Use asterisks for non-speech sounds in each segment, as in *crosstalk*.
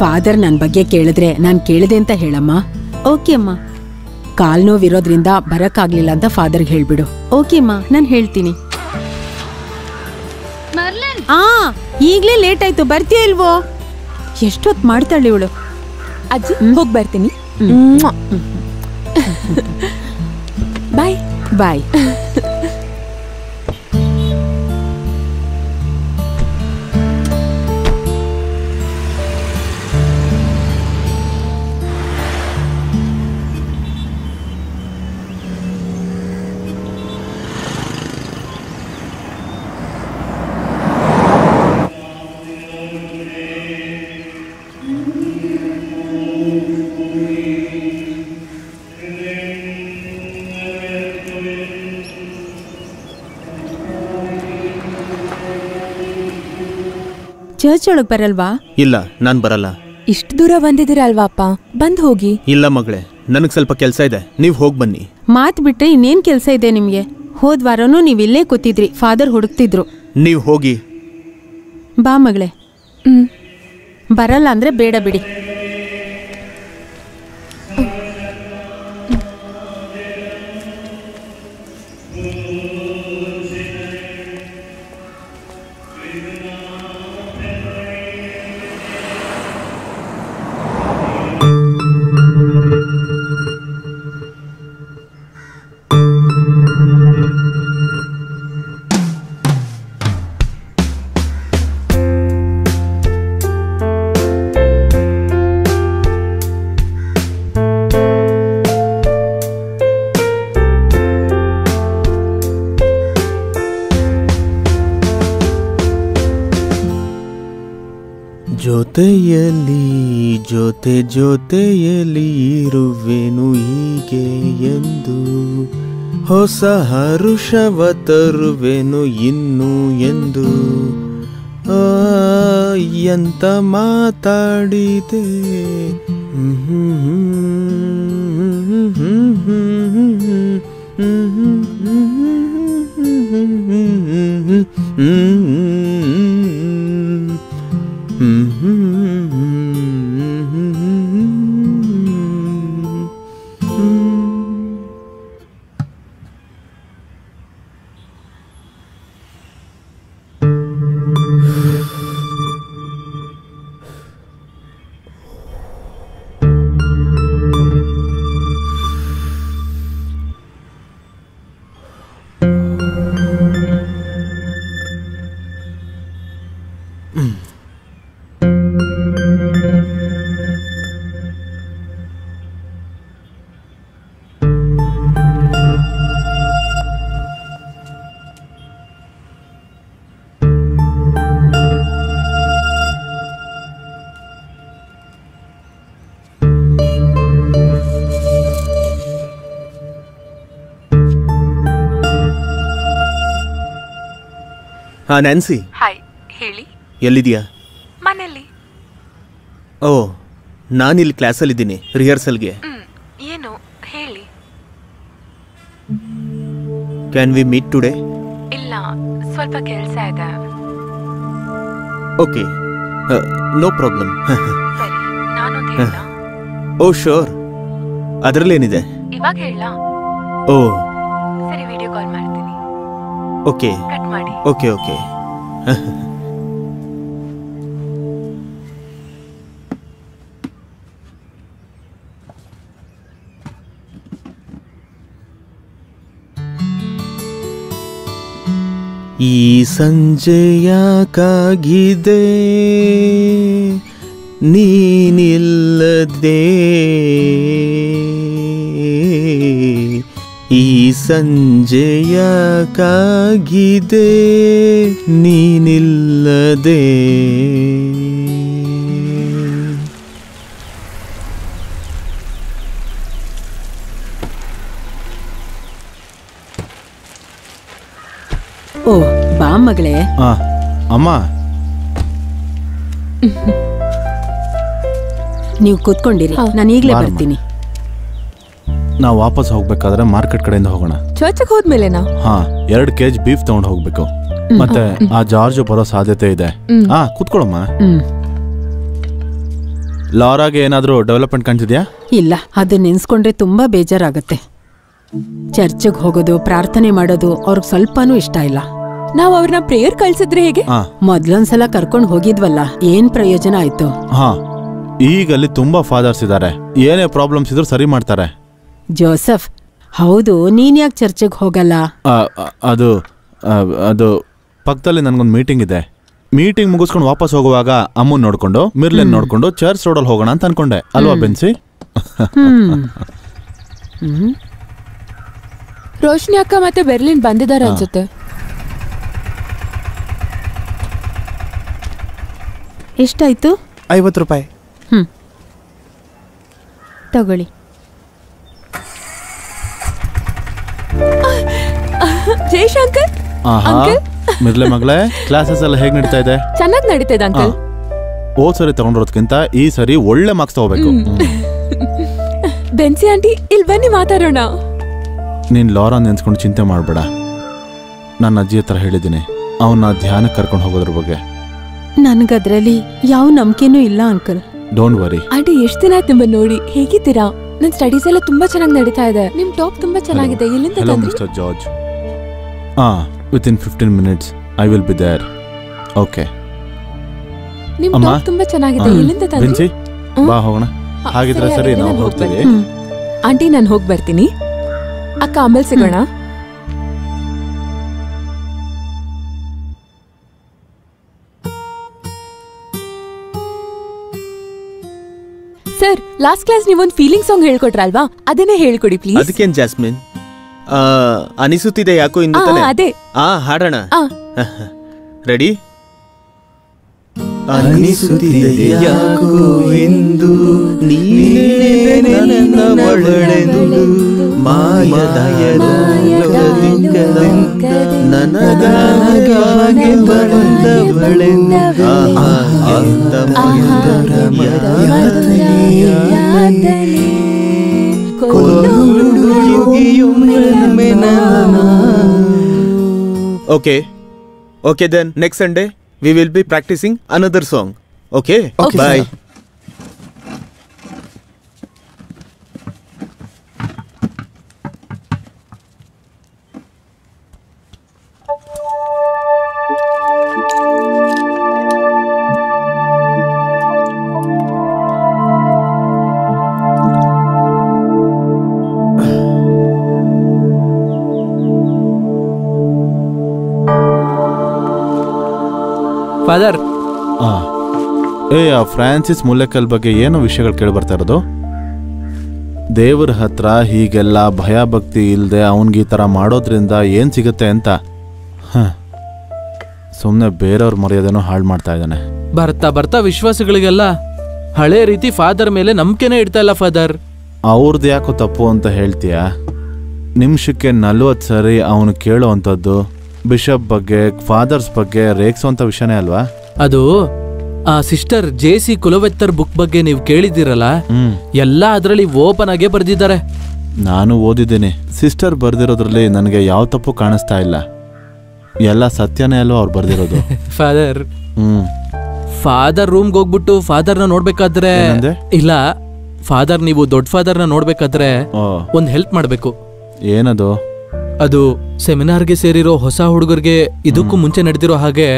Father ನನ್ ಬಗ್ಗೆ ಕೇಳಿದ್ರೆ ನಾನು ಕೇಳಿದೆ ಅಂತ ಹೇಳಮ್ಮ. ಓಕೆ ಅಮ್ಮ. ಕಾಲ್ ನೋವಿರೋದ್ರಿಂದ ಬರಕ್ಕಾಗ್ಲಿಲ್ಲ ಅಂತ ಫಾದರ್ಗೆ ಹೇಳ್ಬಿಡು. ಓಕೆ ಅಮ್ಮ ನಾನ್ ಹೇಳ್ತೀನಿ. ಆ ಈಗ್ಲೇ ಲೇಟ್ ಆಯ್ತು ಬರ್ತೀಯ ಇಲ್ವೋ? ಎಷ್ಟೊತ್ತು ಮಾಡ್ತಾಳೆ ಇವಳು? ಅಜ್ಜಿ? ಹೋಗಿ ಬರ್ತೀನಿ. ಬಾಯ್ ಬಾಯ್ *laughs* ಚರ್ಚ್ ಒಳಗೆ ಬರಲ್ವಾ? ಇಲ್ಲ ನಾನು ಬರಲ್ಲ. ಇಷ್ಟು ದೂರ ಬಂದಿದ್ದೀರಲ್ವಾ ಅಪ್ಪ? ಬಂದ್ ಹೋಗಿ. ಇಲ್ಲ ಮಗಳೇ ನನಗೆ ಸ್ವಲ್ಪ ಕೆಲಸ ಇದೆ. ನೀವು ಹೋಗಿ ಬನ್ನಿ. ಮಾತ್ ಬಿಟ್ರೆ ಇನ್ನೇನ್ ಕೆಲಸ ಇದೆ ನಿಮ್ಗೆ? ಹೋದ್ ವಾರನೂ ನೀವ್ ಇಲ್ಲೇ ಕೂತಿದ್ರಿ ಫಾದರ್ ಹುಡುಕ್ತಿದ್ರು. ನೀವು ಹೋಗಿ. ಬಾ ಮಗಳೇ. ಹ್ಮ್. ಬರಲ್ಲ ಅಂದ್ರೆ ಬೇಡ ಬಿಡಿ. ಜೊತೆ ಜೊತೆಯಲ್ಲಿ ಇರುವೆನು ಹೀಗೆ ಎಂದು ಹೊಸ ಹರುಷವ ತರುವೆನು ಇನ್ನು ಎಂದು ಎಂತ ಮಾತಾಡಿದೆ ಹಾ ನ್ಯಾನ್ಸಿ ಹಾಯ್ ಹೇಳಿ. ಎಲ್ಲಿದೆಯಾ ಮನೇಲಿ ಓ ನಾನಿಲ್ಲಿ ಕ್ಲಾಸಲ್ಲಿದ್ದೀನಿ ರಿಹರ್ಸಲ್ಗೆ ಹ್ಮ್ ಏನು ಹೇಳಿ. ಕ್ಯಾನ್ ವಿ ಮೀಟ್ ಟುಡೇ ಇಲ್ಲ ಸ್ವಲ್ಪ ಕೆಲಸ ಇದೆ. ಓಕೆ ನೋ ಪ್ರಾಬ್ಲಮ್ ಸರಿ ಹೇಳ. ಓ ಶೋರ್ ಅದರಲ್ಲೇನಿದೆ? ಇವಾಗ ಹೇಳ. ಓ. ಸರಿ ವಿಡಿಯೋ ಕಾಲ್ ಮಾಡ್ತೀನಿ ಓಕೆ ಕಟ್ ಮಾಡಿ. ಓಕೆ ಓಕೆ *laughs* ಈ ಸಂಜೆಯಾಕಾಗಿದೆ ನೀನಿಲ್ಲದೆ. ಈ ಸಂಜೆಯ ಕಾಗಿದೆ ನೀನಿಲ್ಲದೆ. ಓ ಬಾ ಮಗಳೇ. ಆ, ಅಮ್ಮ. ನೀವು ಕೂತ್ಕೊಂಡಿರಿ ನಾನು ಈಗಲೇ ಬರ್ತೀನಿ. ನಾವು ವಾಪಸ್ ಹೋಗ್ಬೇಕಾದ್ರೆ ಮಾರ್ಕೆಟ್ ಕಡೆಯಿಂದ ಹೋಗೋಣ. ಚರ್ಚ್ಗೆ ಹೋದ್ಮೇಲೆನಾ? ಹಾ ಎರಡು ಕೆ ಜಿ ಬೀಫ್ ತಗೊಂಡ್ ಹೋಗ್ಬೇಕು. ಮತ್ತೆ ಆ ಜಾರ್ಜ್ ಬರೋ ಸಾಧ್ಯತೆ ಇದೆ. ಹಾ ಕುತ್ಕೊಳಮ್ಮ ಲಾರಾಗೆ ಏನಾದರೂ ಡೆವಲಪ್ಮೆಂಟ್ ಕಾಣ್ತಿದ್ಯಾ? ಇಲ್ಲ ಅದು ನೆನ್ಸ್ಕೊಂಡ್ರೆ ತುಂಬಾ ಬೇಜಾರಾಗತ್ತೆ. ಚರ್ಚ್ಗೆ ಹೋಗೋದು ಪ್ರಾರ್ಥನೆ ಮಾಡೋದು ಅವ್ರಿಗೆ ಸ್ವಲ್ಪನೂ ಇಷ್ಟ ಇಲ್ಲ. ನಾವ್ ಅವ್ರನ್ನ ಪ್ರೇಯರ್ ಕಳ್ಸಿದ್ರೆ ಹೇಗೆ? ಮೊದ್ಲೊಂದ್ಸಲ ಕರ್ಕೊಂಡು ಹೋಗಿದ್ವಲ್ಲ ಏನ್ ಪ್ರಯೋಜನ ಆಯ್ತು? ಹಾ ಈಗ ಅಲ್ಲಿ ತುಂಬಾ ಫಾದರ್ಸ್ ಇದ್ದಾರೆ ಏನೇ ಪ್ರಾಬ್ಲಮ್ಸ್ ಇದ್ರೂ ಸರಿ ಮಾಡ್ತಾರೆ. ಜೋಸಫ್ ಹೌದು ನೀನ್ ಯಾಕೆ ಚರ್ಚೆಗೆ ಹೋಗಲ್ಲ? ಅದು ಅದು ಪಕ್ಕದಲ್ಲಿ ನನಗೊಂದು ಮೀಟಿಂಗ್ ಇದೆ. ಮೀಟಿಂಗ್ ಮುಗಿಸ್ಕೊಂಡು ವಾಪಸ್ ಹೋಗುವಾಗ ಅಮ್ಮನ್ ನೋಡ್ಕೊಂಡು ಮಿರ್ಲೆನ್ ನೋಡ್ಕೊಂಡು ಚರ್ಚ್ ರೋಡಲ್ಲಿ ಹೋಗೋಣ ಅಂತ ಅನ್ಕೊಂಡೆ. ಅಲ್ವಾ ಬೆನ್ಸಿ? ರೋಶ್ನಿ ಅಕ್ಕ ಮತ್ತೆ ಬೆರ್ಲಿನ್ ಬಂದಿದ್ದಾರೆ ಅನ್ಸುತ್ತೆ. ಎಷ್ಟಾಯ್ತು? ಐವತ್ತು ರೂಪಾಯಿ. ಹ್ಮ್. ತಗೊಳ್ಳಿ. ಜಯಶಂಕರ್ ಆಹಾ Uncle? ಮಿರ್ಲೆ ಮಗಳೇ ಕ್ಲಾಸಸ್ ಎಲ್ಲ ಹೇಗ್ ನಡೀತಾ ಇದೆ? ಚೆನ್ನಾಗ್ ಇದೆ ಅಂಕಲ್ ಹೋದ್ ಸರಿ ತಗೊಂಡಿರೋದ್ಕಿಂತ ಈ ಸರಿ ಒಳ್ಳೆ ಮಾರ್ಕ್ಸ್ ತಗೋಬೇಕು. ಬೆನ್ಸಿ ಆಂಟಿ ಇಲ್ಲಿ ಬನ್ನಿ ಮಾತಾಡೋಣ. ನೀನ್ ಲಾರಾ ನೆನ್ಸ್ಕೊಂಡು ಚಿಂತೆ ಮಾಡಬೇಡ. ನನ್ನ ಅಜ್ಜಿ ಹತ್ರ ಹೇಳಿದ್ದೀನಿ ಅವನ್ನ ಧ್ಯಾನಕ್ಕೆ ಕರ್ಕೊಂಡು ಹೋಗೋದ್ರ ಬಗ್ಗೆ. ನನ್ಗದ್ರಲ್ಲಿ ಯಾವ ನಂಬಿಕೆನೂ ಇಲ್ಲ ಅಂಕಲ್ ಡೋಂಟ್ ವರಿ ಆಂಟಿ ಎಷ್ಟು ದಿನ ಆಯ್ತು ನಿಮ್ಮನ್ನ ನೋಡಿ? ಹೇಗಿದ್ದೀರಾ? ನನ್ನ ಸ್ಟಡೀಸ್ ಎಲ್ಲ ತುಂಬಾ ಚೆನ್ನಾಗಿ ನಡೀತಾ ಇದೆ. ನಿಮ್ ಟಾಪ್ ತುಂಬಾ ಚೆನ್ನಾಗಿದೆ. ಎಲ್ಲಿಂದ ಹಲೋ ತಂದ್ರಿ? ಮಿಸ್ಟರ್ ಜಾರ್ಜ್ ಹಾ within fifteen minutes I will be there okay ನಿಮ್ ಅಮ್ಮ? ಟಾಪ್ ತುಂಬಾ ಚೆನ್ನಾಗಿದೆ. ಎಲ್ಲಿಂದ ತಂದ್ರಿ? ಬಾ ಹೋಗೋಣ. ಹಾಗಿದ್ರೆ ಸರಿ ನಾವು ನಾನ್ ಹೋಗ್ತೀವಿ. ಹ್ಮ್. ಆಂಟಿ ನಾನು ಹೋಗಿ ಬರ್ತೀನಿ. ಅಕ್ಕ ಆಮೇಲೆ ಸಿಗೋಣ. ಸರ್ ಲಾಸ್ಟ್ ಕ್ಲಾಸ್ ನೀವೊಂದು ಫೀಲಿಂಗ್ ಸಾಂಗ್ ಹೇಳ್ಕೊಟ್ರಲ್ವಾ? ಅದನ್ನೇ ಹೇಳ್ಕೊಡಿ ಪ್ಲೀಸ್ ಅದಕ್ಕೇನ್ ಜಾಸ್ಮಿನ್? ಆ, *laughs* ಅನಿಸುತ್ತಿದೆ ಯಾಕೋ ಇಂದು ಅದೇ. ಆ ಹಾಡೋಣ. ರೆಡಿ ಅನಿಸುತ್ತಿದೆ ಯಾಕೋ ನನ್ನ ಯಾತನೆ. Okay. Okay then next Sunday we will be practicing another song. Okay? Okay, Bye. Father. ಏ ಆ ಫ್ರಾನ್ಸಿಸ್ ಮುಲ್ಲೆಕಲ್ ಬಗ್ಗೆ ಏನು ವಿಷಯಗಳು ಕೇಳಿ ಬರ್ತಾ ಇರೋದು? ದೇವರ ಹತ್ರ ಹೀಗೆಲ್ಲ ಭಯ ಭಕ್ತಿ ಇಲ್ಲದೆ ಅವನಿಗೆ ಈ ಥರ ಮಾಡೋದ್ರಿಂದ ಏನು ಸಿಗುತ್ತೆ ಅಂತ? ಸುಮ್ಮನೆ ಬೇರೆಯವ್ರ ಮರ್ಯಾದೆನೂ ಹಾಳು ಮಾಡ್ತಾ ಇದ್ದಾನೆ. ಬರ್ತಾ ಬರ್ತಾ ವಿಶ್ವಾಸಗಳಿಗೆಲ್ಲ ಹಳೆ ರೀತಿ ಫಾದರ್ ಮೇಲೆ ನಂಬಿಕೆನೇ ಇಡ್ತಾ ಇಲ್ಲ ಫಾದರ್ ಅವ್ರದ್ದು ಯಾಕೋ ತಪ್ಪು ಅಂತ ಹೇಳ್ತೀಯಾ? ನಿಮಿಷಕ್ಕೆ ನಲ್ವತ್ತು ಸರಿ ಅವನು ಕೇಳೋ ಅಂಥದ್ದು. ಬಿಷಪ್ ಬಗ್ಗೆ ಫಾದರ್ಸ್ ಬಗ್ಗೆ ರೇಗ್ಸೋಂಥ ವಿಷಯನೇ ಅಲ್ವಾ? ಅದು ಆ ಸಿಸ್ಟರ್ ಜೆ ಸಿ ಕುಲವೆತ್ತರ್ ಬುಕ್ ಬಗ್ಗೆ ನೀವು ಕೇಳಿದ್ದೀರಲ್ಲ ಎಲ್ಲ ಅದರಲ್ಲಿ ಓಪನ್ ಆಗೇ ಬರ್ದಿದ್ದಾರೆ. ನಾನು ಓದಿದ್ದೀನಿ. ಸಿಸ್ಟರ್ ಬರ್ದಿರೋದ್ರಲ್ಲಿ ನನಗೆ ಯಾವ ತಪ್ಪು ಕಾಣಿಸ್ತಾ ಇಲ್ಲ. ಎಲ್ಲ ಸತ್ಯನೇ ಅಲ್ವಾ ಅವ್ರು ಬರ್ದಿರೋದು? *laughs* ಫಾದರ್ ಹ್ಮ್. ಫಾದರ್ ರೂಮ್ಗೆ ಹೋಗ್ಬಿಟ್ಟು ಫಾದರ್ನ ನೋಡ್ಬೇಕಾದ್ರೆ ಏನಂದೆ? ಇಲ್ಲ ಫಾದರ್ ನೀವು ದೊಡ್ಡ ಫಾದರ್ನ ನೋಡ್ಬೇಕಾದ್ರೆ ಓ. ಒಂದ್ ಹೆಲ್ಪ್ ಮಾಡ್ಬೇಕು. ಏನದು? ಅದು ಸೆಮಿನಾರ್ಗೆ ಸೇರಿರೋ ಹೊಸ ಹುಡುಗರಿಗೆ ಇದಕ್ಕೂ ಮುಂಚೆ ನಡೆದಿರೋ ಹಾಗೆ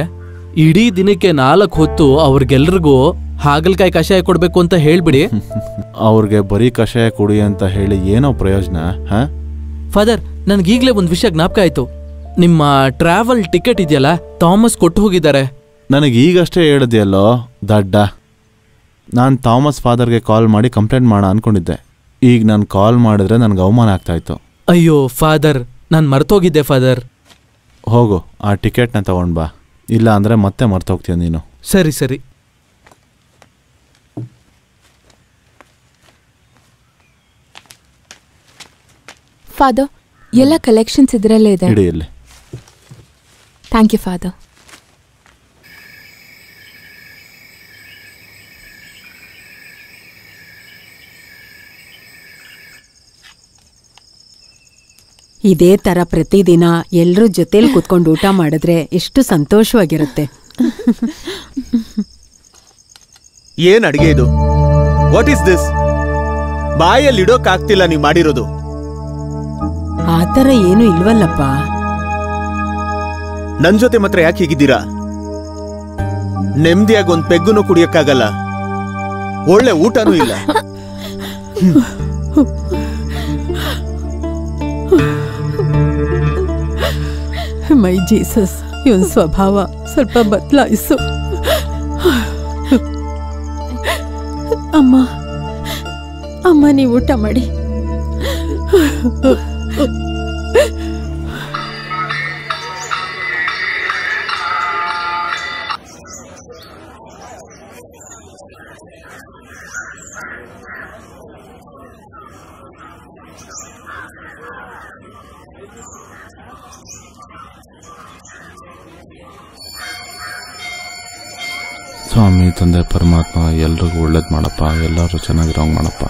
ಇಡೀ ದಿನಕ್ಕೆ ನಾಲ್ಕು ಹೊತ್ತು ಅವ್ರಿಗೆಲ್ರಿಗೂ ಹಾಗಲ್ಕಾಯಿ ಕಷಾಯ ಕೊಡ್ಬೇಕು ಅಂತ ಹೇಳ್ಬಿಡಿ. *laughs* ಅವ್ರಿಗೆ ಬರೀ ಕಷಾಯ ಕೊಡಿ ಅಂತ ಹೇಳಿ ಏನೋ ಪ್ರಯೋಜನ ಹಾ? ಫಾದರ್ ನನ್ಗೀಗ್ಲೇ ಒಂದು ವಿಷಯ ಜ್ಞಾಪಕ ಆಯ್ತು. ನಿಮ್ಮ ಟ್ರಾವೆಲ್ ಟಿಕೆಟ್ ಇದೆಯಲ್ಲ ಥಾಮಸ್ ಕೊಟ್ಟು ಹೋಗಿದ್ದಾರೆ. ನನಗೆ ಈಗಷ್ಟೇ ಹೇಳಿದೆಯಲ್ಲೋ ದಡ್ಡ. ನಾನು ಥಾಮಸ್ ಫಾದರ್ಗೆ ಕಾಲ್ ಮಾಡಿ ಕಂಪ್ಲೇಂಟ್ ಮಾಡೋಣ ಅನ್ಕೊಂಡಿದ್ದೆ. ಈಗ ನಾನು ಕಾಲ್ ಮಾಡಿದ್ರೆ ನನಗೆ ಅವಮಾನ ಆಗ್ತಾಯಿತ್ತು ಅಯ್ಯೋ ಫಾದರ್ ನಾನ್ ಮರ್ತೋಗಿದ್ದೆ ಫಾದರ್ ಹೋಗು ಆ ಟಿಕೆಟ್ನ ತಗೊಂಡು ಬಾ. ಇಲ್ಲ ಅಂದರೆ ಮತ್ತೆ ಮರ್ತೋಗ್ತೀಯ ನೀನು. ಸರಿ ಸರಿ. ಫಾದರ್ ಎಲ್ಲ ಕಲೆಕ್ಷನ್ಸ್ ಇದರಲ್ಲೇ ಇದೆ. ಥ್ಯಾಂಕ್ ಯು ಫಾದರ್ ಇದೇ ತರ ಪ್ರತಿದಿನ ಎಲ್ರ ಜೊತೆಲಿ ಕುತ್ಕೊಂಡು ಊಟ ಮಾಡಿದ್ರೆ ಎಷ್ಟು ಸಂತೋಷವಾಗಿರುತ್ತೆ. ಏನ್ ಅಡಿಗೆ ಇದು? ವಾಟ್ ಇಸ್ ದಿಸ್ ಬಾಯಲ್ಲಿ ಇಡೋಕ್ಕಾಗ್ತಿಲ್ಲ ನೀವು ಮಾಡಿರೋದು. ಆತರ ಏನು ಇಲ್ವಲ್ಲಪ್ಪ. ನನ್ ಜೊತೆ ಮಾತ್ರ ಯಾಕೆ ಹೀಗಿದ್ದೀರಾ? ನೆಮ್ಮದಿಯಾಗಿ ಒಂದ್ ಪೆಗ್ಗುನು ಕುಡಿಯಕ್ಕಾಗಲ್ಲ. ಒಳ್ಳೆ ಊಟನೂ ಇಲ್ಲ. *laughs* ಮೈ ಜೀಸಸ್ ಇವನ್ ಸ್ವಭಾವ ಸ್ವಲ್ಪ ಬದಲಾಯಿಸು. ಅಮ್ಮ ಅಮ್ಮ ನೀವು ಊಟ ಮಾಡಿ. ಸ್ವಾಮಿ ತಂದೆ ಪರಮಾತ್ಮ ಎಲ್ರಿಗೂ ಒಳ್ಳೇದು ಮಾಡಪ್ಪ ಎಲ್ಲರೂ ಚೆನ್ನಾಗಿರೋಂಗ್ ಮಾಡಪ್ಪ.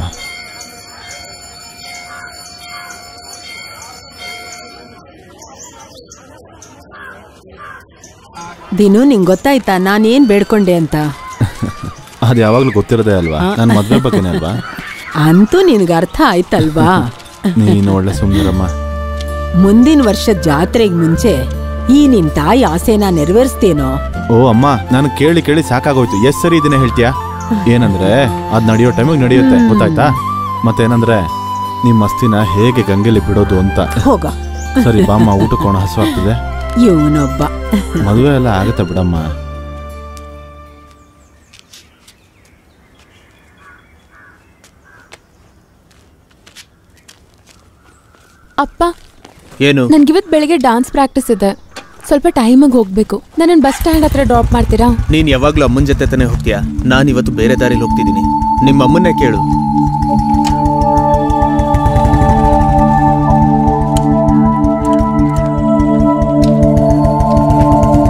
ದಿನು ನಿಂಗೆ ಗೊತ್ತಾಯ್ತಾ ನಾನೇನ್ ಬೇಡ್ಕೊಂಡೆ ಅಂತ? *laughs* ಅದು ಯಾವಾಗಲೂ ಗೊತ್ತಿರದೆ ಅಲ್ವಾ? ನಾನು ಮದ್ವೆ ಬಗ್ಗೆನೇ ಅಲ್ವಾ? *laughs* ಅಂತೂ ನಿನ್ಗೆ ಅರ್ಥ ಆಯ್ತಲ್ವಾ? *laughs* ನೀನು ಒಳ್ಳೆ ಸುಂದರಮ್ಮ. ಮುಂದಿನ ವರ್ಷ ಜಾತ್ರೆಗೆ ಮುಂಚೆ ಈ ನಿನ್ ತಾಯಿ ಆಸೆನ ನೆರವೇರಿಸ್ತೇನೋ? ಓ ಅಮ್ಮ ನಾನು ಕೇಳಿ ಕೇಳಿ ಸಾಕಾಗೋಯ್ತು. ಎಸ್ ಸರಿ ಇದನ್ನ ಹೇಳ್ತೀಯಾ? ಏನಂದ್ರೆ ಅದ್ ನಡೆಯೋ ಟೈಮಿಗೆ ನಡೆಯುತ್ತೆ. ಗೊತ್ತಾಯ್ತಾ? ಮತ್ತೇನಂದ್ರೆ ನಿಮ್ ಅಸ್ತಿನ ಹೇಗೆ ಗಂಗೆಲಿ ಬಿಡೋದು ಅಂತ. ಹೋಗ. ಸರಿ ಬಾಮ್ಮ ಊಟಕ್ಕೋಣ ಹಸುವಾಗ್ತಿದೆ ಇವನೊಬ್ಬ. ಮದುವೆ ಎಲ್ಲ ಆಗತ್ತೆ ಬಿಡಮ್ಮ. ಅಪ್ಪ ಏನು? ನನ್ಗಿವತ್ ಬೆಳಿಗ್ಗೆ ಡಾನ್ಸ್ ಪ್ರಾಕ್ಟೀಸ್ ಇದೆ. ಸ್ವಲ್ಪ ಟೈಮಿಗೆ ಹೋಗ್ಬೇಕು. ನನ್ನ ಬಸ್ ಸ್ಟ್ಯಾಂಡ್ ಹತ್ರ ಡ್ರಾಪ್ ಮಾಡ್ತೀರಾ? ನೀನ್ ಯಾವಾಗ್ಲೂ ಅಮ್ಮನ ಜೊತೆ ತಾನೆ ಹೋಗ್ತೀಯಾ? ನಾನು ಇವತ್ತು ಬೇರೆ ದಾರಿಲಿ ಹೋಗ್ತಿದ್ದೀನಿ ನಿಮ್ಮ ಅಮ್ಮನ್ನೇ ಕೇಳು.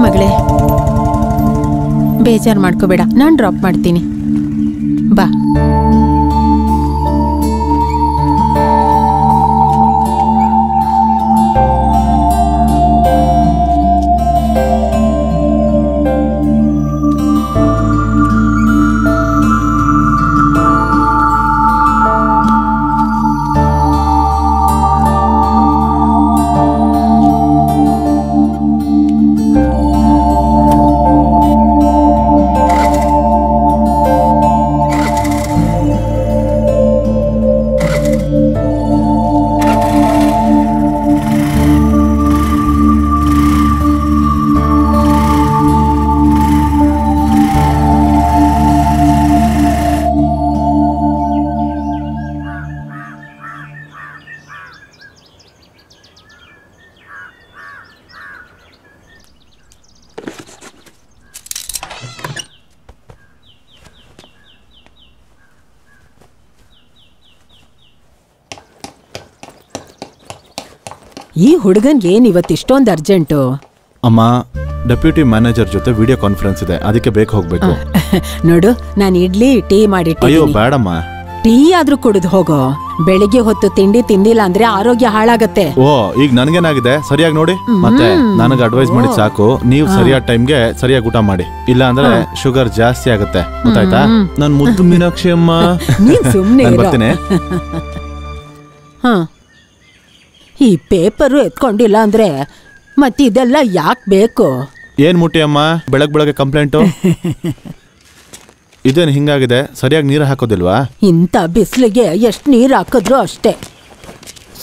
ಮಗಳೇ ಬೇಜಾರು ಮಾಡ್ಕೋಬೇಡ. ನಾನು ಡ್ರಾಪ್ ಮಾಡ್ತೀನಿ. ಹುಡುಗನ್ಗೆ ಏನ್ ಇವತ್ತಿಷ್ಟೊಂದು ಅರ್ಜೆಂಟು ಅಮ್ಮ ಡೆಪ್ಯೂಟಿ ಮ್ಯಾನೇಜರ್ ಜೊತೆ ವಿಡಿಯೋ ಕಾನ್ಫರೆನ್ಸ್ ಇದೆ. ಅದಕ್ಕೆ ಬೇಕು ಹೋಗ್ಬೇಕು. *laughs* ನೋಡು ನಾನು ಇಡ್ಲಿ ಟೀ ಅಯ್ಯೋ ಮಾಡಿಟ್ಟಿದ್ದೀನಿ ಬೇಡಮ್ಮ. ಟೀ ಆದ್ರೂ ಕುಡಿದು ಹೋಗೋ. ಬೆಳಿಗ್ಗೆ ಹೊತ್ತು ತಿಂಡಿ ತಿಂದಿಲ್ಲ ಅಂದ್ರೆ ಆರೋಗ್ಯ ಹಾಳಾಗತ್ತೆ. ಓ ಈಗ ನನ್ಗೇನಾಗಿದೆ? ಸರಿಯಾಗಿ ನೋಡಿ? ಮತ್ತೆ ನನಗೆ ಅಡ್ವೈಸ್ ಮಾಡಿ ಸಾಕು. ನೀವು ಸರಿಯಾದ ಟೈಮ್ಗೆ ಸರಿಯಾಗಿ ಊಟ ಮಾಡಿ. ಇಲ್ಲ ಅಂದ್ರೆ ಶುಗರ್ ಜಾಸ್ತಿ ಆಗುತ್ತೆ. ಗೊತ್ತಾಯ್ತಾ? ನನ್ ಮುದ್ದು ಮೀನಾಕ್ಷಿ ಅಮ್ಮ. ನೀನ್ ಸುಮ್ನೆ. ಬರ್ತೀನಿ. *laughs* ಹ. ಈ ಪೇಪರು ಎತ್ಕೊಂಡಿಲ್ಲ ಅಂದ್ರೆ ಮತ್ತೆ ಇದೆಲ್ಲ ಯಾಕೆ ಬೇಕು? ಏನ್ ಮುಟ್ಟಿ ಅಮ್ಮ ಬೆಳಗ್ ಬೆಳಗ್ಗೆ ಕಂಪ್ಲೇಂಟು *laughs* ಇದೇನು ಹಿಂಗಾಗಿದೆ? ಸರಿಯಾಗಿ ನೀರು ಹಾಕೋದಿಲ್ವಾ? ಇಂಥ ಬಿಸಿಲಿಗೆ ಎಷ್ಟು ನೀರು ಹಾಕಿದ್ರು ಅಷ್ಟೇ.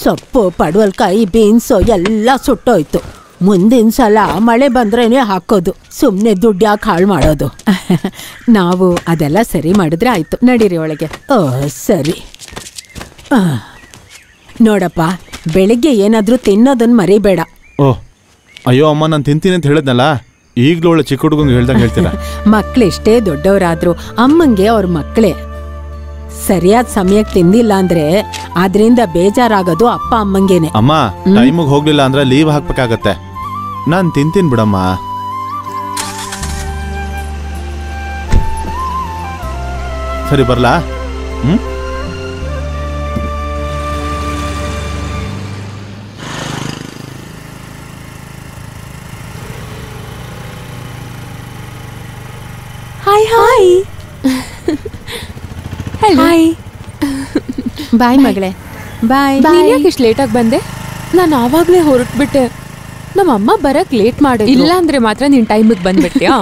ಸೊಪ್ಪು ಪಡವಲ್ಕಾಯಿ ಬೀನ್ಸು ಎಲ್ಲ ಸುಟ್ಟೋಯ್ತು. ಮುಂದಿನ ಸಲ ಮಳೆ ಬಂದ್ರೇನೆ ಹಾಕೋದು. ಸುಮ್ಮನೆ ದುಡ್ಡು ಯಾಕೆ ಹಾಳು ಮಾಡೋದು? *laughs* ನಾವು ಅದೆಲ್ಲ ಸರಿ ಮಾಡಿದ್ರೆ ಆಯ್ತು. ನಡೀರಿ ಒಳಗೆ. ಓ ಸರಿ. ನೋಡಪ್ಪ ಬೆಳಿಗ್ಗೆ ಏನಾದರೂ ತಿನ್ನೋದನ್ನ ಮರಿಬೇಡ. ಓ ಅಯ್ಯೋ ಅಮ್ಮ ನಾನು ತಿಂತೀನಿ ಅಂತ ಹೇಳಿದ್ನಲ್ಲ? ಈಗಲೂ ಒಳ್ಳೆ ಚಿಕ್ಕ ಹುಡುಗಂಗೆ ಹೇಳ್ದಂಗೆ ಹೇಳ್ತೀರಾ? *laughs* ಮಕ್ಳೆಷ್ಟೇ ದೊಡ್ಡವರಾದ್ರು ಅಮ್ಮಂಗೆ ಅವ್ರ ಮಕ್ಕಳೇ ಸರಿಯಾದ ಸಮಯಕ್ಕೆ ತಿಂದಿಲ್ಲ ಅಂದ್ರೆ ಅದರಿಂದ ಬೇಜಾರಾಗೋದು ಅಪ್ಪ ಅಮ್ಮಂಗೇನೆ. ಅಮ್ಮ ಟೈಮಿಗೆ ಹೋಗ್ಲಿಲ್ಲ ಅಂದ್ರೆ ಲೀವ್ ಹಾಕ್ಬೇಕಾಗತ್ತೆ. ನಾನು ತಿಂತೀನಿ ಬಿಡಮ್ಮ. ಸರಿ ಬರಲಾ? ಹ್ಮ್? ಹಾಯ್ ಹಾಯ್ ಹಾಯ್ ಬಾಯ್ ಮಗಳೇ. ಬಾಯ್ ನೀನ್ ಯಾಕೆ ಇಷ್ಟು ಲೇಟಾಗಿ ಬಂದೆ? ನಾನು ಆವಾಗಲೇ ಹೊರಟ್ಬಿಟ್ಟೆ. ನಮ್ಮ ಅಮ್ಮ ಬರಕ್ ಲೇಟ್ ಮಾಡು ಇಲ್ಲ ಅಂದ್ರೆ ಮಾತ್ರ ನೀನ್ ಟೈಮಿಗೆ ಬಂದ್ಬಿಡ್ತೀಯಾ?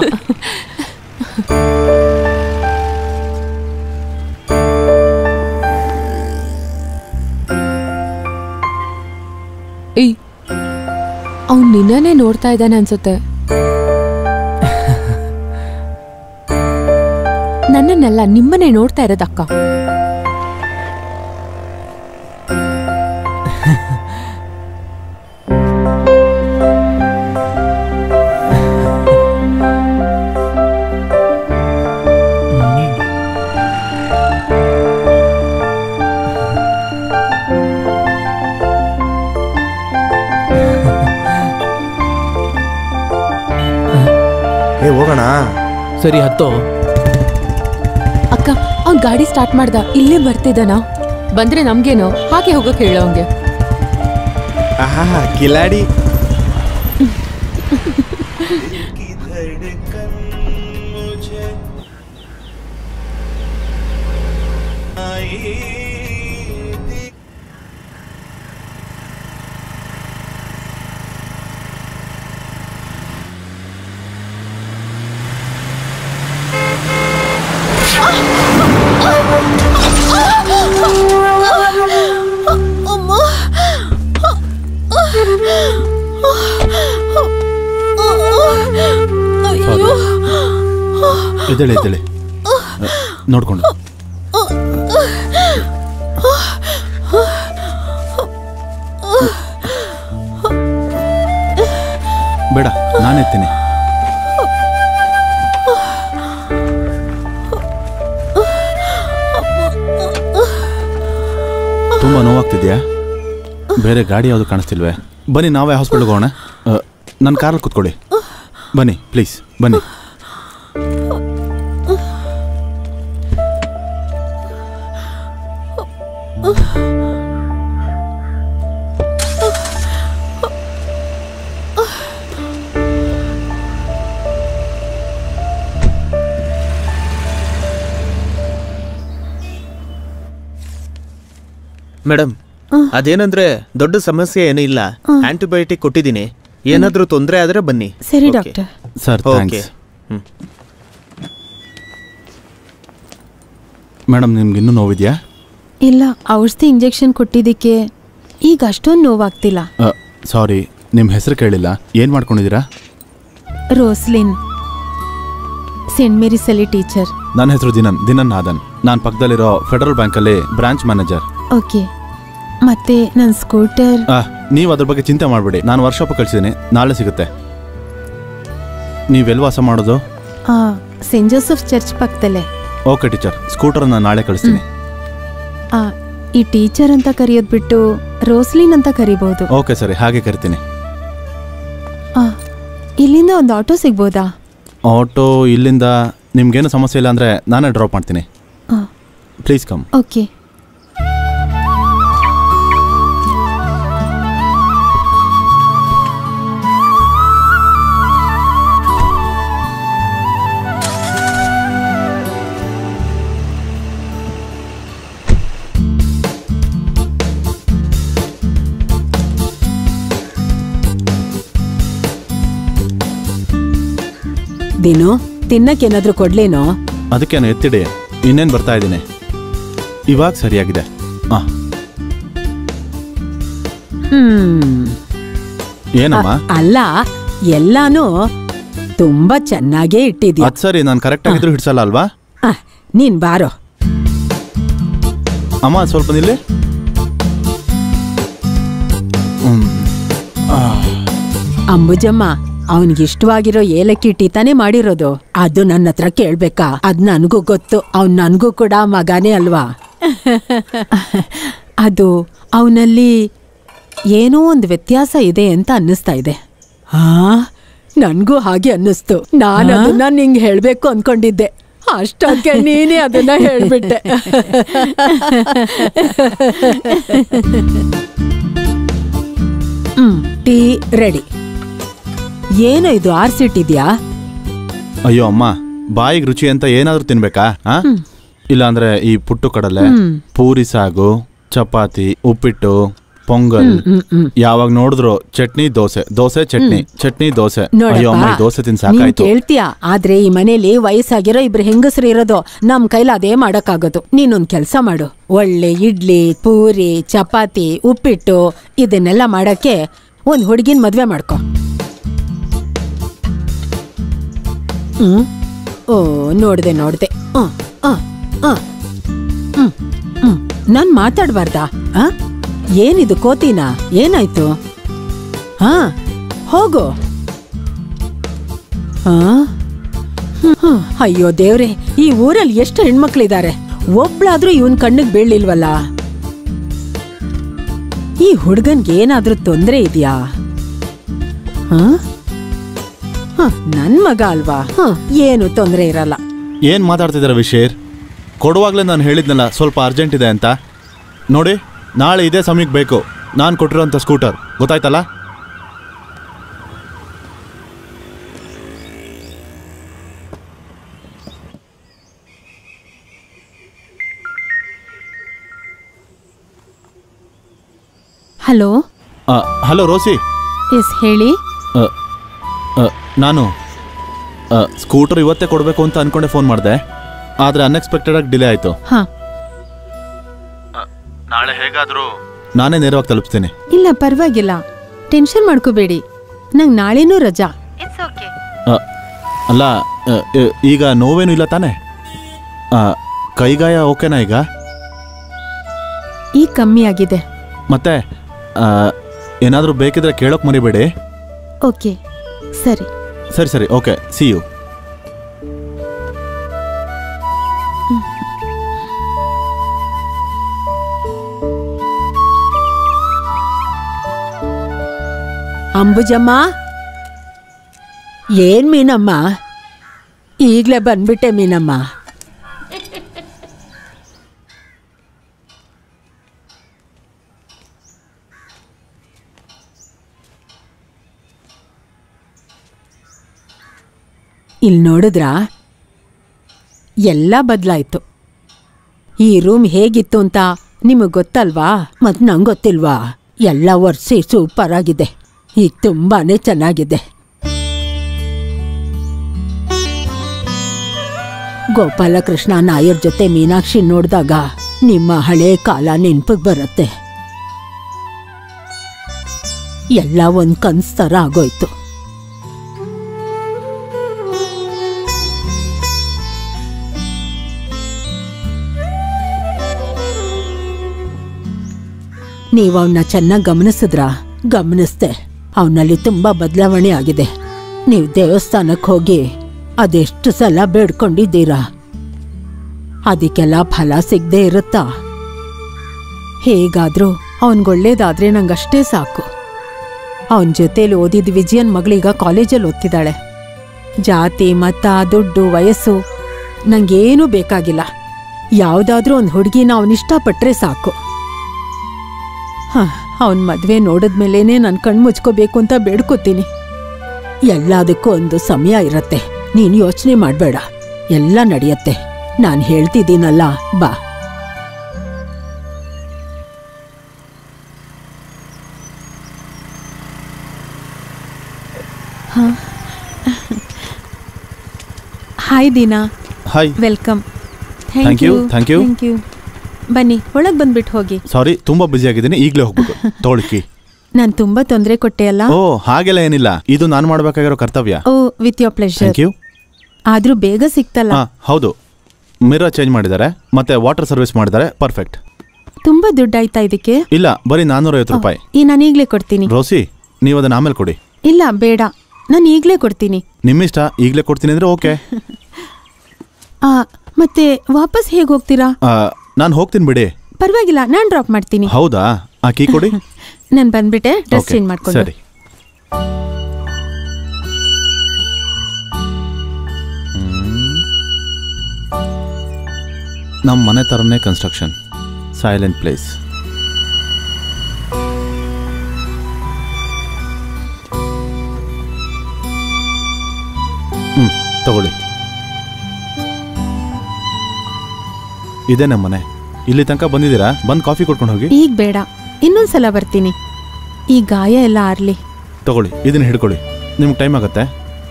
ಏಯ್ ಅವ್ನು ನಿನ್ನನೇ ನೋಡ್ತಾ ಇದ್ದಾನೆ ಅನ್ಸುತ್ತೆ. ನನ್ನನ್ನೆಲ್ಲ ನಿಮ್ಮನ್ನೇ ನೋಡ್ತಾ ಇರೋದಕ್ಕ. ಏ ಹೋಗೋಣ. ಸರಿ ಹತ್ತೋ. ಗಾಡಿ ಸ್ಟಾರ್ಟ್ ಮಾಡ್ದ ಇಲ್ಲೇ ಬರ್ತಿದ್ದಾನ? ಬಂದ್ರೆ ನಮ್ಗೇನೋ? ಹಾಗೆ ಹೋಗಕ್ ಹೇಳೋ ಹಂಗೆ ಆಹಾ ಕಿಲಾಡಿ. ಬೇರೆ ಗಾಡಿ ಯಾವುದು ಕಾಣಿಸ್ತಿಲ್ವೇ? ಬನ್ನಿ ನಾವೇ ಹಾಸ್ಪಿಟ್ಲ್ಗೆ ಹೋಗೋಣ. ನನ್ನ ಕಾರಲ್ಲಿ ಕೂತ್ಕೊಳ್ಳಿ. ಬನ್ನಿ ಪ್ಲೀಸ್ ಬನ್ನಿ. ಅದೇನಂದ್ರೆ ದೊಡ್ಡ ಸಮಸ್ಯೆ ಏನೂ ಇಲ್ಲ. ಆಂಟಿಬಯೋಟಿಕ್ ಕೊಟ್ಟಿದ್ದೀನಿ. ಏನಾದ್ರೂ ತೊಂದರೆ ಆದ್ರೆ ಬನ್ನಿ. ಸರಿ ಡಾಕ್ಟರ್. ಸರ್ ಓಕೆ ಮೇಡಮ್ ನಿಮ್ಗೆ ಇನ್ನೂ ನೋವಿದೆಯಾ? ಇಲ್ಲ ಔಷಧಿ ಇಂಜೆಕ್ಷನ್ ಕೊಟ್ಟಿದ್ದಕ್ಕೆ ಈಗ ಅಷ್ಟೊಂದು ನೋವಾಗ್ತಿಲ್ಲ. ಸಾರಿ ನಿಮ್ಮ ಹೆಸರು ಕೇಳಿಲ್ಲ. ಏನು ಮಾಡ್ಕೊಂಡಿದ್ದೀರಾ? ರೋಸ್ಲಿನ್. ಸೆಂಟ್ ಮೇರಿಸಲ್ಲಿ ಟೀಚರ್. ನನ್ನ ಹೆಸರು ದಿನನ್ ದಿನನ್ ನಾದನ್. ನಾನು ಪಕ್ಕದಲ್ಲಿರೋ ಫೆಡರಲ್ ಬ್ಯಾಂಕಲ್ಲಿ ಬ್ರಾಂಚ್ ಮ್ಯಾನೇಜರ್. ಓಕೆ. ಮತ್ತೆ ನನ್ನ ಸ್ಕೂಟರ್. ನೀವು ಅದ್ರ ಬಗ್ಗೆ ಚಿಂತೆ ಮಾಡಬೇಡಿ. ನಾನು ವರ್ಷಾಪ ಕಳಿಸಿದ್ದೀನಿ ನಾಳೆ ಸಿಗುತ್ತೆ. ನೀವೆಲ್ಲಿ ವಾಸ ಮಾಡೋದು? ಸೆಂಟ್ ಜೋಸೆಫ್ ಚರ್ಚ್ ಪಕ್ಕದಲ್ಲೇ. ಓಕೆ ಟೀಚರ್ ಸ್ಕೂಟರನ್ನ ನಾಳೆ ಕಳಿಸ್ತೀನಿ. ಆ, ಈ ಟೀಚರ್ ಅಂತ ಕರೆಯೋದು ಬಿಟ್ಟು ರೋಸ್ಲಿನ್ ಅಂತ ಕರಿಬಹುದು ಓಕೆ ಸರಿ. ಹಾಗೆ ಕರಿತೀನಿ. ಆ, ಇಲ್ಲಿಂದ ಒಂದು ಆಟೋ ಸಿಗ್ಬೋದಾ? ಆಟೋ ಇಲ್ಲಿಂದ ನಿಮ್ಗೇನು ಸಮಸ್ಯೆ ಇಲ್ಲ ಅಂದರೆ ನಾನೇ ಡ್ರಾಪ್ ಮಾಡ್ತೀನಿ. ಆ, ಪ್ಲೀಸ್ ಕಮ್ ಓಕೆ ದಿನು ತಿನ್ನಕ್ಕೇನಾದ್ರೂ ಕೊಡ್ಲೇನೋ? ಅದಕ್ಕೇನು ಎತ್ತಿಡಿ. ಇನ್ನೇನು ಬರ್ತಾ ಇದ್ದೀನಿ. ಇವಾಗ ಸರಿಯಾಗಿದೆ. ಹ್ಮ್. ಏನಮ್ಮ? ಅಲ್ಲ ಎಲ್ಲಾನು ತುಂಬಾ ಚೆನ್ನಾಗೇ ಇಟ್ಟಿದ್ಯಾ? ಅದು ಸರಿ ನಾನು ಕರೆಕ್ಟ್ ಆಗಿದ್ರು ಹಿಡ್ಸಲ್ಲ ಅಲ್ವಾ? ನೀನ್ ಬಾರೋ. ಅಮ್ಮ ಸ್ವಲ್ಪ ನಿಲ್ಲಿ. ಹ್ಮ್. ಅಂಬುಜಮ್ಮ ಅವನಿಗೆ ಇಷ್ಟವಾಗಿರೋ ಏಲಕ್ಕಿ ಟೀ ತಾನೇ ಮಾಡಿರೋದು. ಅದು ನನ್ನ ಹತ್ರ ಕೇಳ್ಬೇಕಾ? ಅದ್ ನನ್ಗೂ ಗೊತ್ತು. ಅವ್ನ್ ನನ್ಗೂ ಕೂಡ ಮಗನೇ ಅಲ್ವಾ? ಅದು ಅವನಲ್ಲಿ ಏನೋ ಒಂದು ವ್ಯತ್ಯಾಸ ಇದೆ ಅಂತ ಅನ್ನಿಸ್ತಾ ಇದೆ. ಹಾ ನನ್ಗೂ ಹಾಗೆ ಅನ್ನಿಸ್ತು. ನಾನು ಅದನ್ನ ನಿಂಗೆ ಹೇಳ್ಬೇಕು ಅನ್ಕೊಂಡಿದ್ದೆ. ಅಷ್ಟಕ್ಕೆ ನೀನೇ ಅದನ್ನ ಹೇಳ್ಬಿಟ್ಟೆ. ಹ್ಮ್ ಟೀ ರೆಡಿ. ಏನು ಇದು ಆರ್ಸಿಟ್ಟಿದ್ಯಾ ಅಯ್ಯೋ ಅಮ್ಮ ಬಾಯಿಗೆ ರುಚಿ ಅಂತ ಏನಾದರೂ ತಿನ್ಬೇಕಾ ಇಲ್ಲ ಇಲ್ಲಾಂದ್ರೆ ಈ ಪುಟ್ಟು ಕಡಲೆ ಪೂರಿ ಸಾಗು ಚಪಾತಿ ಉಪ್ಪಿಟ್ಟು ಪೊಂಗಲ್. ಯಾವಾಗ ನೋಡಿದ್ರು ಚಟ್ನಿ ದೋಸೆ ದೋಸೆ ಚಟ್ನಿ ಚಟ್ನಿ ದೋಸೆ. ಅಯ್ಯೋ ಅಮ್ಮ ಈ ದೋಸೆ ತಿನ್ ನೀನ್ ಸಾಕಾಯ್ತು ಕೇಳ್ತೀಯ ಆದ್ರೆ ಈ ಮನೇಲಿ ವಯಸ್ಸಾಗಿರೋ ಇಬ್ರು ಹೆಂಗಸರು ಇರೋದು ನಮ್ ಕೈಲಿ ಅದೇ ಮಾಡಕ್ಕಾಗೋದು. ನೀನೊಂದ್ ಕೆಲ್ಸ ಮಾಡು. ಒಳ್ಳೆ ಇಡ್ಲಿ ಪೂರಿ ಚಪಾತಿ ಉಪ್ಪಿಟ್ಟು ಇದನ್ನೆಲ್ಲ ಮಾಡಕ್ಕೆ ಒಂದ್ ಹುಡುಗಿನ ಮದ್ವೆ ಮಾಡ್ಕೊ. ಹ್ಮ್. ಓ, ನೋಡ್ದೆ ನೋಡ್ದೆ. ಹ್ಮ್ ಹಾಂ ಹಾಂ ಹ್ಞೂ ಹ್ಞೂ ನಾನ್ ಮಾತಾಡಬಾರ್ದಾ? ಹಾಂ ಏನಿದು ಕೋತಿನ? ಏನಾಯ್ತು? ಹಾ ಹೋಗು. ಹಾಂ. ಅಯ್ಯೋ ದೇವ್ರೆ, ಈ ಊರಲ್ಲಿ ಎಷ್ಟು ಹೆಣ್ಮಕ್ಳಿದ್ದಾರೆ ಒಬ್ಳಾದ್ರೂ ಇವನ್ ಕಣ್ಣಿಗೆ ಬೀಳ್ಲಿಲ್ವಲ್ಲ? ಈ ಹುಡ್ಗನ್ಗೆ ಏನಾದ್ರೂ ತೊಂದರೆ ಇದೆಯಾ? ಹ? ಹ, ನನ್ ಮಗ ಅಲ್ವಾ? ಹ, ಏನು ತೊಂದರೆ ಇರಲ್ಲ. ಏನ್ ಮಾತಾಡ್ತಿದ್ದೀರ ವಿಶೇರ್? ಕೊಡುವಾಗ್ಲೇ ನಾನು ಹೇಳಿದ್ನಲ್ಲ ಸ್ವಲ್ಪ ಅರ್ಜೆಂಟ್ ಇದೆ ಅಂತ. ನೋಡಿ ನಾಳೆ ಇದೇ ಸಮಯಕ್ಕೆ ಬೇಕು. ನಾನು ಕೊಟ್ಟಿರೋಂಥ ಸ್ಕೂಟರ್ ಗೊತ್ತಾಯ್ತಲ್ಲ? Hello hello Rosie. ಎಸ್ ಹೇಳಿ. ನಾನು ಸ್ಕೂಟರ್ ಇವತ್ತೇ ಕೊಡಬೇಕು ಅಂತ ಅನ್ಕೊಂಡೆ ಫೋನ್ ಮಾಡಿದೆ ಆದರೆ ಅನ್ಎಕ್ಸ್ಪೆಕ್ಟೆಡ್ ಆಗಿ ಡಿಲೇ ಆಯ್ತು. ಹಾ. ನಾಳೆ ಹೇಗಾದರೂ ನಾನೇ ನೇರವಾಗಿ ತಲುಪಿಸ್ತೀನಿ ಇಲ್ಲ ಪರವಾಗಿಲ್ಲ. ಟೆನ್ಷನ್ ಮಾಡ್ಕೋಬೇಡಿ. ನಂಗೆ ನಾಳೆನೂ ರಜಾ. ಅಲ್ಲ ಈಗ ನೋವೇನು ಇಲ್ಲ ತಾನೆ? ಕೈಗಾಯ ಓಕೆನಾ ಈಗ? ಈಗ ಕಮ್ಮಿ ಆಗಿದೆ. ಮತ್ತೆ ಏನಾದರೂ ಬೇಕಿದ್ರೆ ಕೇಳೋಕೆ ಮರಿಬೇಡಿ. ಓಕೆ ಸರಿ. ಸರಿ ಸರಿ ಓಕೆ ಸಿ ಯು ಅಂಬುಜಮ್ಮ ಏನ್ ಮೀನಮ್ಮ ಈಗ್ಲೇ ಬಂದ್ಬಿಟ್ಟೆ ಮೀನಮ್ಮ ಇಲ್ಲಿ ನೋಡಿದ್ರಾ? ಎಲ್ಲ ಬದಲಾಯ್ತು. ಈ ರೂಮ್ ಹೇಗಿತ್ತು ಅಂತ ನಿಮಗೆ ಗೊತ್ತಲ್ವಾ? ಮತ್ತು ನಂಗೆ ಗೊತ್ತಿಲ್ವಾ? ಎಲ್ಲ ವರ್ಷಿ ಸೂಪರ್ ಆಗಿದೆ. ಈಗ ತುಂಬಾನೇ ಚೆನ್ನಾಗಿದೆ. ಗೋಪಾಲಕೃಷ್ಣ ನಾಯರ್ ಜೊತೆ ಮೀನಾಕ್ಷಿ ನೋಡಿದಾಗ ನಿಮ್ಮ ಹಳೆ ಕಾಲ ನೆನ್ಪಿಗೆ ಬರುತ್ತೆ. ಎಲ್ಲ ಒಂದು ಕನ್ಸ್ ಥರ ಆಗೋಯ್ತು. ನೀವು ಅವನ್ನ ಚೆನ್ನಾಗಿ ಗಮನಿಸಿದ್ರ? ಗಮನಿಸ್ದೆ. ಅವನಲ್ಲಿ ತುಂಬಾ ಬದಲಾವಣೆ ಆಗಿದೆ. ನೀವು ದೇವಸ್ಥಾನಕ್ಕೆ ಹೋಗಿ ಅದೆಷ್ಟು ಸಲ ಬೇಡ್ಕೊಂಡಿದ್ದೀರಾ? ಅದಕ್ಕೆಲ್ಲ ಫಲ ಸಿಗದೆ ಇರುತ್ತಾ? ಹೇಗಾದ್ರೂ ಅವನ್ಗೊಳ್ಳೇದಾದ್ರೆ ನಂಗಷ್ಟೇ ಸಾಕು. ಅವನ ಜೊತೇಲಿ ಓದಿದ ವಿಜಯನ್ ಮಗಳೀಗ ಕಾಲೇಜಲ್ಲಿ ಓದ್ತಿದ್ದಾಳೆ. ಜಾತಿ, ಮತ, ದುಡ್ಡು, ವಯಸ್ಸು ನಂಗೇನೂ ಬೇಕಾಗಿಲ್ಲ. ಯಾವುದಾದ್ರೂ ಒಂದು ಹುಡುಗಿನ ಅವನಿಷ್ಟಪಟ್ರೆ ಸಾಕು. ಅವನ ಮದುವೆ ನೋಡಿದ್ಮೇಲೇನೆ ನಾನು ಕಣ್ಣು ಮುಚ್ಕೋಬೇಕು ಅಂತ ಬೇಡ್ಕೋತೀನಿ. ಎಲ್ಲದಕ್ಕೂ ಒಂದು ಸಮಯ ಇರತ್ತೆ. ನೀನು ಯೋಚನೆ ಮಾಡಬೇಡ. ಎಲ್ಲ ನಡೆಯತ್ತೆ. ನಾನು ಹೇಳ್ತಿದ್ದೀನಲ್ಲ ಬಾ. Hi Dina hi welcome thank you thank you thank you ಬನ್ನಿ ಒಳಗೆ ಬಂದ್ಬಿಟ್ಟು ಹೋಗಿ. ಸಾರಿ ತುಂಬಾ ಬ್ಯುಸಿ ಆಗಿದ್ದೀನಿ ಈಗಲೇ ಹೋಗ್ಬೇಕು ತೋಳ್ಕಿ. ನಾನು ತುಂಬಾ ತೊಂದರೆ ಕೊಟ್ಟೆ ಅಲ್ಲ? ಓ ಹಾಗೆಲ್ಲ ಏನಿಲ್ಲ. ಇದು ನಾನು ಮಾಡಬೇಕಾಗಿರೋ ಕರ್ತವ್ಯ. ಓ with your pleasure thank you ಆದ್ರೂ ಬೇಗ ಸಿಕ್ತಲ್ಲ? ಹಾ ಹೌದು. ಮಿರರ್ ಚೇಂಜ್ ಮಾಡಿದ್ದಾರೆ ಮತ್ತೆ ವಾಟರ್ ಸರ್ವಿಸ್ ಮಾಡಿದ್ದಾರೆ ಪರ್ಫೆಕ್ಟ್ ತುಂಬಾ ದುಡ್ಡಾಯ್ತಾ ಇದಕ್ಕೆ? ಇಲ್ಲ ಬರೀ ನಾನ್ನೂರೈವತ್ತು ರೂಪಾಯಿ. ಈ ನಾನು ಈಗ್ಲೇ ಕೊಡ್ತೀನಿ. ರೋಸಿ ನೀವು ಅದನ್ನ ಆಮೇಲೆ ಕೊಡಿ. ಇಲ್ಲ ಬೇಡ. ನಾನು ಈಗ್ಲೇ ಕೊಡ್ತೀನಿ. ನಿಮ್ಮಿಷ್ಟ ಈಗಲೇ ಕೊಡ್ತೀನಿ ಅಂದ್ರೆ ಓಕೆ. *laughs* ಆ ಮತ್ತೆ ವಾಪಸ್ ಹೇಗೆ ಹೋಗ್ತೀರಾ? ನಾನು ಹೋಗ್ತೀನಿ ಬಿಡಿ. ಪರವಾಗಿಲ್ಲ ನಾನು ಡ್ರಾಪ್ ಮಾಡ್ತೀನಿ. ಹೌದಾ? ಆ ಕೀ ಕೊಡಿ. *laughs* ನಾನು ಬಂದ್ಬಿಟ್ಟೆ ಡ್ರೆಸ್ ಚೇಂಜ್ ಮಾಡ್ಕೊಂಡು. ಸರಿ. ನಮ್ಮ ಮನೆ ಥರನೇ ಕನ್ಸ್ಟ್ರಕ್ಷನ್ ಸೈಲೆಂಟ್ ಪ್ಲೇಸ್ ಹ್ಞೂ ತಗೊಳ್ಳಿ. ಇದೇ ನಮ್ಮ ಮನೆ ಇಲ್ಲಿ ತನಕ ಬಂದಿದ್ದೀರಾ? ಬಂದು ಕಾಫಿ ಕೊಟ್ಕೊಂಡು ಹೋಗಿ. ಈಗ ಬೇಡ. ಇನ್ನೊಂದ್ಸಲ ಬರ್ತೀನಿ. ಈ ಗಾಯ ಎಲ್ಲ ಆರ್ಲಿ. ತಗೊಳ್ಳಿ ಇದನ್ನ ಹಿಡ್ಕೊಳ್ಳಿ. ನಿಮ್ಗೆ ಟೈಮ್ ಆಗುತ್ತೆ.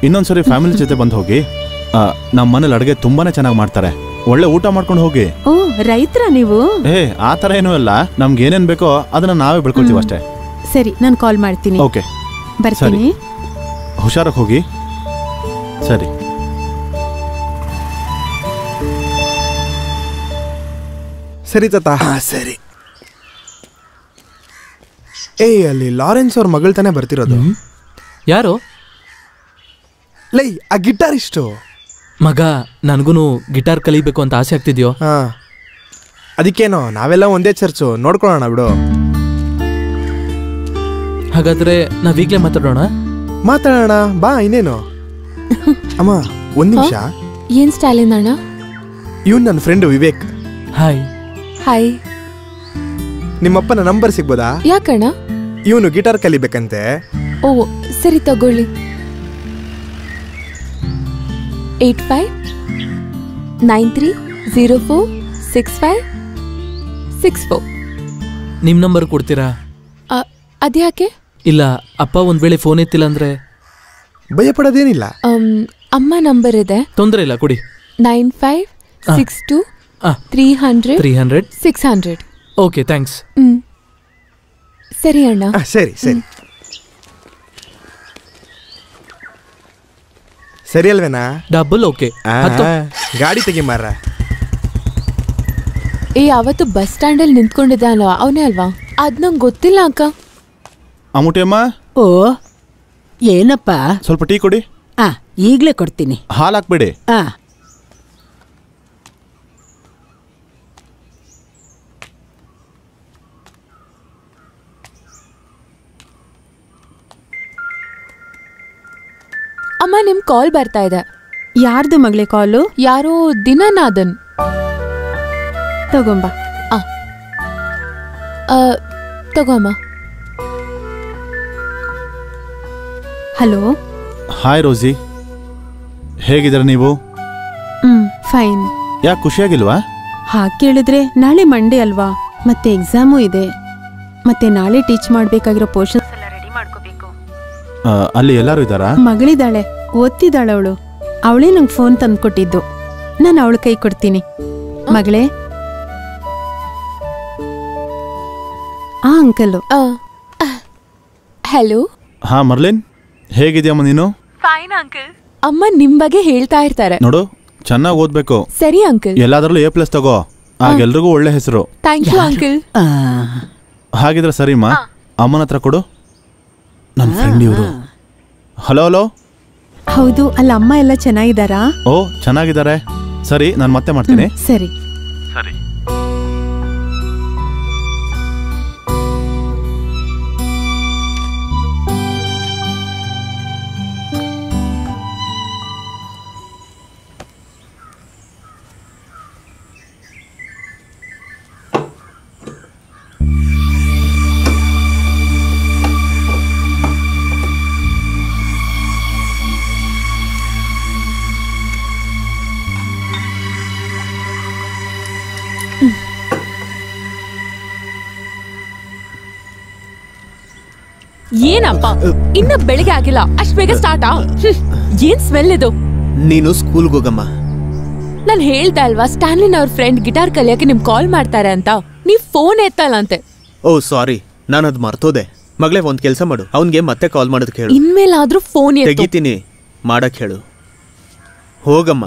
ಇನ್ನೊಂದ್ಸರಿ ಫ್ಯಾಮಿಲಿ ಜೊತೆ ಬಂದು ಹೋಗಿ. ಆ, ನಮ್ಮ ಮನೇಲಿ ಅಡುಗೆ ತುಂಬಾನೇ ಚೆನ್ನಾಗಿ ಮಾಡ್ತಾರೆ. ಒಳ್ಳೆ ಊಟ ಮಾಡ್ಕೊಂಡು ಹೋಗಿ. ಓ ರೈತರ ನೀವು? ಏ ಆ ಥರ ಏನೂ ಇಲ್ಲ ನಮ್ಗೆ ಏನೇನು ಬೇಕೋ ಅದನ್ನ ನಾವೇ ಬೆಳ್ಕೊಳ್ತೀವಿ ಅಷ್ಟೇ. ಸರಿ ನಾನು ಕಾಲ್ ಮಾಡ್ತೀನಿ. ಓಕೆ. ಬರ್ತೀನಿ. ಹುಷಾರಾಗಿ ಹೋಗಿ. ಸರಿ. ಸರಿ ತಾತ. ಸರಿ. ಏಯ್ ಅಲ್ಲಿ ಲಾರೆನ್ಸ್ ಅವ್ರ ಮಗಳು ತಾನೇ ಬರ್ತಿರೋದು? ಯಾರು? ಲೈ ಆ ಗಿಟಾರ್ ಇಷ್ಟು ಮಗ ನನಗೂ ಗಿಟಾರ್ ಕಲಿಬೇಕು ಅಂತ ಆಸೆ ಆಗ್ತಿದ್ಯೋ? ಹಾ. ಅದಕ್ಕೇನೋ ನಾವೆಲ್ಲ ಒಂದೇ ಚರ್ಚು. ನೋಡ್ಕೊಳ್ಳೋಣ ಬಿಡು. ಹಾಗಾದ್ರೆ ನಾವೀಗಲೇ ಮಾತಾಡೋಣ? ಮಾತಾಡೋಣ ಬಾ ಇನ್ನೇನು. ಅಮ್ಮ ಒಂದ್ ನಿಮಿಷ. ಏನ್ ಸ್ಟೈಲ್ ಅಣ್ಣ? ಇವ್ನು ನನ್ನ ಫ್ರೆಂಡ್ ವಿವೇಕ್. ಹಾಯ್ ಹಾಯ್ ನಿಮ್ಮಪ್ಪನ ನಂಬರ್ ಸಿಗ್ಬೋದಾ? ಯಾಕಣ್ಣ? ಇವನು ಗಿಟಾರ್ ಕಲಿಬೇಕಂತೆ. ಓ ಸರಿ ತಗೊಳ್ಳಿ. Eight five nine three zero four six five six four. ನಿಮ್ಮ ನಂಬರ್ ಕೊಡ್ತೀರಾ? ಅದ್ಯಾಕೆ? ಇಲ್ಲ ಅಪ್ಪ ಒಂದ್ ವೇಳೆ ಫೋನ್ ಎತ್ತಿಲ್ಲ ಅಂದ್ರೆ? ಭಯ ಪಡೋದೇನಿಲ್ಲ ಅಮ್ಮ ನಂಬರ್ ಇದೆ. ತೊಂದರೆ ಇಲ್ಲ ಕೊಡಿ. Nine five. Six two. Three hundred three hundred six hundred okay thanks ಹ್ಮ್. ಸರಿ ಅಣ್ಣ. ಆ, ಸರಿ ಸರಿ. ಸರಿ ಅಲ್ವೇನಾ? ಡಬಲ್ ಓಕೆ ಆ, ಗಾಡಿ ತೆಗಿ ಮಾರ ಏ ಅವತ್ತು ಬಸ್ ಸ್ಟ್ಯಾಂಡ್ ಅಲ್ಲಿ ನಿಂತ್ಕೊಂಡಿದ್ದ ಅಲ್ವಾ ಅವನೇ ಅಲ್ವಾ? ಅದ್ ನಂಗೆ ಗೊತ್ತಿಲ್ಲ ಅಕ್ಕ. ಅಮ್ಮುಟಿ ಅಮ್ಮ ಓ ಏನಪ್ಪ? ಸ್ವಲ್ಪ ಟೀ ಕೊಡಿ. ಆ ಈಗಲೇ ಕೊಡ್ತೀನಿ. ಹಾಲು ಹಾಕ್ಬೇಡಿ. ಆ. ಅಮ್ಮ ನಿಮ್ ಕಾಲ್ ಬರ್ತಾ ಇದೆ. ಯಾರ್ದು ಮಗಳೇ ಕಾಲು ಯಾರೋ ದಿನನಾದನ್. ತಗೊಂಬ. ಆ, ತಗೋ ಅಮ್ಮ. ಹಲೋ? ಹಾಯ್ ರೋಸಿ ಹೇಗಿದ್ದಾರೆ ನೀವು? ಹ್ಮ್ ಫೈನ್ ಯಾಕೆ ಖುಷಿಯಾಗಿಲ್ವಾ? ಹಾಗೆ ಕೇಳಿದ್ರೆ ನಾಳೆ ಮಂಡೇ ಅಲ್ವಾ? ಮತ್ತೆ ಎಕ್ಸಾಮು ಇದೆ. ಮತ್ತೆ ನಾಳೆ ಟೀಚ್ ಮಾಡ್ಬೇಕಾಗಿರೋ ಪೋರ್ಷನ್ಸ್ ಅಲ್ಲಿ ಎಲ್ಲರೂ ಇದ್ದಾರಾ? ಮಗಳಿದ್ದಾಳೆ ಓದ್ತಿದ್ದಾಳೆ ಅವಳು ಅವಳೇ ನಂಗೆ ಫೋನ್ ತಂದ್ಕೊಟ್ಟಿದ್ದು. ನಾನು ಅವಳ ಕೈ ಕೊಡ್ತೀನಿ. ಮಗಳೇ? ಆ ಅಂಕಲು. ಹಲೋ? ಹಾ ಮರ್ಲಿನ್ ಹೇಗಿದ್ಯಮ್ಮ ನೀನು? ಅಮ್ಮ ನಿಮ್ ಬಗ್ಗೆ ಹೇಳ್ತಾ ಇರ್ತಾರೆ. ನೋಡು ಚೆನ್ನಾಗಿ ಓದ್ಬೇಕು. ಸರಿ ಅಂಕಲ್ ಎಲ್ಲಾದ್ರಲ್ಲೂ ಎ ಪ್ಲಸ್ ತಗೋ. ಆಗೆಲ್ರಿಗೂ ಒಳ್ಳೆ ಹೆಸರು. ಥ್ಯಾಂಕ್ ಯು ಅಂಕಲ್ ಹಾಗಿದ್ರೆ ಸರಿಮ್ಮ ಅಮ್ಮನ ಹತ್ರ ಕೊಡು. ನನ್ನ ಫ್ರೆಂಡ್ ಇವರು ಹಲೋ ಹಲೋ? ಹೌದು ಅಲ್ಲ ಅಮ್ಮ ಎಲ್ಲ ಚೆನ್ನಾಗಿದ್ದಾರಾ? ಓ ಚೆನ್ನಾಗಿದ್ದಾರೆ. ಸರಿ ನಾನು ಮತ್ತೆ ಮಾಡ್ತೀನಿ. ಸರಿ. ಏನಪ್ಪ? ಇನ್ನ ಬೆಳಿಗ್ಗೆ ಆಗಿಲ್ಲ. ಅಷ್ಟ್ ಬೇಗ ಸ್ಟಾರ್ಟ್ ಏನ್ ಸ್ಮೆಲ್ ಇದು? ನೀನು ಸ್ಕೂಲ್ ಹೋಗಮ್ಮ. ನಾನ್ ಹೇಳ್ದೆ ಅಲ್ವಾ ಸ್ಟ್ಯಾನ್ಲಿನ್ ಅವ್ರ ಫ್ರೆಂಡ್ ಗಿಟಾರ್ ಕಲಿಯಕ್ಕೆ ನಿಮ್ ಕಾಲ್ ಮಾಡ್ತಾರೆ ಅಂತ. ನೀವ್ ಫೋನ್ ಎತ್ತಲ್ಲ ಅಂತೆ ಓ ಸಾರಿ ನಾನು ಅದ್ ಮರ್ತೋದೆ. ಮಗಳೇ ಒಂದ್ ಕೆಲಸ ಮಾಡು. ಅವ್ನಿಗೆ ಮತ್ತೆ ಕಾಲ್ ಮಾಡೋದಕ್ಕೆ ಹೇಳು ಇನ್ಮೇಲಾದ್ರೂ ಫೋನ್ ತೆಗಿತೀನಿ. ಮಾಡಕ್ ಹೇಳು. ಹೋಗಮ್ಮ.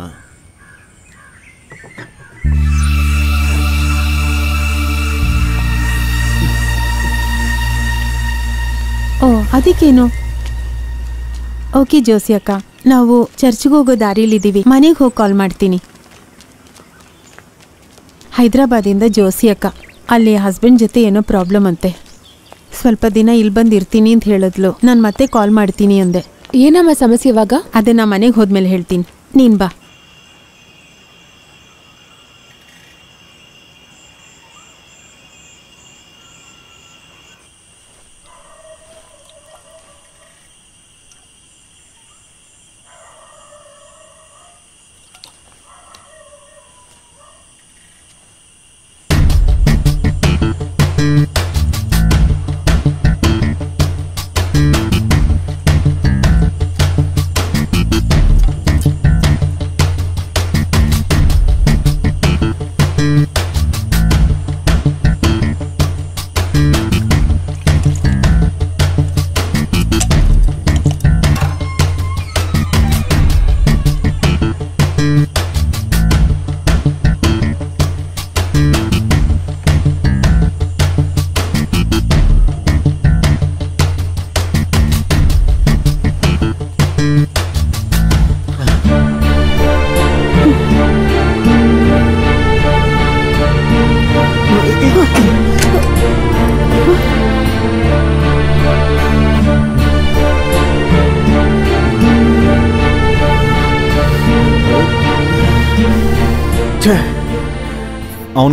ಅದಕ್ಕೇನು? ಓಕೆ ಜೋಸಿ ಅಕ್ಕ. ನಾವು ಚರ್ಚ್ಗೆ ಹೋಗೋ ದಾರಿಲಿದ್ದೀವಿ ಮನೆಗೆ ಹೋಗಿ ಕಾಲ್ ಮಾಡ್ತೀನಿ. ಹೈದ್ರಾಬಾದಿಂದ ಜೋಸಿ ಅಕ್ಕ. ಅಲ್ಲಿ ಹಸ್ಬೆಂಡ್ ಜೊತೆ ಏನೋ ಪ್ರಾಬ್ಲಮ್ ಅಂತೆ. ಸ್ವಲ್ಪ ದಿನ ಇಲ್ಲಿ ಬಂದಿರ್ತೀನಿ ಅಂತ ಹೇಳಿದ್ಲು. ನಾನು ಮತ್ತೆ ಕಾಲ್ ಮಾಡ್ತೀನಿ ಅಂದೆ. ಏನಮ್ಮ ಸಮಸ್ಯೆ ಇವಾಗ? ಅದೇ ನಾ ಮನೆಗೆ ಹೋದ್ಮೇಲೆ ಹೇಳ್ತೀನಿ. ನೀನ್ ಬಾ.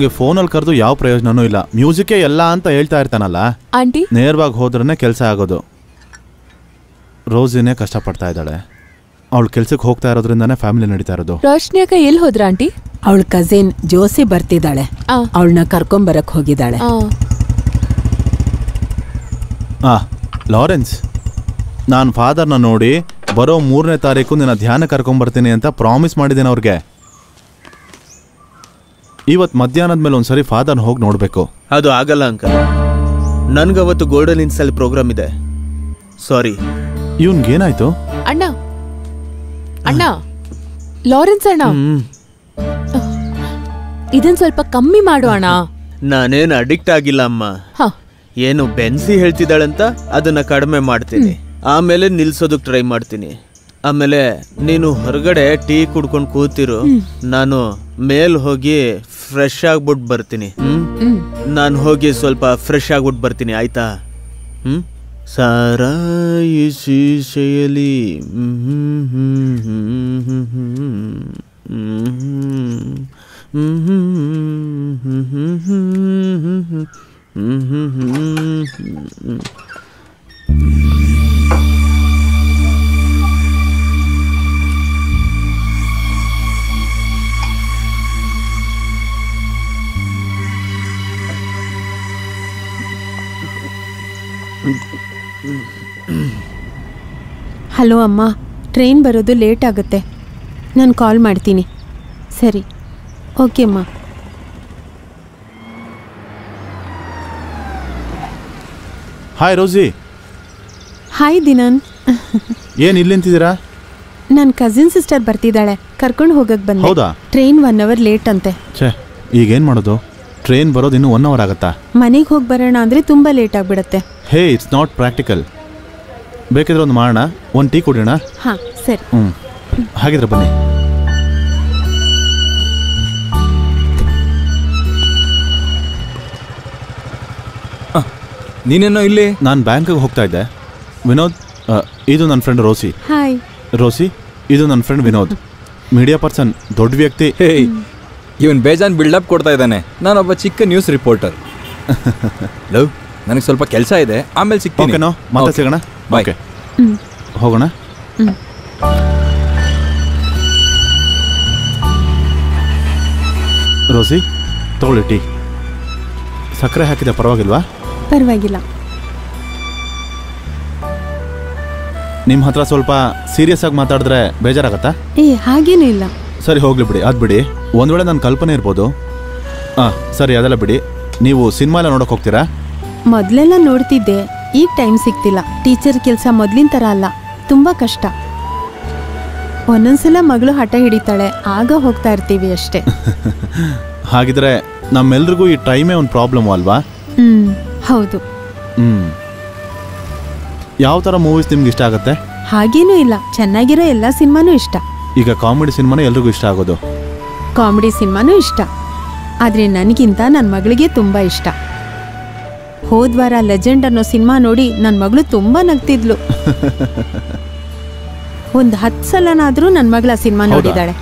ಅವನಿಗೆ ಫೋನಲ್ಲಿ ಕರೆದು ಯಾವ ಪ್ರಯೋಜನನೂ ಇಲ್ಲ. ಮ್ಯೂಸಿಕ್ಕೇ ಎಲ್ಲ ಅಂತ ಹೇಳ್ತಾ ಇರ್ತಾನಲ್ಲ? ಆಂಟಿ? ನೇರವಾಗಿ ಹೋದ್ರೇ ಕೆಲಸ ಆಗೋದು. ರೋಸಿನೇ ಕಷ್ಟಪಡ್ತಾ ಇದ್ದಾಳೆ. ಅವಳು ಕೆಲ್ಸಕ್ಕೆ ಹೋಗ್ತಾ ಇರೋದ್ರಿಂದಾನೇ ಫ್ಯಾಮಿಲಿ ನಡೀತಾ ಇರೋದು. ರೋಶ್ನಿ ಅಕ್ಕ ಎಲ್ಲಿ ಹೋದ್ರ ಆಂಟಿ? ಅವಳ ಕಸಿನ್ ಜೋಸಿ ಬರ್ತಿದ್ದಾಳೆ. ಆ, ಅವಳನ್ನ ಕರ್ಕೊಂಬರಕ್ ಹೋಗಿದ್ದಾಳೆ. ಆ. ಆ ಲಾರೆನ್ಸ್ ನಾನು ಫಾದರ್ನ ನೋಡಿ ಬರೋ ಮೂರನೇ ತಾರೀಕು ನಿನ್ನ ಧ್ಯಾನ ಕರ್ಕೊಂಬರ್ತೀನಿ ಅಂತ ಪ್ರಾಮಿಸ್ ಮಾಡಿದ್ದೇನೆ ಅವ್ರಿಗೆ. ಇವತ್ತು ಮಧ್ಯಾಹ್ನದ ಮೇಲೆ ಒಂದ್ಸರಿ ಫಾದರ್ ಹೋಗಿ ನೋಡಬೇಕು. ಅದು ಆಗಲ್ಲ ಅಂಕಲ್. ನನ್ಗವತ್ತು ಗೋಲ್ಡನ್ ಇನ್ಸಲ್ ಪ್ರೋಗ್ರಾಮ್ ಇದೆ. ಸಾರಿ. ಇವನ್ಗೇನಾಯ್ತು? ಅಣ್ಣ. ಅಣ್ಣ. ಲಾರೆನ್ಸ್ ಅಣ್ಣ. ಇದನ್ ಸ್ವಲ್ಪ ಕಮ್ಮಿ ಮಾಡು ಅಣ್ಣ. ನಾನೇನು ಅಡಿಕ್ಟ್ ಆಗಿಲ್ಲ ಅಮ್ಮ. ಹ. ಏನು ಬೆನ್ಸಿ ಹೇಳ್ತಿದ್ದಾಳಂತ? ಅದನ್ನ ಕಡಿಮೆ ಮಾಡ್ತೀನಿ. ಆಮೇಲೆ ನಿಲ್ಸೋದಕ್ ಟ್ರೈ ಮಾಡ್ತೀನಿ. ಆಮೇಲೆ ನೀನು ಹೊರಗಡೆ ಟೀ ಕುಡ್ಕೊಂಡು ಕೂತಿರು. ನಾನು ಮೇಲ್ ಹೋಗಿ ಫ್ರೆಶ್ ಆಗ್ಬಿಟ್ಟು ಬರ್ತೀನಿ ಹ್ಮ್ ಹ್ಮ್ ನಾನು ಹೋಗಿ ಸ್ವಲ್ಪ ಫ್ರೆಶ್ ಆಗ್ಬಿಟ್ಟು ಬರ್ತೀನಿ ಆಯ್ತಾ ಹ್ಮ್ ಸಾರಾಯಿ ಶೀಶೆಯಲ್ಲಿ ಹ್ಮ್ ಹಲೋ ಅಮ್ಮ ಟ್ರೈನ್ ಬರೋದು ಲೇಟ್ ಆಗುತ್ತೆ. ನಾನು ಕಾಲ್ ಮಾಡ್ತೀನಿ. ಸರಿ. ಓಕೆ ಅಮ್ಮ. ಹಾಯ್ ರೋಸಿ ಹಾಯ್ ದಿನನ್ ಏನು ಇಲ್ಲಿ ನಿಂತಿದ್ದೀರಾ? ನನ್ನ ಕಸಿನ್ ಸಿಸ್ಟರ್ ಬರ್ತಿದ್ದಾಳೆ. ಕರ್ಕೊಂಡು ಹೋಗಕ್ಕೆ ಬಂದೆ. ಹೌದಾ? ಟ್ರೈನ್ ಒನ್ ಅವರ್ ಲೇಟ್ ಅಂತೆ. ಛೇ ಈಗೇನು ಮಾಡೋದು? ಟ್ರೈನ್ ಬರೋದು ಇನ್ನೂ ಒನ್ ಅವರ್ ಆಗುತ್ತಾ? ಮನೆಗೆ ಹೋಗಿ ಬರೋಣ ಅಂದರೆ ತುಂಬ ಲೇಟ್ ಆಗಿಬಿಡುತ್ತೆ. ಹೇ ಇಟ್ಸ್ ನಾಟ್ ಪ್ರಾಕ್ಟಿಕಲ್ ಬೇಕಿದ್ರೆ ಒಂದು ಮಾಡೋಣ? ಒಂದು ಟೀ ಕುಡಿಯೋಣ? ಹಾಂ ಸರಿ. ಹ್ಞೂ ಹಾಗಿದ್ರೆ ಬನ್ನಿ. ನೀನೇನೋ ಇಲ್ಲಿ? ನಾನು ಬ್ಯಾಂಕಿಗೆ ಹೋಗ್ತಾ ಇದ್ದೆ. ವಿನೋದ್ ಆ, ಇದು ನನ್ನ ಫ್ರೆಂಡ್ ರೋಸಿ. ಹಾಯ್ ರೋಸಿ ಇದು ನನ್ನ ಫ್ರೆಂಡ್ ವಿನೋದ್. ಮೀಡಿಯಾ ಪರ್ಸನ್ ದೊಡ್ಡ ವ್ಯಕ್ತಿ. ಹೇ ಇವನ್ ಬೇಜಾನ್ ಬಿಲ್ಡಪ್ ಕೊಡ್ತಾ ಇದ್ದಾನೆ. ನಾನೊಬ್ಬ ಚಿಕ್ಕ ನ್ಯೂಸ್ ರಿಪೋರ್ಟರ್ ಲವ್ ನನಗೆ ಸ್ವಲ್ಪ ಕೆಲಸ ಇದೆ. ಆಮೇಲೆ ಸಿಗ್ತೀನಿ. ಓಕೆನೋ ಮತ್ತೆ. ಸಿಗೋಣ? ಬಾಯ್ ಓಕೆ ಹೋಗೋಣ? ರೋಸಿ ತಗೊಳ್ಳಿ ಟೀ. ಸಕ್ಕರೆ ಹಾಕಿದೆ ಪರವಾಗಿಲ್ವಾ? ಪರವಾಗಿಲ್ಲ. ನಿಮ್ಮ ಹತ್ರ ಸ್ವಲ್ಪ ಸೀರಿಯಸ್ ಆಗಿ ಮಾತಾಡಿದ್ರೆ ಬೇಜಾರಾಗತ್ತಾ? ಏ ಹಾಗೇನೂ ಇಲ್ಲ. ಸರಿ ಹೋಗ್ಲಿ ಬಿಡಿ. ಅದು ಬಿಡಿ. ಒಂದು ವೇಳೆ ನನ್ನ ಕಲ್ಪನೆ ಇರ್ಬೋದು. ಹಾಂ ಸರಿ ಅದೆಲ್ಲ ಬಿಡಿ. ನೀವು ಸಿನಿಮಾ ಎಲ್ಲ ನೋಡೋಕೆ ಹೋಗ್ತೀರಾ? ಮೊದಲೆಲ್ಲ ನೋಡ್ತಿದ್ದೆ ಈಗ ಟೈಮ್ ಸಿಗ್ತಿಲ್ಲ. ಟೀಚರ್ ಕೆಲಸ ಮೊದಲಿನ ಥರ ಅಲ್ಲ ತುಂಬ ಕಷ್ಟ. ಒಂದೊಂದ್ಸಲ ಮಗಳು ಹಠ ಹಿಡಿತಾಳೆ ಆಗ ಹೋಗ್ತಾ ಇರ್ತೀವಿ ಅಷ್ಟೇ. *laughs* ಹಾಗಿದ್ರೆ ನಮ್ಮೆಲ್ರಿಗೂ ಈ ಟೈಮೇ ಒಂದು ಪ್ರಾಬ್ಲಮ್ ಅಲ್ವಾ? ಹ್ಮ್ ಹೌದು. ಹ್ಮ್. ಯಾವ ಥರ ಮೂವೀಸ್ ನಿಮ್ಗೆ ಇಷ್ಟ ಆಗುತ್ತೆ? ಹಾಗೇನೂ ಇಲ್ಲ ಚೆನ್ನಾಗಿರೋ ಎಲ್ಲ ಸಿನಿಮಾನೂ ಇಷ್ಟ. ಈಗ ಕಾಮಿಡಿ ಸಿನಿಮಾನೇ ಎಲ್ರಿಗೂ ಇಷ್ಟ ಆಗೋದು? ಕಾಮಿಡಿ ಸಿನಿಮಾನೂ ಇಷ್ಟ. ಆದರೆ ನನಗಿಂತ ನನ್ನ ಮಗಳಿಗೆ ತುಂಬ ಇಷ್ಟ. ಹೋದ್ವಾರ ಲೆಜೆಂಡ್ ಅನ್ನೋ ಸಿನಿಮಾ ನೋಡಿ ನನ್ನ ಮಗಳು ತುಂಬ ನಗ್ತಿದ್ಲು. *laughs* ಒಂದು ಹತ್ತು ಸಲನಾದರೂ ನನ್ನ ಮಗಳ ಸಿನಿಮಾ? ನೋಡಿದಾಳೆ.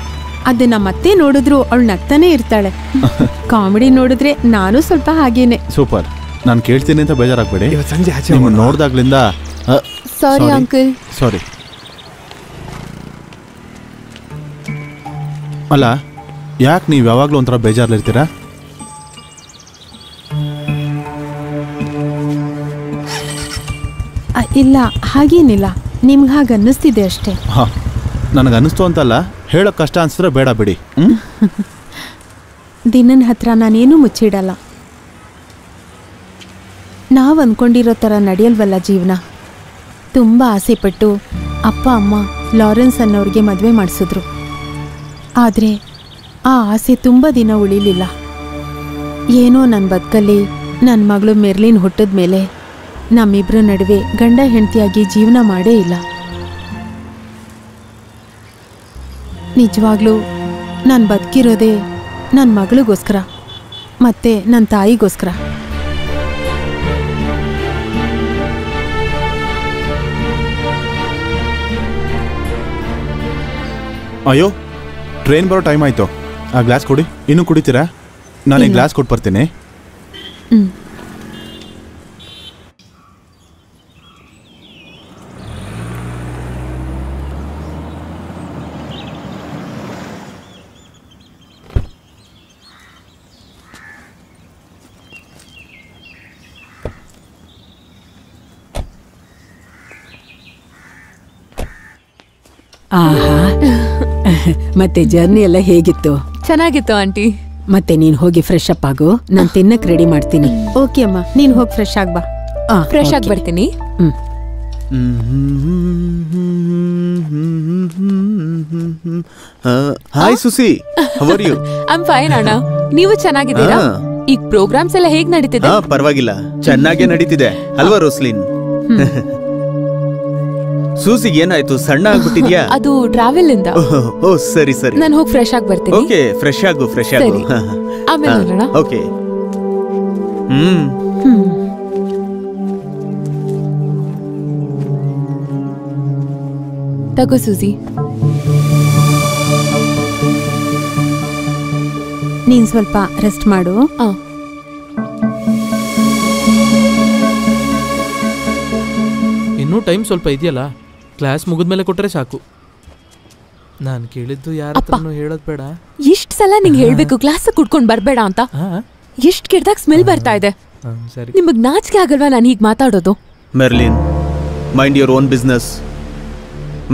ಅದನ್ನ ಮತ್ತೆ ನೋಡಿದ್ರು ಅವಳು ನಗ್ತಾನೆ ಇರ್ತಾಳೆ. *laughs* ಕಾಮಿಡಿ ನೋಡಿದ್ರೆ ನಾನು ಸ್ವಲ್ಪ ಹಾಗೇನೆ. ಸೂಪರ್. ನಾನು ಕೇಳ್ತೀನಿ ಅಂತ ಬೇಜಾರಾಗಬೇಡಿ. ಸಂಜೆ ಆಚೆ ನೋಡ್ದಾಗ್ಲಿಂದ ಸಾರಿ ಅಂಕಲ್ ಸಾರಿ ಅಲ್ಲ ಯಾಕೆ ನೀವು ಯಾವಾಗಲೂ ಒಂಥರ ಬೇಜಾರಲ್ಲಿರ್ತೀರಾ ಇಲ್ಲ ಹಾಗೇನಿಲ್ಲ. ನಿಮ್ಗೆ ಹಾಗೆ ಅನ್ನಿಸ್ತಿದೆ ಅಷ್ಟೇ. ನನಗೆ ಅನ್ನಿಸ್ತು ಅಂತಲ್ಲ ಹೇಳೋ ಕಷ್ಟ ಅನ್ಸಿದ್ರೆ ಬೇಡ ಬಿಡಿ. ಹ್ಞೂ *laughs* ದಿನನ ಹತ್ರ ನಾನೇನು ಮುಚ್ಚಿಡಲ್ಲ. ನಾವು ಅಂದ್ಕೊಂಡಿರೋ ಥರ ನಡೆಯಲ್ವಲ್ಲ ಜೀವನ? ತುಂಬ ಆಸೆಪಟ್ಟು ಅಪ್ಪ ಅಮ್ಮ ಲಾರೆನ್ಸ್ ಅನ್ನೋರಿಗೆ ಮದುವೆ ಮಾಡಿಸಿದ್ರು. ಆದರೆ ಆ ಆಸೆ ತುಂಬ ದಿನ ಉಳಿಲಿಲ್ಲ. ಏನೋ ನನ್ನ ಬದುಕಲ್ಲಿ ನನ್ನ ಮಗಳು ಮೆರ್ಲಿನ್ ಹುಟ್ಟಿದ ಮೇಲೆ ನಮ್ಮಿಬ್ಬರ ನಡುವೆ ಗಂಡ ಹೆಂಡತಿಯಾಗಿ ಜೀವನ ಮಾಡೇ ಇಲ್ಲ. ನಿಜವಾಗ್ಲೂ ನಾನು ಬದುಕಿರೋದೇ ನನ್ನ ಮಗಳಿಗೋಸ್ಕರ ಮತ್ತೆ ನನ್ನ ತಾಯಿಗೋಸ್ಕರ. ಅಯ್ಯೋ ಟ್ರೈನ್ ಬರೋ ಟೈಮ್ ಆಯಿತು. ಆ ಗ್ಲಾಸ್ ಕೊಡಿ ಇನ್ನೂ ಕುಡಿತೀರಾ? ನಾನು ಈ ಗ್ಲಾಸ್ ಕೊಟ್ಟು ಬರ್ತೀನಿ ಆಹಾ. ಮತ್ತೆ ಜರ್ನಿ ಎಲ್ಲ ಹೇಗಿತ್ತು? ಚೆನ್ನಾಗಿತ್ತು ಆಂಟಿ. ಮತ್ತೆ ನೀನ್ ಹೋಗಿ ಫ್ರೆಶ್ ಅಪ್ ಆಗು. ನಾನ್ ತಿನ್ನಕ್ ರೆಡಿ ಮಾಡ್ತೀನಿ. ಓಕೆ ಅಮ್ಮ. ನೀನ್ ಹೋಗಿ ಫ್ರೆಶ್ ಆಗ್ಬಾ ಆ, ಫ್ರೆಶ್ ಆಗಿ. ಬರ್ತೀನಿ. ಹ್ಮ್. Hi Susie you I'm fine ಅಣ್ಣ. ನೀವು ಚೆನ್ನಾಗಿದ್ದೀರಾ? ಈ ಈಗ ಪ್ರೋಗ್ರಾಮ್ಸ್ ಎಲ್ಲ ಹೇಗ್ ನಡೀತಿದೆ? ಹಾ ಪರವಾಗಿಲ್ಲ. ಚೆನ್ನಾಗೇ ನಡೀತಿದೆ. ಅಲ್ವಾ ರೋಸ್ಲಿನ್ *laughs* ಸೂಸಿಗೆ ಏನಾಯ್ತು? ಸಣ್ಣ ಆಗ್ಬಿಟ್ಟಿದ್ಯಾ? *laughs* ಅದು ಟ್ರಾವೆಲ್ ಇಂದ ಓ ಸರಿ ಸರಿ. ನಾನು ಹೋಗಿ ಫ್ರೆಶ್ ಆಗಿ ಬರ್ತೀನಿ. ಓಕೆ ಫ್ರೆಶ್ ಆಗು ಫ್ರೆಶ್ ಆಗು. ಸರಿ. ಆಮೇಲೆ ನೋಡೋಣ. ಓಕೆ. ಹ್ಮ್. ತಗೋ ಸೂಜಿ. ನೀನ್ ಸ್ವಲ್ಪ ರೆಸ್ಟ್ ಮಾಡು. ಆ. ಇನ್ನೂ ಟೈಮ್ ಸ್ವಲ್ಪ ಇದೆಯಲ್ಲ? ಕ್ಲಾಸ್ ಮುಗಿದ್ಮೇಲೆ ಕೊಟ್ಟರೆ ಸಾಕು. ನಾನು ಕೇಳಿದ್ದು ಯಾರ ಹತ್ರನೂ ಹೇಳೋದು ಬೇಡ. ಇಷ್ಟ ಸಲ ನಿಂಗೆ ಹೇಳಬೇಕು ಕ್ಲಾಸ್ ಕುಡ್ಕೊಂಡು ಬರಬೇಡ ಅಂತ. ಎಷ್ಟು ಕೆಟ್ಟದಾಗ ಸ್ಮೆಲ್ ಬರ್ತಾ ಇದೆ. ಸರಿ. ನಿಮಗೆ ನಾಚಿಕೆ ಆಗಲ್ವಾ ನಾನು ಈಗ ಮಾತಾಡೋದು? Merlin mind your own business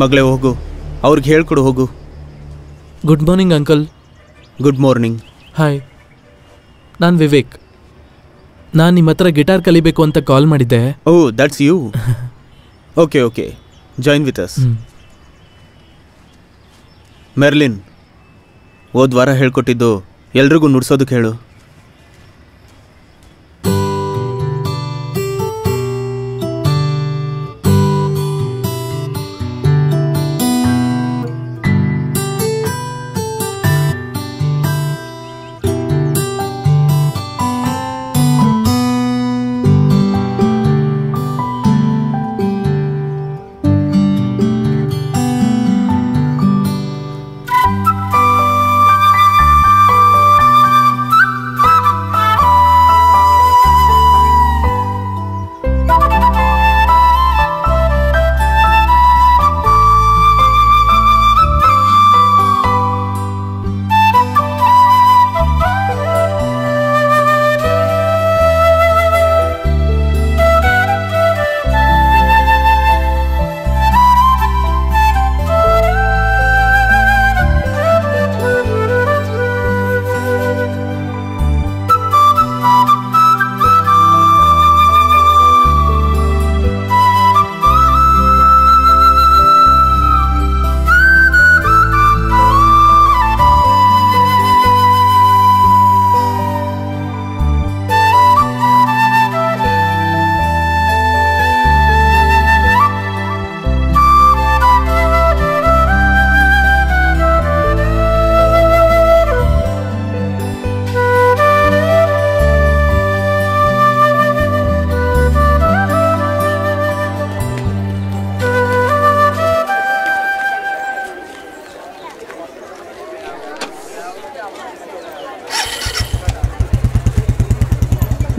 ಮಗಳೇ ಹೋಗು. ಅವ್ರಿಗೆ ಹೇಳ್ಕೊಡು ಹೋಗು. Good morning uncle good morning hi ನಾನು ವಿವೇಕ್. ನಾನು ನಿಮ್ಮ ಹತ್ರ ಗಿಟಾರ್ ಕಲಿಬೇಕು ಅಂತ ಕಾಲ್ ಮಾಡಿದ್ದೆ. ಓ that's you okay okay join with us. Merlin ಹೋದ್ ವಾರ ಹೇಳ್ಕೊಟ್ಟಿದ್ದು ಎಲ್ರಿಗೂ ನುಡ್ಸೋದಕ್ಕೆ ಹೇಳು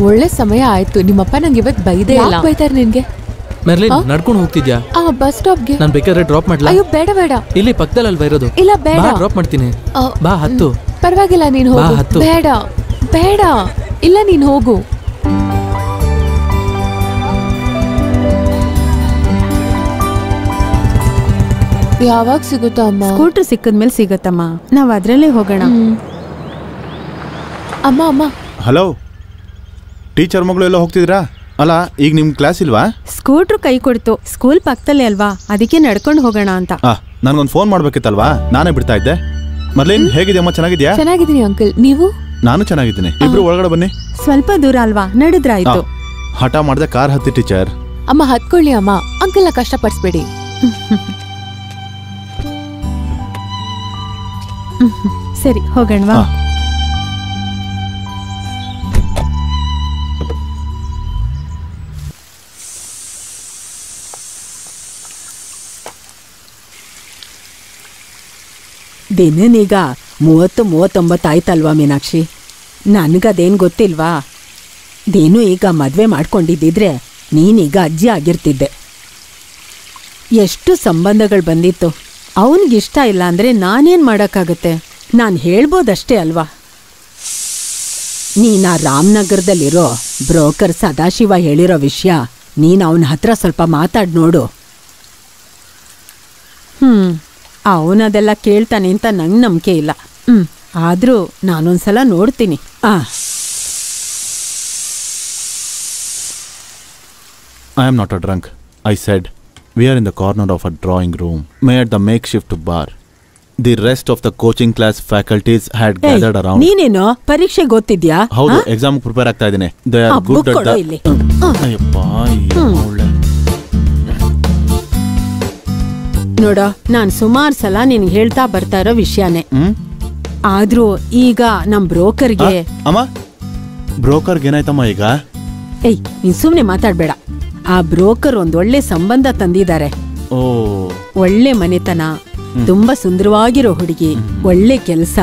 ಒಳ್ಳೆ ಸಮಯ ಆಯ್ತು. ನಿಮ್ಮಪ್ಪ ನಂಗೆ ಇವತ್ತು ಬೈದೇ ಇಲ್ಲ. ಬೈತಾರೆ ನಿನ್ಗೆ? ಮೆರ್ಲಿನ್ ನಡ್ಕೊಂಡು ಹೋಗ್ತಿದ್ಯಾ? ಆ ಬಸ್ ಸ್ಟಾಪ್ಗೆ. ನಾನು ಬೇಕಾದ್ರೆ ಡ್ರಾಪ್ ಮಾಡ್ಲಾ? ಅಯ್ಯೋ ಬೇಡ ಬೇಡ. ಇಲ್ಲಿ ಪಕ್ಕದಲ್ಲಿ ಅಲ್ವಾ ಇರೋದು? ಇಲ್ಲ ಬೇಡ. ಬಾ ಡ್ರಾಪ್ ಮಾಡ್ತೀನಿ. ಬಾ ಹತ್ತು. ಪರವಾಗಿಲ್ಲ ನೀನ್ ಬಾ, ಹೋಗು. ಹತ್ತು. ಬೇಡ ಬೇಡ. ಇಲ್ಲ ನೀನು ಹೋಗು. ಯಾವಾಗ ಸಿಗುತ್ತಾ ಅಮ್ಮ? ಸ್ಕೂಟ್ರ್ ಸಿಕ್ಕದ್ಮೇಲೆ ಸಿಗತ್ತಮ್ಮ. ನಾವು ಅದರಲ್ಲೇ ಹೋಗೋಣ. ಅಮ್ಮ ಅಮ್ಮ. ಹಲೋ ಟೀಚರ್ ಮಗಳು ಎಲ್ಲ ಹೋಗ್ತಿದ್ರಾ? ಅಲ್ಲ ಈಗ ನಿಮ್ ಕ್ಲಾಸ್ ಇಲ್ವಾ? ಸ್ಕೂಟ್ರ್ ಕೈ ಕೊಡ್ತು. ಸ್ಕೂಲ್ ಪಕ್ಕದಲ್ಲೇ ಅಲ್ವಾ? ಅದಕ್ಕೆ ನಡ್ಕೊಂಡು ಹೋಗೋಣ ಅಂತ. ನನ್ಗೊಂದು ಫೋನ್ ಮಾಡ್ಬೇಕಿತ್ತಲ್ವಾ? ನಾನೇ ಬಿಡ್ತಾ ಇದ್ದೆ. ಮರ್ಲಿನ್ ಹೇಗಿದೆ ಅಮ್ಮ? ಚೆನ್ನಾಗಿದ್ಯಾ? ಚೆನ್ನಾಗಿದ್ದೀನಿ ಅಂಕಲ್. ನೀವು? ನಾನು ಚೆನ್ನಾಗಿದ್ದೀನಿ. ಇಬ್ರು ಒಳಗಡೆ ಬನ್ನಿ. ಸ್ವಲ್ಪ ದೂರ ಅಲ್ವಾ? ನಡೆದ್ರಾಯ್ತು. ಆಯ್ತು ಹಠ ಮಾಡ್ದೆ ಕಾರ್ ಹತ್ತಿ ಟೀಚರ್. ಅಮ್ಮ ಹತ್ಕೊಳ್ಳಿ ಅಮ್ಮ. ಅಂಕಲ್ನ ಕಷ್ಟಪಡಿಸ್ಬೇಡಿ. *laughs* ಸರಿ ಹೋಗೋಣವಾ? ದಿನನೀಗ ಮೂವತ್ತು, ಮೂವತ್ತೊಂಬತ್ತು ಆಯ್ತಲ್ವಾ ಮೀನಾಕ್ಷಿ? ನನಗದೇನು ಗೊತ್ತಿಲ್ವಾ? ದೇನು ಈಗ ಮದುವೆ ಮಾಡ್ಕೊಂಡಿದ್ದಿದ್ರೆ ನೀನೀಗ ಅಜ್ಜಿ ಆಗಿರ್ತಿದ್ದೆ. ಎಷ್ಟು ಸಂಬಂಧಗಳು ಬಂದಿತ್ತು. ಅವನಿಗಿಷ್ಟ ಇಲ್ಲ ಅಂದರೆ ನಾನೇನು ಮಾಡೋಕ್ಕಾಗತ್ತೆ? ನಾನು ಹೇಳ್ಬೋದಷ್ಟೇ ಅಲ್ವಾ? ನೀನು ಆ ರಾಮನಗರದಲ್ಲಿರೋ ಬ್ರೋಕರ್ ಸದಾಶಿವ ಹೇಳಿರೋ ವಿಷಯ ನೀನು ಅವನ ಹತ್ರ ಸ್ವಲ್ಪ ಮಾತಾಡಿ ನೋಡು. ಹ್ಮ್. ಅವನದೆಲ್ಲ ಕೇಳ್ತಾನೆ ಅಂತ ನಂಗೆ ನಂಬಿಕೆ ಇಲ್ಲ ಹ್ಮ್ ಆದ್ರೂ ನಾನೊಂದ್ಸಲ ನೋಡ್ತೀನಿ ಆ I am not a drunk. I said, We are in the corner of a drawing room, made the makeshift bar. The rest of the coaching class faculties had ಏಯ್, gathered around. ನೀನೇನೋ ಪರೀಕ್ಷೆ ಗೊತ್ತಿದ್ಯಾ ಹೌದು ಎಕ್ಸಾಮ್ ಪ್ರಿಪೇರ್ ಆಗ್ತಾ ಇದ್ದೀನಿ they are good ಕೊಡು ಇಲ್ಲಿ. ಅಯ್ಯಪ್ಪ ನೋಡೋ ನಾನ್ ಸುಮಾರು ಸಲ ನಿನ್ ಹೇಳ್ತಾ ಬರ್ತಾ ಇರೋ ವಿಷಯನೇ. ಹ್ಮ್? ಆದ್ರೂ ಈಗ ನಮ್ ಬ್ರೋಕರ್ಗೆ ಬ್ರೋಕರ್ ಅಮ್ಮ ಬ್ರೋಕರ್ಗೆ ಏನಾಯ್ತಮ್ಮ ಈಗ? ಏಯ್ ನೀನ್ ಸುಮ್ನೆ ಮಾತಾಡ್ಬೇಡ. ಆ ಬ್ರೋಕರ್ ಒಂದ್ ಒಳ್ಳೆ ಸಂಬಂಧ ತಂದಿದ್ದಾರೆ. ಓ. ಒಳ್ಳೆ ಮನೆತನ ತುಂಬಾ ಸುಂದರವಾಗಿರೋ ಹುಡುಗಿ ಒಳ್ಳೆ ಕೆಲ್ಸ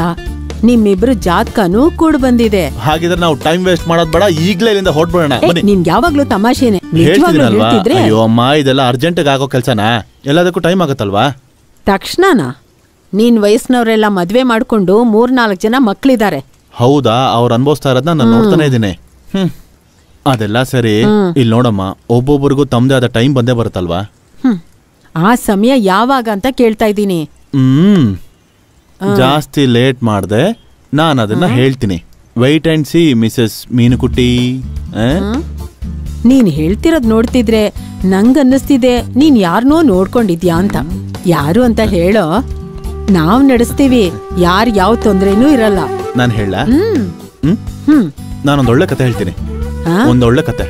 ನಿಮ್ಮಿಬ್ರು ಜಾತಕನೂ ಕೂಡ ಬಂದಿದೆ. ಹಾಗಿದ್ರೆ ನಾವು ಟೈಮ್ ವೇಸ್ಟ್ ಮಾಡೋದ್ ಬೇಡ ಈಗ್ಲೇ ಇಲ್ಲಿಂದ ಹೊರಡ್ಬಿಡೋಣ ಏ, ಬನ್ನಿ. ಯಾವಾಗ್ಲೂ ತಮಾಷೆನೆ. ನಿಜವಾಗ್ಲೂ ಹೇಳ್ತೀನಲ್ವಾ ಹೇಳ್ತಿದ್ರೆ? ಅಯ್ಯೋ ಅಮ್ಮ ಇದೆಲ್ಲ ಅರ್ಜೆಂಟ್ ಆಗೋ ಕೆಲ್ಸನಾ? ಎಲ್ಲದಕ್ಕೂ ಟೈಮ್ ಆಗುತ್ತಲ್ವಾ? ತಕ್ಷಣನಾ? ನೀನ್ ವಯಸ್ಸಿನವರೆಲ್ಲ ಮದ್ವೆ ಮಾಡ್ಕೊಂಡು ಮೂರ್ನಾಲ್ಕು ಜನ ಮಕ್ಳಿದ್ದಾರೆ ಹೌದಾ? ಅವ್ರು ಅನುಭವಿಸ್ತಾ ಇರೋದನ್ನ ನಾನು ನೋಡ್ತಾನೆ ಇದ್ದೀನಿ. ಹ್ಮ್. ಅದೆಲ್ಲ ಸರಿ. ಇಲ್ಲಿ ನೋಡಮ್ಮ ಒಬ್ಬೊಬ್ಬರಿಗೂ ತಮ್ಮದೇ ಆದ ಟೈಮ್ ಬಂದೇ ಬರುತ್ತಲ್ವಾ? ಹ್ಮ್. ಆ ಸಮಯ ಯಾವಾಗ ಅಂತ ಕೇಳ್ತಾ ಇದ್ದೀನಿ. ಹ್ಮ್. ಜಾಸ್ತಿ ಲೇಟ್ ಮಾಡ್ದೆ ನಾನು ಅದನ್ನ ಹೇಳ್ತೀನಿ. Wait and see Mrs Meenukutty? ನೀನ್ ಹೇಳ್ತಿರೋದ್ ನೋಡ್ತಿದ್ರೆ ನಂಗನ್ನಿಸ್ತಿದೆ ನೀನ್ ಯಾರನ್ನೋ ನೋಡ್ಕೊಂಡಿದ್ಯಾ ಅಂತ. ಯಾರು ಅಂತ ಹೇಳೋ ನಾವ್ ನಡೆಸ್ತೀವಿ ಯಾರ್ ಯಾವ ತೊಂದ್ರೆನೂ ಇರಲ್ಲ. ನಾನು ಹೇಳ? ಹ್ಮ್. ಹ್ಮ್? ಹ್ಮ್. ನಾನೊಂದ್ ಒಳ್ಳೆ ಕತೆ ಹೇಳ್ತೀನಿ? ಒಂದೊಳ್ಳೆ ಕತೆ.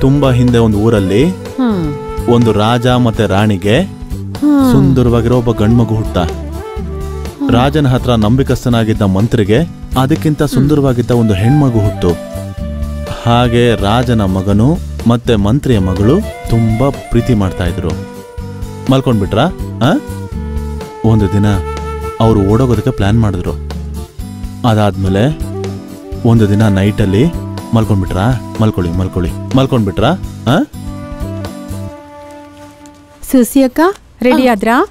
ತುಂಬಾ ಹಿಂದೆ ಒಂದು ಊರಲ್ಲಿ ಒಂದು ರಾಜ ಮತ್ತೆ ರಾಣಿಗೆ. ಸುಂದರವಾಗಿರೋ ಒಬ್ಬ ಗಂಡ್ಮಗು ಹುಟ್ಟ. ರಾಜನ ಹತ್ರ ನಂಬಿಕಸ್ಥನಾಗಿದ್ದ ಮಂತ್ರಿಗೆ ಅದಕ್ಕಿಂತ ಸುಂದರವಾಗಿದ್ದ ಒಂದು ಹೆಣ್ಮಗು ಹುಟ್ಟು. ಹಾಗೆ ರಾಜನ ಮಗನು ಮತ್ತೆ ಮಂತ್ರಿಯ ಮಗಳು ತುಂಬಾ ಪ್ರೀತಿ ಮಾಡ್ತಾ ಇದ್ರು. ಮಲ್ಕೊಂಡ್ಬಿಟ್ರಾ? ಆ? ಒಂದು ದಿನ ಅವರು ಓಡೋಗೋದಕ್ಕೆ ಪ್ಲಾನ್ ಮಾಡಿದ್ರು. ಅದಾದ್ಮೇಲೆ ಒಂದು ದಿನ ನೈಟಲ್ಲಿ ಮಲ್ಕೊಂಡ್ಬಿಟ್ರಾ? ಮಲ್ಕೊಳ್ಳಿ ಮಲ್ಕೊಳ್ಳಿ. ಮಲ್ಕೊಂಡ್ಬಿಟ್ರಾ? ಆ? ಸುಸಿ ಅಕ್ಕ ರೆಡಿ ಆದ್ರಾ.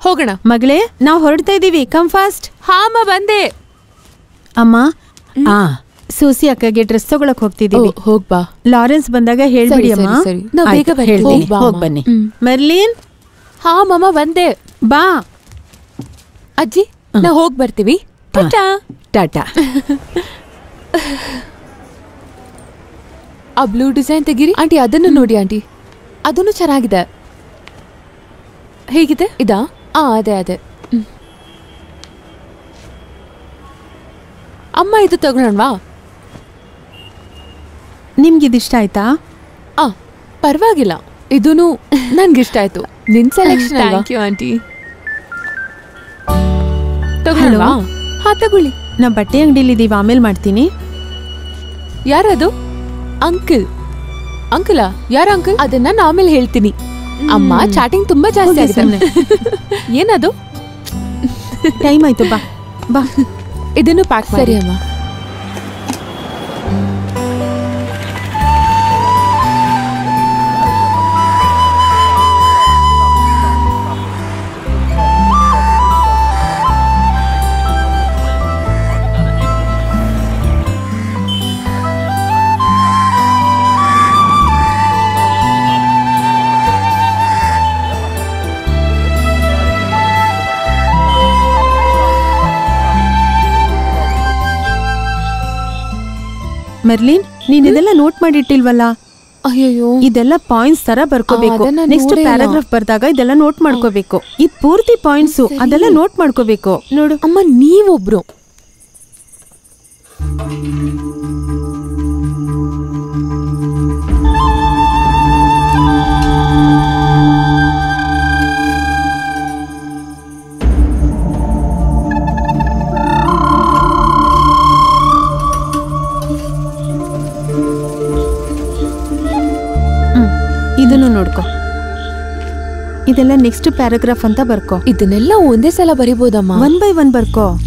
ಹೋಗೋಣ. ಮಗಳೇ ನಾವು ಹೊರಡ್ತಾ ಇದ್ದೀವಿ ಕಮ್ ಫಾಸ್ಟ್ ಹಾ ಅಮ್ಮ ಬಂದೆ. ಅಮ್ಮ ಆ ಸೂಸಿ ಅಕ್ಕಗೆ ಡ್ರೆಸ್ ತಗೊಳಕ್ ಹೋಗ್ತಿದೀವಿ. ಓ, ಹೋಗ್ಬಾ ಲಾರೆನ್ಸ್ ಬಂದಾಗ ಹೇಳ್ಬಿಡಿ ಅಮ್ಮ. ಬೇಗ ಬರ್ತೀವಿ. ಹೋಗ್. ಬನ್ನಿ. Merlin Merlin? ಹಾ ಮಮ್ಮ ಬಂದೆ. ಬಾ. ಅಜ್ಜಿ ನಾ ಹೋಗ್ ಬರ್ತೀವಿ. ಟಾಟಾ. ಟಾಟಾ. ಆ ಬ್ಲೂ ಡಿಸೈನ್ ತೆಗಿರಿ. ಆಂಟಿ ಅದನ್ನು ನೋಡಿ ಆಂಟಿ. ಅದನ್ನು ಚೆನ್ನಾಗಿದೆ. ಹೇಗಿದೆ? ಇದಾ? ಆ ಅದೇ ಅದೇ. ಅಮ್ಮ ಇದು ತಗೊಳ್ಳೋಣವಾ ನಿಮ್ಗಿದಿಷ್ಟ ಆಯ್ತಾ? ಆ ಪರವಾಗಿಲ್ಲ. ಇದೂನು ನನ್ಗಿಷ್ಟ ಆಯ್ತು. ನಿನ್ ಸೆಲೆಕ್ಷನ್ ಥ್ಯಾಂಕ್ ಯು ಆಂಟಿ. ತಗೊಳ್ಳೋಣವಾ ಹಾ ತಗೊಳ್ಳಿ. ನಾ ಬಟ್ಟೆ ಅಂಗಡಿಲಿದ್ದೀವಿ ಆಮೇಲೆ ಮಾಡ್ತೀನಿ. ಯಾರದು? ಅಂಕಲ್. ಅಂಕಲಾ? ಯಾರ ಅಂಕಲ್? ಅದನ್ನ ನಾನು ಆಮೇಲೆ ಹೇಳ್ತೀನಿ. ಅಮ್ಮ ಚಾಟಿಂಗ್ ತುಂಬಾ ಜಾಸ್ತಿ ಆಗಿದೆ. ಏನದು? ಟೈಮ್ ಆಯ್ತು ಬಾ. ಬಾ. ಇದನ್ನು ಪ್ಯಾಕ್ ಸರಿ ಅಮ್ಮ. ಮೆರ್ಲಿನ್ ನೀನ್ ಇದೆಲ್ಲ ನೋಟ್ ಮಾಡಿಟ್ಟಿಲ್ವಲ್ಲ? ಅಯ್ಯೋ ಇದೆಲ್ಲ ಪಾಯಿಂಟ್ಸ್ ತರ ಬರ್ಕೋಬೇಕು. ನೆಕ್ಸ್ಟ್ ಪ್ಯಾರಾಗ್ರಾಫ್ ಬರ್ದಾಗ ಇದೆಲ್ಲ ನೋಟ್ ಮಾಡ್ಕೋಬೇಕು. ಈ ಪೂರ್ತಿ ಪಾಯಿಂಟ್ಸ್ ಅದೆಲ್ಲ ನೋಟ್ ಮಾಡ್ಕೋಬೇಕು. ನೋಡು. ಅಮ್ಮ ನೀವೊಬ್ರು. ಇದನ್ನು ನೋಡ್ಕೊ. ಇದೆಲ್ಲ ನೆಕ್ಸ್ಟ್ ಪ್ಯಾರಾಗ್ರಾಫ್ ಅಂತ ಬರ್ಕೋ. ಇದನ್ನೆಲ್ಲ ಒಂದೇ ಸಲ ಬರಿಬೋದಮ್ಮ. ಒನ್ ಬೈ ಒನ್ ಬರ್ಕೋ.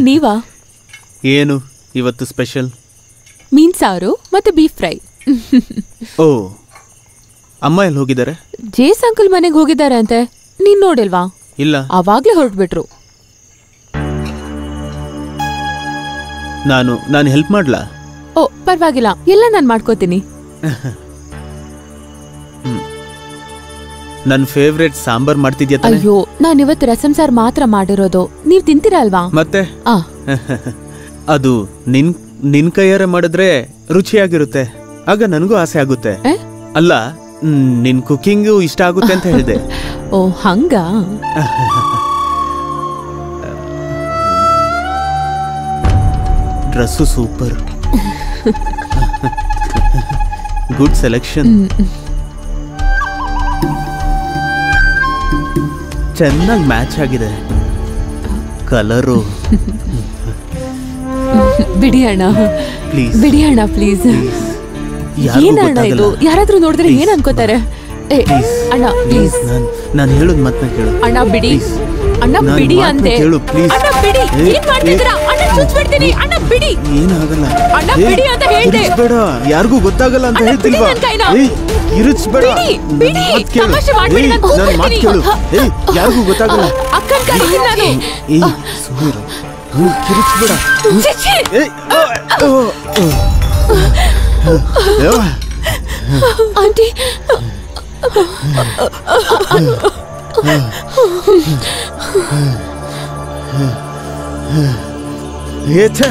ನೀವಾ? ಏನು ಇವತ್ತು ಸ್ಪೆಷಲ್? ಮೀನ್ ಸಾರು ಮತ್ತೆ ಬೀಫ್ ಫ್ರೈ ಓ ಅಮ್ಮ ಎಲ್ಲಿ ಹೋಗಿದ್ದಾರೆ? ಜೇಸ್ ಅಂಕಲ್ ಮನೆಗೆ ಹೋಗಿದ್ದಾರೆ ಅಂತೆ. ನೀನ್ ನೋಡಿಲ್ವಾ? ಇಲ್ಲ. ಅವಾಗ್ಲೇ ಹೊರಟ್ಬಿಟ್ರು. ನಾನು ನಾನು ಹೆಲ್ಪ್ ಮಾಡ್ಲಾ? ಓ ಪರವಾಗಿಲ್ಲ. ಎಲ್ಲ ನಾನು ಮಾಡ್ಕೋತೀನಿ. *laughs* ನನ್ನ ಫೇವ್ರೇಟ್ ಸಾಂಬಾರ್ ಮಾಡ್ತಿದ್ಯಾ ತಾನೆ? ಅಯ್ಯೋ ನಾನ್ ಇವತ್ತು ರಸಂ ಸಾರ್ ಮಾತ್ರ ಮಾಡಿರೋದು. ನೀವ್ ತಿಂತೀರಾ ಅಲ್ವಾ? ಮತ್ತೆ? ಆ. *laughs* ಅದು ನಿನ್ ನಿನ್ ಕೈಯಾರೆ ಮಾಡಿದ್ರೆ ರುಚಿಯಾಗಿರುತ್ತೆ. ಆಗ ನನಗೂ ಆಸೆ ಆಗುತ್ತೆ. ಏ? ಅಲ್ಲ ಮ್, ನಿನ್ ಕುಕಿಂಗು ಇಷ್ಟ ಆಗುತ್ತೆ ಅಂತ ಹೇಳಿದೆ. ಓ ಹಂಗ? Dress super. *laughs* ಗುಡ್ ಸೆಲೆಕ್ಷನ್ ಚೆನ್ನಾಗಿ ಮ್ಯಾಚ್ ಆಗಿದೆ. ಕಲರು ಬಿಡಿ ಅಣ್ಣ. ಪ್ಲೀಸ್ ಬಿಡಿ ಅಣ್ಣ ಪ್ಲೀಸ್ ಏನಣ್ಣ ಇದು. ಯಾರಾದ್ರೂ ನೋಡಿದ್ರೆ. ಏನ್ ಅನ್ಕೋತಾರೆ? ಅಣ್ಣ ಪ್ಲೀಸ್ ನಾನು ಹೇಳೋದು ಮಾತನ್ನ ಕೇಳು. ಅಣ್ಣ ಬಿಡಿ. ಅಣ್ಣ ಬಿಡಿ ಅಂತೆ ಕೇಳು, please. ಅಣ್ಣ ಬಿಡಿ ಏನ್ ಮಾಡ್ತಿದ್ದೀರಾ ಅಣ್ಣ ಚುಚ್ಬಿಡ್ತೀನಿ ಅಣ್ಣ ಬಿಡಿ ಏನಾಗಲ್ಲ ಅಣ್ಣ, ಬಿಡಿ ಅಂತ ಹೇಳ್ದೆ. ಕಿರುಚ್ಬೇಡ ಯಾರಿಗೂ ಗೊತ್ತಾಗಲ್ಲ ಅಂತ ಬಿಡಿ ಹೇಳ್ತಿಲ್ವಾ ಕಿರುಚ್ಬೇಡ ಬಿಡಿ, ಬಿಡಿ. ತಮಾಷೆ ಮಾಡ್ಬೇಡಿ, ನಾನು ಕೇಳು. ಯಾರಿಗೂ ಗೊತ್ತಾಗಲ್ಲ ಅಕ್ಕನ್ ಕರೀತೀನಿ ನಾನು ಏ ಸುಮ್ಮೀರು ಹ್ಮ್, ಕಿರುಚ್ಬೇಡ ಏ, ಆ, ಆ, ಆ. ಯವ್ವ, ಆಂಟಿ ಏ, ಛೆ.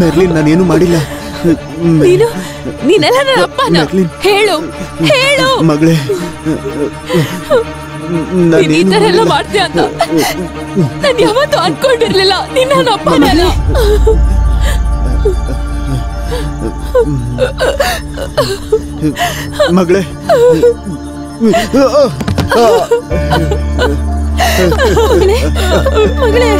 ಮೆರ್ಲಿನ್ ನಾನೇನು ಮಾಡಿಲ್ಲ. ನೀನು ನೀನೆಲ್ಲ ನನ್ನ ಅಪ್ಪನ. ಹೇಳು ಹೇಳು. ಮಗಳೇ. ನೀನ್ ಈ ತರ ಎಲ್ಲ ಮಾಡ್ತೀಯ ಅಂತ ನಾನು ಯಾವತ್ತೂ ಅನ್ಕೊಂಡಿರ್ಲಿಲ್ಲ. ನೀನ್ ನನ್ನ ಅಪ್ಪನಲ್ಲ ಮಗಳೇ. ಮಗಳೇ ಮಗಳೇ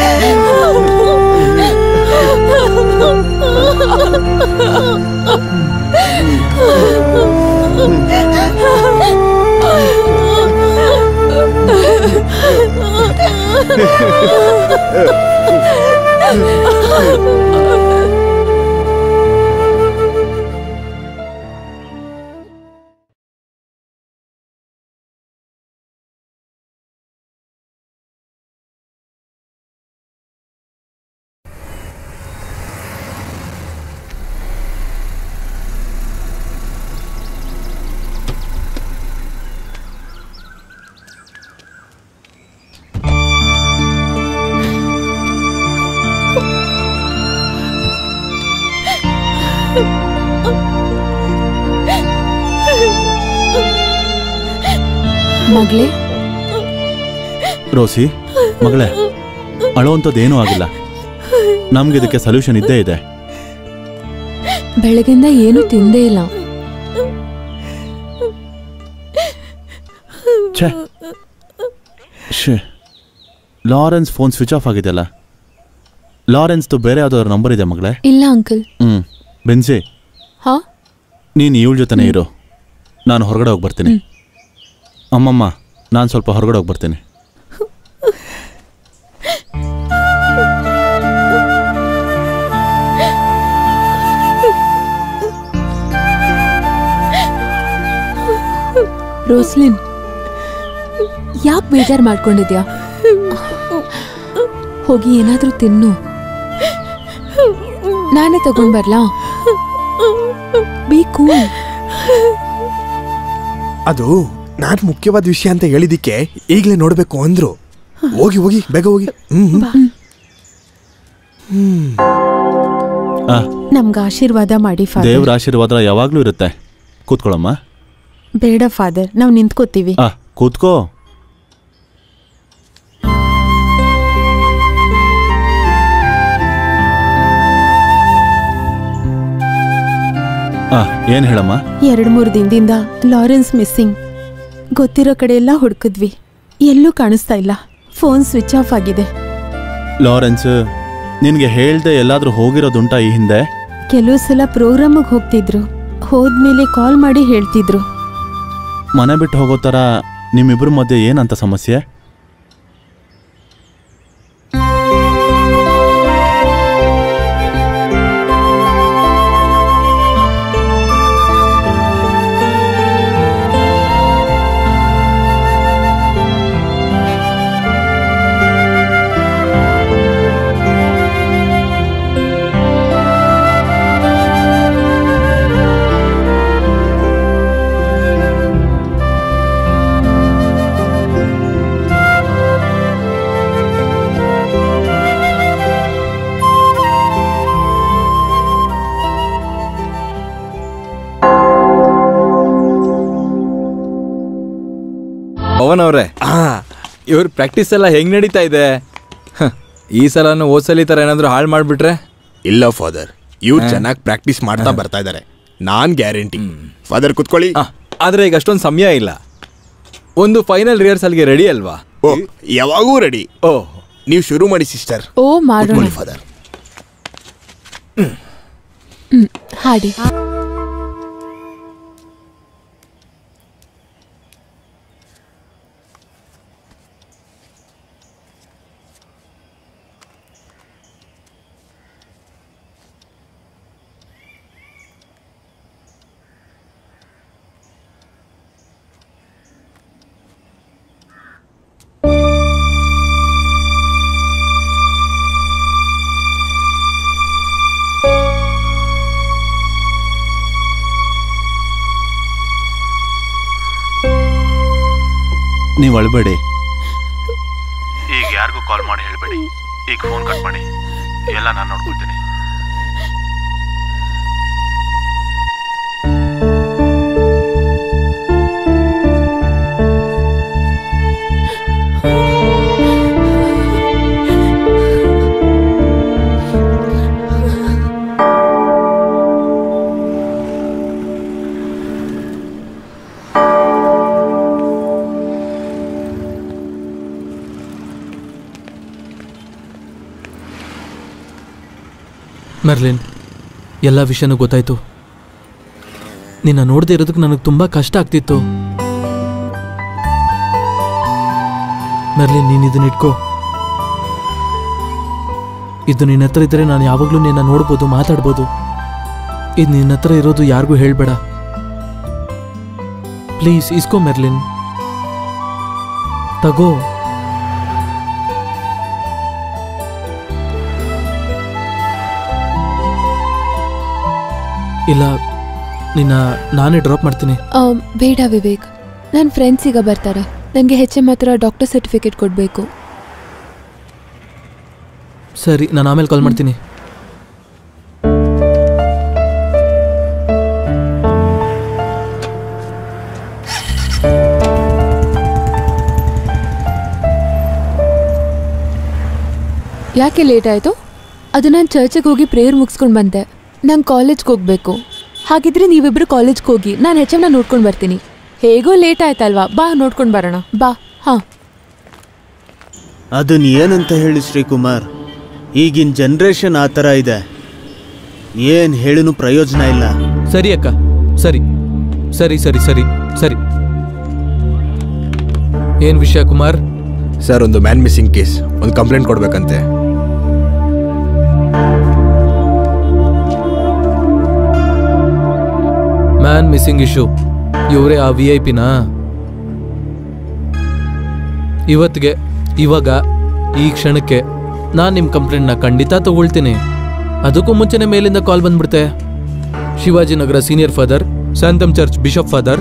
ಮಗಳೇ? ರೋಸಿ ಮಗಳೇ ಅಳುವಂಥದ್ದು ಏನೂ ಆಗಿಲ್ಲ. ನಮ್ಗೆ ಇದಕ್ಕೆ ಸೊಲ್ಯೂಷನ್ ಇದ್ದೇ ಇದೆ. ಬೆಳಗಿಂದ ಏನು ತಿಂದೇ ಇಲ್ಲ. ಛೇ ಶೇ ಲಾರೆನ್ಸ್ ಫೋನ್ ಸ್ವಿಚ್ ಆಫ್ ಆಗಿದೆಯಲ್ಲ? ಲಾರೆನ್ಸ್ದು ಬೇರೆ ಯಾವ್ದಾದ್ರು ನಂಬರ್ ಇದೆ ಮಗಳೇ? ಇಲ್ಲ ಅಂಕಲ್. ಹ್ಮ್ ಬೆನ್ಸಿ. ಹಾ? ನೀನು ಇವಳ ಜೊತೆನೇ ಇರು. ನಾನು ಹೊರಗಡೆ ಹೋಗಿ ಬರ್ತೀನಿ. ಅಮ್ಮಮ್ಮ ನಾನು ಸ್ವಲ್ಪ ಹೊರಗಡೆ ಹೋಗಿ ಬರ್ತೀನಿ ರೋಸ್ಲಿನ್ ಯಾಕೆ ಬೇಜಾರು ಮಾಡ್ಕೊಂಡಿದ್ಯಾ? ಹೋಗಿ ಏನಾದ್ರೂ ತಿನ್ನು. ನಾನೇ ತಗೊಂಡ್ ಬರ್ಲಾ ಬಿ ಕೂಲ್. ಅದು ನಾನ್ ಮುಖ್ಯವಾದ ವಿಷಯ ಅಂತ ಹೇಳಿದಕ್ಕೆ ಈಗಲೇ ನೋಡ್ಬೇಕು ಅಂದ್ರು. ಹೋಗಿ ಹೋಗಿ ಬೇಗ ಹೋಗಿ. ಹ್ಮ್ ಹ್ಮ್. ಆ. ನಮ್ಗೆ ಆಶೀರ್ವಾದ ಮಾಡಿ ಫಾದರ್ ದೇವ್ರ ಆಶೀರ್ವಾದ ಯಾವಾಗಲೂ ಇರುತ್ತೆ. ಕೂತ್ಕೊಳಮ್ಮ. ಬೇಡ ಫಾದರ್ ನಾವು ನಿಂತ್ಕೋತೀವಿ. ಕೂತ್ಕೋ. ಏನು ಹೇಳಮ್ಮ? ಎರಡು ಮೂರು ದಿನದಿಂದ ಲಾರೆನ್ಸ್ ಮಿಸ್ಸಿಂಗ್. ಗೊತ್ತಿರೋ ಕಡೆ ಎಲ್ಲ ಹುಡುಕಿದ್ವಿ. ಎಲ್ಲೂ ಕಾಣಿಸ್ತಾ ಇಲ್ಲ. ಫೋನ್ ಸ್ವಿಚ್ ಆಫ್ ಆಗಿದೆ. ಲಾರೆನ್ಸ್ ನಿನಗೆ ಹೇಳ್ದೆ ಎಲ್ಲಾದ್ರೂ ಹೋಗಿರೋದುಂಟ ಈ ಹಿಂದೆ? ಕೆಲವು ಸಲ ಪ್ರೋಗ್ರಾಮಿಗೆ ಹೋಗ್ತಿದ್ರು. ಹೋದ್ಮೇಲೆ ಕಾಲ್ ಮಾಡಿ ಹೇಳ್ತಿದ್ರು. ಮನೆ ಬಿಟ್ಟು ಹೋಗೋ ಥರ ನಿಮ್ಮಿಬ್ಬರ ಮಧ್ಯೆ ಏನಂತ ಸಮಸ್ಯೆ? ಪವನ್ ಅವರೇ. ಇವ್ರ ಪ್ರಾಕ್ಟೀಸ್ ಎಲ್ಲ ಹೆಂಗ್ ನಡೀತಾ ಇದೆ? ಹ, ಈ ಸಲನೂ ಓದ್ಸಲಿ ತರ ಏನಾದ್ರು ಹಾಳು ಮಾಡ್ಬಿಟ್ರೆ? ಇಲ್ಲ ಫಾದರ್ ಇವ್ರು ಚೆನ್ನಾಗಿ ಪ್ರಾಕ್ಟೀಸ್ ಮಾಡ್ತಾ ಬರ್ತಾ ಇದಾರೆ. ನಾನ್ ಗ್ಯಾರಂಟಿ ಫಾದರ್ ಕುತ್ಕೊಳ್ಳಿ. ಆದ್ರೆ ಈಗ ಅಷ್ಟೊಂದು ಸಮಯ ಇಲ್ಲ. ಒಂದು ಫೈನಲ್ ರಿಹರ್ಸಲ್ಗೆ ರೆಡಿ ಅಲ್ವಾ? ಓ ಯಾವಾಗೂ ರೆಡಿ ಓ. ನೀವು ಶುರು ಮಾಡಿ ಸಿಸ್ಟರ್ ಓ ಮಾಡೋಣ. ಕುತ್ಕೊಳ್ಳಿ ಫಾದರ್ ಹ್ಮ್, ಹಾಡಿ. ಅಳ್ಬೇಡಿ ಈಗ ಯಾರಿಗೂ ಕಾಲ್ ಮಾಡಿ ಹೇಳಬೇಡಿ. ಈಗ ಫೋನ್ ಕಟ್ ಮಾಡಿ. ಎಲ್ಲ ನಾನು ನೋಡ್ಕೊಳ್ತೀನಿ. ಮೆರ್ಲಿನ್, ಎಲ್ಲ ವಿಷಯನೂ ಗೊತ್ತಾಯ್ತು. ನಿನ್ನ ನೋಡದೆ ಇರೋದಕ್ಕೆ ನನಗೆ ತುಂಬ ಕಷ್ಟ ಆಗ್ತಿತ್ತು. ಮೆರ್ಲಿನ್, ನೀನು ಇದನ್ನ ಇಟ್ಕೋ. ಇದು ನಿನ್ನ ಹತ್ರ ಇದ್ದರೆ ನಾನು ಯಾವಾಗಲೂ ನಿನ್ನ ನೋಡ್ಬೋದು, ಮಾತಾಡ್ಬೋದು. ಇದು ನಿನ್ನ ಹತ್ರ ಇರೋದು ಯಾರಿಗೂ ಹೇಳಬೇಡ. ಪ್ಲೀಸ್, ಇಸ್ಕೋ ಮೆರ್ಲಿನ್. ತಗೋ. ಇಲ್ಲ ನಿನ್ನ ನಾನೇ ಡ್ರಾಪ್ ಮಾಡ್ತೀನಿ. ಬೇಡ ವಿವೇಕ್. ನನ್ನ ಫ್ರೆಂಡ್ಸ್ ಈಗ ಬರ್ತಾರೆ. ನನಗೆ ಹೆಚ್ ಎಂ ಹತ್ರ ಡಾಕ್ಟರ್ ಸರ್ಟಿಫಿಕೇಟ್ ಕೊಡಬೇಕು. ಸರಿ ನಾನು ಆಮೇಲೆ ಕಾಲ್ ಮಾಡ್ತೀನಿ. ಯಾಕೆ ಲೇಟ್ ಆಯಿತು? ಅದು ನಾನು ಚರ್ಚಿಗೆ ಹೋಗಿ ಪ್ರೇಯರ್ ಮುಗಿಸ್ಕೊಂಡು ಬಂದೆ. ನಂಗೆ ಕಾಲೇಜ್ಗೆ ಹೋಗ್ಬೇಕು. ಹಾಗಿದ್ರೆ ನೀವಿಬ್ರು ಕಾಲೇಜ್ಗೆ ಹೋಗಿ ನಾನು ಹೆಚ್ ಎಮ್ನ ನೋಡ್ಕೊಂಡು ಬರ್ತೀನಿ. ಹೇಗೋ ಲೇಟ್ ಆಯ್ತಲ್ವಾ? ಬಾ ನೋಡ್ಕೊಂಡು ಬರೋಣ. ಬಾ ಹಾಂ. ಅದನ್ನ ಏನಂತ ಹೇಳಿ ಶ್ರೀಕುಮಾರ್? ಈಗಿನ ಜನ್ರೇಷನ್ ಆ ಥರ ಇದೆ. ಏನ್ ಹೇಳಿನೂ ಪ್ರಯೋಜನ ಇಲ್ಲ. ಸರಿ ಅಕ್ಕ ಸರಿ. ಸರಿ ಸರಿ ಸರಿ ಸರಿ. ಏನ್ ವಿಷಯ ಕುಮಾರ್? ಸರ್ ಒಂದು ಮ್ಯಾನ್ ಮಿಸ್ಸಿಂಗ್ ಕೇಸ್ ಒಂದು ಕಂಪ್ಲೇಂಟ್ ಕೊಡ್ಬೇಕಂತೆ. ಮ್ಯಾನ್ ಮಿಸ್ಸಿಂಗ್ ಇಶ್ಯೂ ಇವರೇ ಆ ವಿ ಐ ಪಿನಾ ಇವತ್ತಿಗೆ, ಇವಾಗ, ಈ ಕ್ಷಣಕ್ಕೆ ನಾನು ನಿಮ್ಮ ಕಂಪ್ಲೇಂಟ್ನ ಖಂಡಿತ ತಗೊಳ್ತೀನಿ. ಅದಕ್ಕೂ ಮುಂಚೆನೇ ಮೇಲಿಂದ ಕಾಲ್ ಬಂದ್ಬಿಡುತ್ತೆ. Shivajinagar senior father ಸ್ಯಾಂತಮ್ church bishop father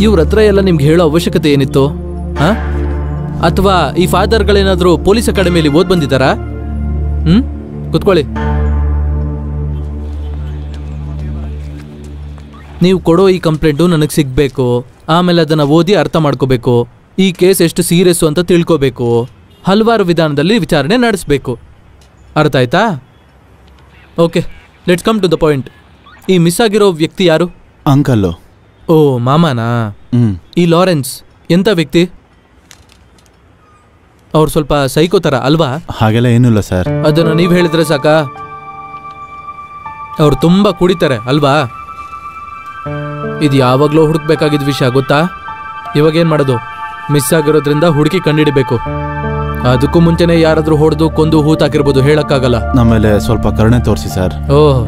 ಇವ್ರ ಹತ್ರ ಎಲ್ಲ ನಿಮ್ಗೆ ಹೇಳೋ ಅವಶ್ಯಕತೆ ಏನಿತ್ತು? ಹಾ? ಅಥವಾ ಈ ಫಾದರ್ಗಳೇನಾದರೂ ಪೊಲೀಸ್ ಅಕಾಡೆಮಿಯಲ್ಲಿ ಓದ್ ಬಂದಿದ್ದಾರಾ? ಹ್ಞೂ ಕುತ್ಕೊಳ್ಳಿ. ನೀವು ಕೊಡೋ ಈ ಕಂಪ್ಲೇಂಟು ನನಗೆ ಸಿಗಬೇಕು. ಆಮೇಲೆ ಅದನ್ನು ಓದಿ ಅರ್ಥ ಮಾಡ್ಕೋಬೇಕು. ಈ ಕೇಸ್ ಎಷ್ಟು ಸೀರಿಯಸ್ಸು ಅಂತ ತಿಳ್ಕೋಬೇಕು. ಹಲವಾರು ವಿಧಾನದಲ್ಲಿ ವಿಚಾರಣೆ ನಡೆಸಬೇಕು. ಅರ್ಥ ಆಯ್ತಾ? Okay let's come to the point ಈ ಮಿಸ್ ಆಗಿರೋ ವ್ಯಕ್ತಿ ಯಾರು? ಅಂಕಲ್. ಓ ಮಾಮಾನಾ? ಈ ಲಾರೆನ್ಸ್ ಎಂಥ ವ್ಯಕ್ತಿ? ಅವ್ರು ಸ್ವಲ್ಪ ಸೈಕೋ ತರ ಅಲ್ವಾ? ಹಾಗೆಲ್ಲ ಏನಿಲ್ಲ ಸರ್. ಅದನ್ನು ನೀವು ಹೇಳಿದ್ರೆ ಸಾಕಾ? ಅವ್ರು ತುಂಬಾ ಕುಡಿತಾರೆ ಅಲ್ವಾ? ಇದು ಯಾವಾಗಲೂ ಹುಡುಕ್ಬೇಕಾಗಿದ್ದ ವಿಷಯ ಗೊತ್ತಾ? ಇವಾಗ ಏನು ಮಾಡೋದು? ಮಿಸ್ ಆಗಿರೋದ್ರಿಂದ ಹುಡುಕಿ ಕಂಡಿಡಬೇಕು. ಅದಕ್ಕೂ ಮುಂಚೆನೆ ಯಾರಾದ್ರೂ ಹೊಡೆದು ಕೊಂದು ಹೂತಾಕಿರ್ಬೋದು ಹೇಳಕ್ಕಾಗಲ್ಲ. ನಮ್ಮೇಲೆ ಸ್ವಲ್ಪ ಕರುಣೆ ತೋರಿಸಿ ಸರ್. ಓಹ್.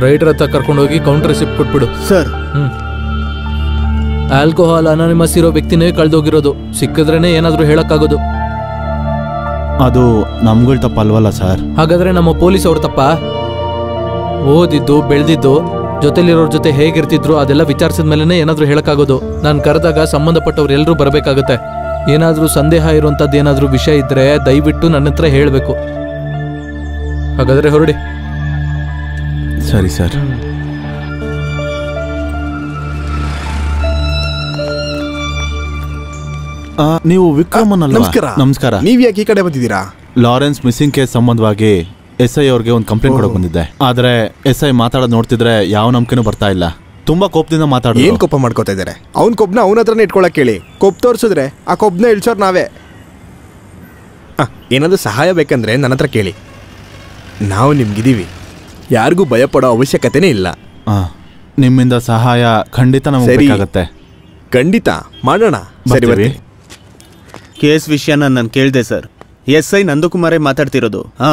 ರೈಡರ್ ಹತ್ರ ಕರ್ಕೊಂಡೋಗಿ ಕೌಂಟರ್ ರಿಸಿಪ್ಟ್ ಕೊಟ್ಬಿಡು. ಸರ್. ಹ್ಮ್. ಆಲ್ಕೋಹಾಲ್ ಅನಾನಿಮಸ್ ಇರೋ ವ್ಯಕ್ತಿನೇ ಕಳೆದೋಗಿರೋದು. ಸಿಕ್ಕಿದ್ರೇನೆ ಏನಾದರೂ ಹೇಳಕ್ಕಾಗೋದು. ಅದು ನಮ್ಗಳ ತಪ್ಪಲ್ವಲ್ಲ ಸರ್? ಹಾಗಾದ್ರೆ ನಮ್ಮ ಪೊಲೀಸ್ ಅವ್ರ ತಪ್ಪ? ಓದಿದ್ದು ಬೆಳೆದಿದ್ದು ಜೊತೆಲಿರೋರ್ ಜೊತೆ ಹೇಗಿರ್ತಿದ್ರು ಅದೆಲ್ಲ ವಿಚಾರಿಸಿದ ಮೇಲೆನೆ ಏನಾದ್ರೂ ಹೇಳಕ್ಕಾಗೋದು. ನಾನು ಕರೆದಾಗ ಸಂಬಂಧಪಟ್ಟವ್ರು ಎಲ್ಲರೂ ಏನಾದರೂ ಏನಾದ್ರೂ ಸಂದೇಹ ಇರುವಂಥದ್ದು ಏನಾದರೂ ವಿಷಯ ಇದ್ರೆ ದಯವಿಟ್ಟು ನನ್ನ ಹತ್ರ ಹೇಳಬೇಕು. ಹಾಗಾದ್ರೆ ಹೊರಡಿ. ಸರಿ ಸರ್. ನೀವು ವಿಕ್ರಮನ್ ಅಲ್ವಾ ನಮಸ್ಕಾರ. ನಮಸ್ಕಾರ. ನೀವ್ ಯಾಕೆ ಈ ಕಡೆ ಬಂದಿದ್ದೀರಾ ಲಾರೆನ್ಸ್ ಮಿಸ್ಸಿಂಗ್ ಕೇಸ್ ಸಂಬಂಧವಾಗಿ ಎಸ್ ಐ ಅವ್ರಿಗೆ ಒಂದು ಕಂಪ್ಲೇಂಟ್ ಕೊಡಕ್ ಬಂದಿದ್ದೆ. ಆದ್ರೆ ಎಸ್ ಐ ಮಾತಾಡೋದು ನೋಡ್ತಿದ್ರೆ ಯಾವ ನಂಬಿಕೆನೂ ಬರ್ತಾ ಇಲ್ಲ. ತುಂಬಾ ಕೋಪದಿಂದ ಏನ್ ಮಾತಾಡೋದು ಕೋಪ ಮಾಡ್ಕೋತಾ ಇದ್ದಾರೆ? ಅವ್ನ ಕೊಬ್ನ ಅವನ ಹತ್ರನೇ ಇಟ್ಕೊಳಕ್ ಕೇಳಿ. ಕೊಬ್ ತೋರ್ಸಿದ್ರೆ ಆ ಕೊಬ್ನ ಇಳ್ಸೋರ್ ನಾವೇ. ಆ, ಏನಾದ್ರೂ ಸಹಾಯ ಬೇಕಂದ್ರೆ ನನ್ನ ಹತ್ರ ಕೇಳಿ. ನಾವು ನಿಮ್ಗಿದೀವಿ. ಯಾರಿಗೂ ಭಯ ಪಡೋ ಅವಶ್ಯಕತೆನೇ ಇಲ್ಲ. ಆ, ನಿಮ್ಮಿಂದ ಸಹಾಯ ಖಂಡಿತ ನಮಗೆ ಸರಿ. ಬೇಕಾಗತ್ತೆ. ಖಂಡಿತ ಮಾಡೋಣ. ಸರಿ ಬರ್ತೀವಿ. ಕೇಸ್ ವಿಷಯನ ನಾನು ಕೇಳಿದೆ ಸರ್. ಎಸ್ ಐ ನಂದಕುಮಾರೇ ಮಾತಾಡ್ತಿರೋದು. ಹಾ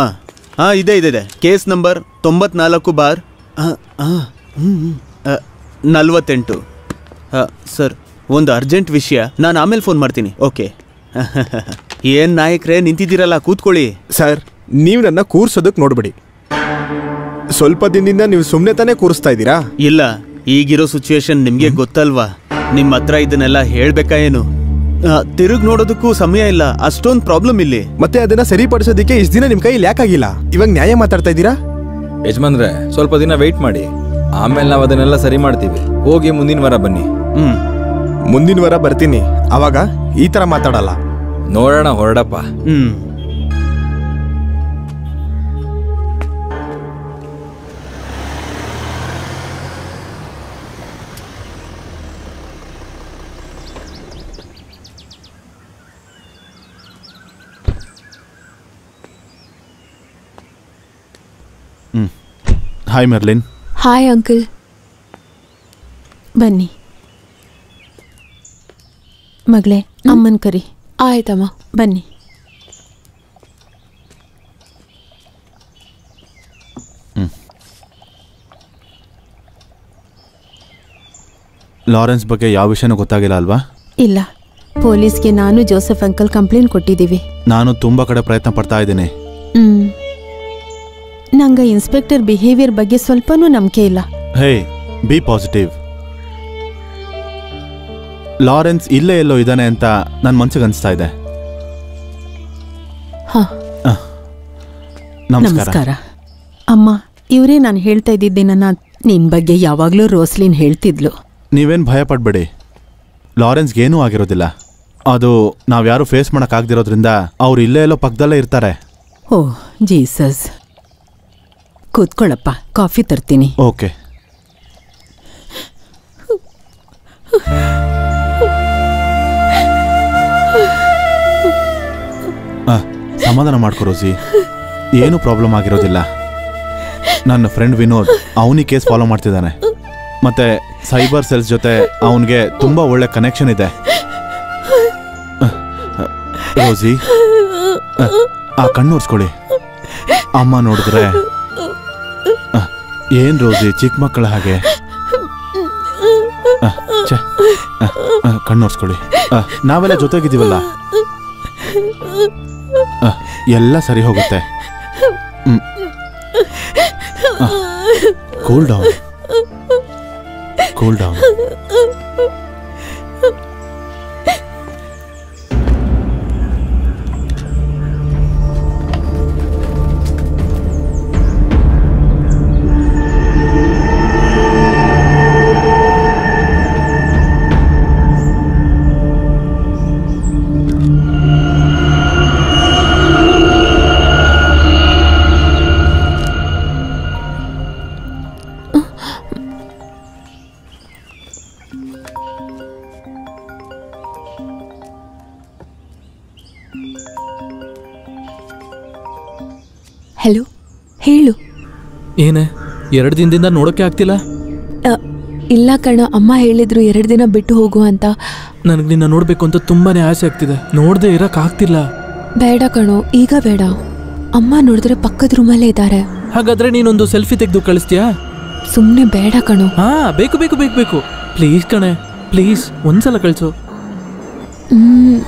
ಹಾ ಇದೆ ಇದೆ ಇದೆ. ಕೇಸ್ ನಂಬರ್ ತೊಂಬತ್ನಾಲ್ಕು ಬಾರ್ ನಲ್ವತ್ತೆಂಟು. ಹಾಂ ಸರ್ ಒಂದು ಅರ್ಜೆಂಟ್ ವಿಷಯ. ನಾನು ಆಮೇಲೆ ಫೋನ್ ಮಾಡ್ತೀನಿ. ಓಕೆ. *laughs* ಏನ್ ನಾಯಕ್ರೆ ನಿಂತಿದ್ದೀರಲ್ಲ ಕೂತ್ಕೊಳ್ಳಿ. ಸರ್ ನೀವು ನನ್ನ ಕೂರ್ಸೋದಕ್ಕೆ ನೋಡ್ಬೇಡಿ. ಸ್ವಲ್ಪ ದಿನದಿಂದ ನೀವು ಸುಮ್ಮನೆ ತಾನೇ ಕೂರಿಸ್ತಾ ಇದ್ದೀರಾ? ಇಲ್ಲ ಈಗಿರೋ ಸಿಚುವೇಶನ್ ನಿಮಗೆ ಗೊತ್ತಲ್ವಾ? ನಿಮ್ಮ ಹತ್ರ ಇದನ್ನೆಲ್ಲ ಹೇಳಬೇಕಾ ಏನು? ತಿರುಗ್ ನೋಡೋದಕ್ಕೂ ಸಮಯ ಇಲ್ಲ. ಅಷ್ಟೊಂದು ಪ್ರಾಬ್ಲಮ್ ಇಲ್ಲಿ. ಮತ್ತೆ ಅದನ್ನ ಸರಿಪಡಿಸೋದಕ್ಕೆ ಇಷ್ಟ ದಿನ ನಿಮ್ ಕೈಯಲ್ಲಿ ಯಾಕಾಗಿಲ್ಲ ಇವಾಗ ನ್ಯಾಯ ಮಾತಾಡ್ತಾ ಇದ್ದೀರಾ? ಯಜಮಾನ್ರೆ ಸ್ವಲ್ಪ ದಿನ ವೆಯ್ಟ್ ಮಾಡಿ. ಆಮೇಲೆ ನಾವು ಅದನ್ನೆಲ್ಲ ಸರಿ ಮಾಡ್ತೀವಿ. ಹೋಗಿ ಮುಂದಿನ ವಾರ ಬನ್ನಿ. ಹ್ಮ್. ಮುಂದಿನ ವಾರ ಬರ್ತೀನಿ. ಅವಾಗ ಈ ತರ ಮಾತಾಡಲ್ಲ. ನೋಡೋಣ ಹೊರಡಪ್ಪ. ಹ್ಮ್. ಹಾಯ್ ಮರ್ಲಿನ್ ಹಾಯ್ ಅಂಕಲ್ ಬನ್ನಿ. ಮಗಳೇ ಅಮ್ಮನ ಕರಿ. ಆಯ್ತಮ್ಮ. ಬನ್ನಿ. ಲಾರೆನ್ಸ್ ಬಗ್ಗೆ ಯಾವ ವಿಷಯನೂ ಗೊತ್ತಾಗಿಲ್ಲ ಅಲ್ವಾ? ಇಲ್ಲ. ಪೊಲೀಸ್ಗೆ ನಾನು ಜೋಸೆಫ್ ಅಂಕಲ್ ಕಂಪ್ಲೇಂಟ್ ಕೊಟ್ಟಿದ್ದೀವಿ. ನಾನು ತುಂಬಾ ಕಡೆ ಪ್ರಯತ್ನ ಪಡ್ತಾ ಇದ್ದೀನಿ. ನಂಗೆ ಇನ್ಸ್ಪೆಕ್ಟರ್ ಬಿಹೇವಿಯರ್ ಬಗ್ಗೆ ಸ್ವಲ್ಪನೂ ನಂಬಿಕೆ ಇಲ್ಲ. ಹೇ ಬಿ ಪಾಸಿಟಿವ್ ಲಾರೆನ್ಸ್ ಇಲ್ಲೇ ಎಲ್ಲೋ ಇದ್ದಾನೆ ಅಂತ ನನ್ನ ಮನ್ಸಿಗೆ ಅನಿಸ್ತಾ ಇದೆ. ಹಾ. ನಮಸ್ಕಾರ. ಅಮ್ಮ ಇವರೇ ನಾನು ಹೇಳ್ತಾ ಇದ್ದಿದ್ದೇನನ್ನ ನಿನ್ನ ಬಗ್ಗೆ ಯಾವಾಗಲೂ ರೋಸ್ಲಿನ್ ಹೇಳ್ತಿದ್ಲು. ನೀವೇನು ಭಯ ಪಡ್ಬೇಡಿ. ಲಾರೆನ್ಸ್ಗೇನೂ ಆಗಿರೋದಿಲ್ಲ. ಅದು ನಾವ್ಯಾರು ಫೇಸ್ ಮಾಡೋಕ್ಕಾಗ್ದಿರೋದ್ರಿಂದ ಅವ್ರು ಇಲ್ಲೇ ಎಲ್ಲೋ ಪಕ್ಕದಲ್ಲೇ ಇರ್ತಾರೆ. Oh Jesus. ಕೂತ್ಕೊಳ್ಳಪ್ಪ ಕಾಫಿ ತರ್ತೀನಿ. ಓಕೆ. ಸಮಾಧಾನ ಮಾಡ್ಕೊ ರೋಸಿ ಏನು ಪ್ರಾಬ್ಲಮ್ ಆಗಿರೋದಿಲ್ಲ. ನನ್ನ ಫ್ರೆಂಡ್ ವಿನೋದ್ ಅವನಿ ಕೇಸ್ ಫಾಲೋ ಮಾಡ್ತಿದ್ದಾನೆ. ಮತ್ತೆ ಸೈಬರ್ ಸೆಲ್ಸ್ ಜೊತೆ ಅವನಿಗೆ ತುಂಬಾ ಒಳ್ಳೆ ಕನೆಕ್ಷನ್ ಇದೆ. ರೋಸಿ ಆ, ಕಣ್ಣು ಉರ್ಸ್ಕೊಳ್ಳಿ ಅಮ್ಮ ನೋಡಿದ್ರೆ ಏನ್ ರೋಸಿ ಚಿಕ್ಕ ಮಕ್ಕಳ ಹಾಗೆ? ಕಣ್ಣೋರ್ಸ್ಕೊಳ್ಳಿ ಕಣ್ಣು ಒರ್ಸ್ಕೊಳ್ಳಿ. ಆ, ನಾವೆಲ್ಲ ಜೊತೆಗಿದ್ದೀವಲ್ಲ? ಎಲ್ಲ ಸರಿ ಹೋಗುತ್ತೆ. ಕೂಲ್ ಡೌನ್ ಕೂಲ್ ಡೌನ್ ಹೇಳು. ಏನೇ ಎರಡು ದಿನದಿಂದ ನೋಡೋಕೆ ಆಗ್ತಿಲ್ಲ? ಇಲ್ಲ ಕಣ ಅಮ್ಮ ಹೇಳಿದ್ರು ಎರಡು ದಿನ ಬಿಟ್ಟು ಹೋಗು ಅಂತ. ನನಗೆ ನಿನ್ನ ನೋಡಬೇಕು ಅಂತ ತುಂಬಾನೇ ಆಸೆ ಆಗ್ತಿದೆ. ನೋಡದೆ ಇರಕ್ ಆಗ್ತಿಲ್ಲ. ಬೇಡ ಕಣೋ ಈಗ ಬೇಡ. ಅಮ್ಮ ನೋಡಿದ್ರೆ ಪಕ್ಕದ ರೂಮಲ್ಲೇ ಇದ್ದಾರೆ. ಹಾಗಾದ್ರೆ ನೀನೊಂದು ಸೆಲ್ಫಿ ತೆಗೆದು ಕಳಿಸ್ತೀಯಾ? ಸುಮ್ಮನೆ ಬೇಡ ಕಣೋ. ಹಾ ಬೇಕು ಬೇಕು ಬೇಕು ಬೇಕು. ಪ್ಲೀಸ್ ಕಣೆ ಪ್ಲೀಸ್ ಒಂದ್ಸಲ ಕಳಿಸು. ಹ್ಮ್.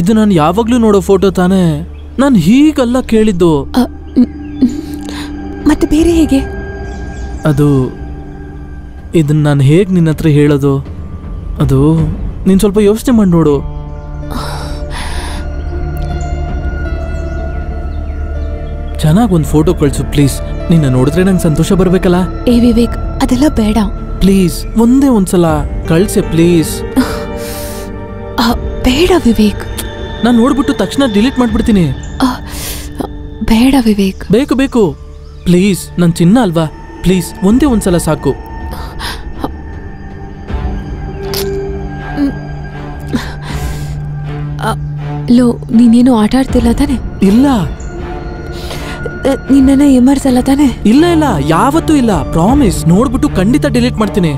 ಇದು ನಾನು ಯಾವಾಗ್ಲೂ ನೋಡೋ ಫೋಟೋ ತಾನೇ? ನಾನು ಹೀಗಲ್ಲ ಕೇಳಿದ್ದು. ಅ, ಮ್, ಮ್. ಮತ್ತೆ ಬೇರೆ ಹೇಗೆ? ಅದು ಇದನ್ನ ನಾನು ಹೇಗೆ ನಿನ್ನ ಹತ್ರ ಹೇಳೋದು? ಅದು ನೀನು ಸ್ವಲ್ಪ ಯೋಚನೆ ಮಾಡಿ ನೋಡು. ಚೆನ್ನಾಗಿ ಒಂದು ಫೋಟೋ ಕಳಿಸು ಪ್ಲೀಸ್. ನಿನ್ನ ನೋಡಿದ್ರೆ ನಂಗೆ ಸಂತೋಷ ಬರಬೇಕಲ್ಲ? ಏ ವಿವೇಕ್ ಅದೆಲ್ಲ ಬೇಡ. ಪ್ಲೀಸ್ ಒಂದೇ ಒಂದ್ಸಲ ಕಳ್ಸೆ ಪ್ಲೀಸ್. ಬೇಡ ವಿವೇಕ್. ನಾನು ನೋಡ್ಬಿಟ್ಟು ತಕ್ಷಣ ಡಿಲೀಟ್ ಮಾಡ್ಬಿಡ್ತೀನಿ. ಬೇಡ ವಿವೇಕ್. ಬೇಕು ಬೇಕು. ಪ್ಲೀಸ್ ನನ್ನ ಚಿನ್ನ ಅಲ್ವಾ? ಪ್ಲೀಸ್ ಒಂದೇ ಒಂದ್ಸಲ ಸಾಕು. ಲೋ ನೀನೇನು ಆಟ ಆಡ್ತಿಲ್ಲ ತಾನೆ? ಇಲ್ಲ. ನಿನ್ನ ಎಮರ್ಸಲ್ಲ ತಾನೆ? ಇಲ್ಲ ಇಲ್ಲ. ಯಾವತ್ತೂ ಇಲ್ಲ. ಪ್ರಾಮಿಸ್ ನೋಡ್ಬಿಟ್ಟು ಖಂಡಿತ ಡಿಲೀಟ್ ಮಾಡ್ತೀನಿ.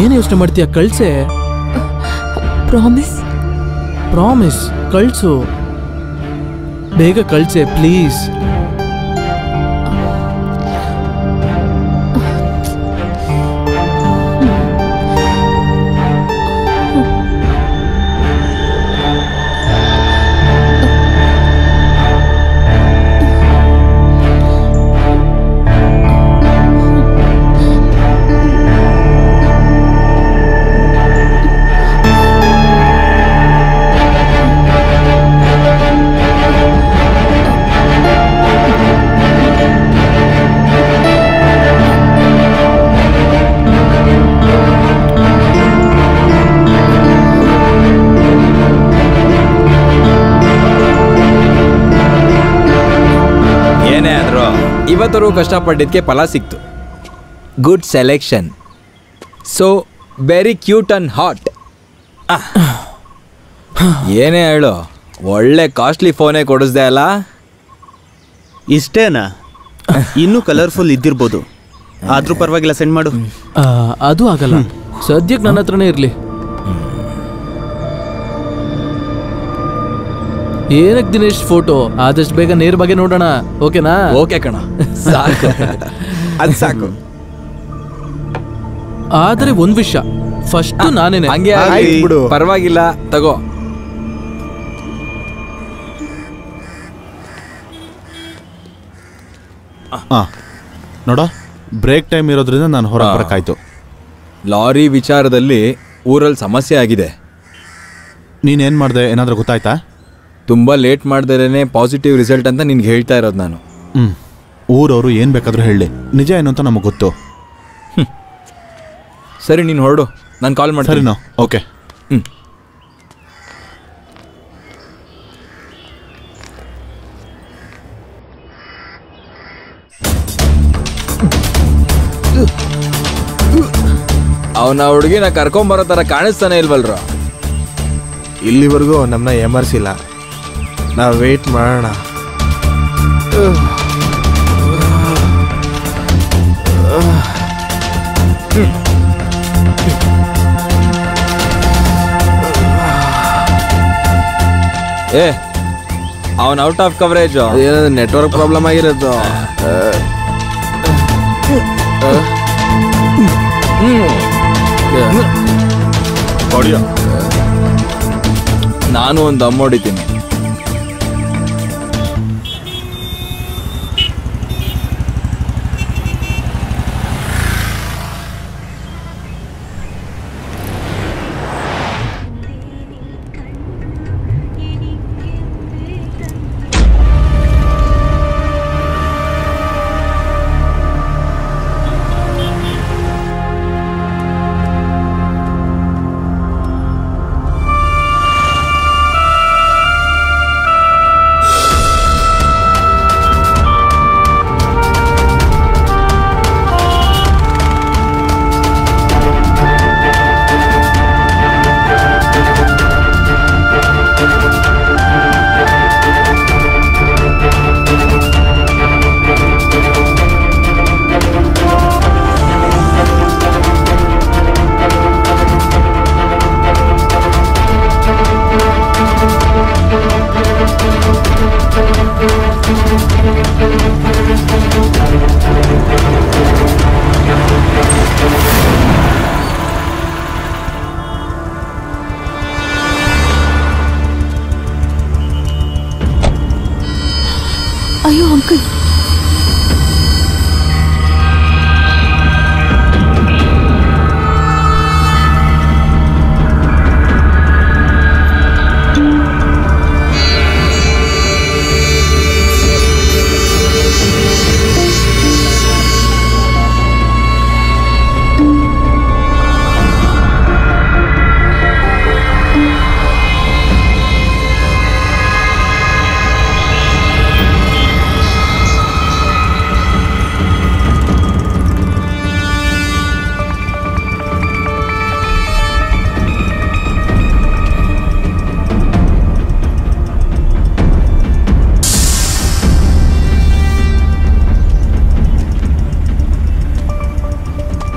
ಏನು ಯೋಚನೆ ಮಾಡ್ತೀಯ ಕಳ್ಸೆ? ಪ್ರಾಮಿಸ್ ಪ್ರಾಮಿಸ್ ಕಳ್ಸು ಬೇಗ ಕಳ್ಸೆ ಪ್ಲೀಸ್ ಇವತ್ತರೂ ಕಷ್ಟಪಟ್ಟಿದ್ದಕ್ಕೆ ಫಲ ಸಿಕ್ತು. Good selection so very cute and hot ಏನೇ ಹೇಳು ಒಳ್ಳೆ ಕಾಸ್ಟ್ಲಿ ಫೋನೇ ಕೊಡಿಸ್ದೆ ಅಲ್ಲ? ಇಷ್ಟೇನಾ? ಇನ್ನೂ ಕಲರ್ಫುಲ್ ಇದ್ದಿರ್ಬೋದು. ಆದ್ರೂ ಪರವಾಗಿಲ್ಲ ಸೆಂಡ್ ಮಾಡು. ಅದು ಆಗಲ್ಲ. ಸದ್ಯಕ್ಕೆ ನನ್ನ ಹತ್ರನೇ ಇರ್ಲಿ. ಏನಕ್ಕೆ ದಿನೇಶ್ ಫೋಟೋ ಆದಷ್ಟು ಬೇಗ ನೇರ ಬಗ್ಗೆ ನೋಡೋಣ. ಓಕೆನಾ ಓಕೆ ಕಣ. ಸಾಕು. ಅದು ಸಾಕು. ಆದ್ರೆ ಒಂದ್ ವಿಷಯ. ಫಸ್ಟ್ ನಾನೇನೆ. ಹಂಗೆ ಬಿಡು. ಪರವಾಗಿಲ್ಲ ತಗೋ. ನೋಡ ಬ್ರೇಕ್ ಟೈಮ್ ಇರೋದ್ರಿಂದ ನಾನು ಹೊರಗೆ ಬರಕಾಯ್ತು ಲಾರಿ ವಿಚಾರದಲ್ಲಿ ಊರಲ್ಲಿ ಸಮಸ್ಯೆ ಆಗಿದೆ. ನೀನೇನು ಮಾಡಿದೆ? ಏನಾದರೂ ಗೊತ್ತಾಯ್ತಾ? ತುಂಬಾ ಲೇಟ್ ಮಾಡ್ದೇನೆ ಪಾಸಿಟಿವ್ ರಿಸಲ್ಟ್ ಅಂತ ನಿನ್ಗೆ ಹೇಳ್ತಾ ಇರೋದು ನಾನು. ಹ್ಞೂ ಊರವರು ಏನು ಬೇಕಾದರೂ ಹೇಳಿ. ನಿಜ ಏನು ಅಂತ ನಮಗೆ ಗೊತ್ತು. ಸರಿ ನೀನು ಹೊರಡು. ನಾನು ಕಾಲ್ ಮಾಡ್ತೀನಿ. ಸರಿನಾ? ಓಕೆ. ಹ್ಞೂ ಅವನ ಹುಡುಗಿನ ಕರ್ಕೊಂಬರೋ ಥರ ಕಾಣಿಸ್ತಾನೆ ಇಲ್ವಲ್ರ? ಇಲ್ಲಿವರೆಗೂ ನಮ್ಮನ್ನ ಎಮರ್ಸಿಲ್ಲ ನಾವು ವೆಯ್ಟ್ ಮಾಡೋಣ. ಏ ಅವನ್ ಔಟ್ ಆಫ್ ಕವರೇಜ್ ಏನಾದ್ರು ನೆಟ್ವರ್ಕ್ ಪ್ರಾಬ್ಲಮ್ ಆಗಿರೋದು? ನಾನು ಒಂದು ದಮ್ ಹೊಡಿತೀನಿ.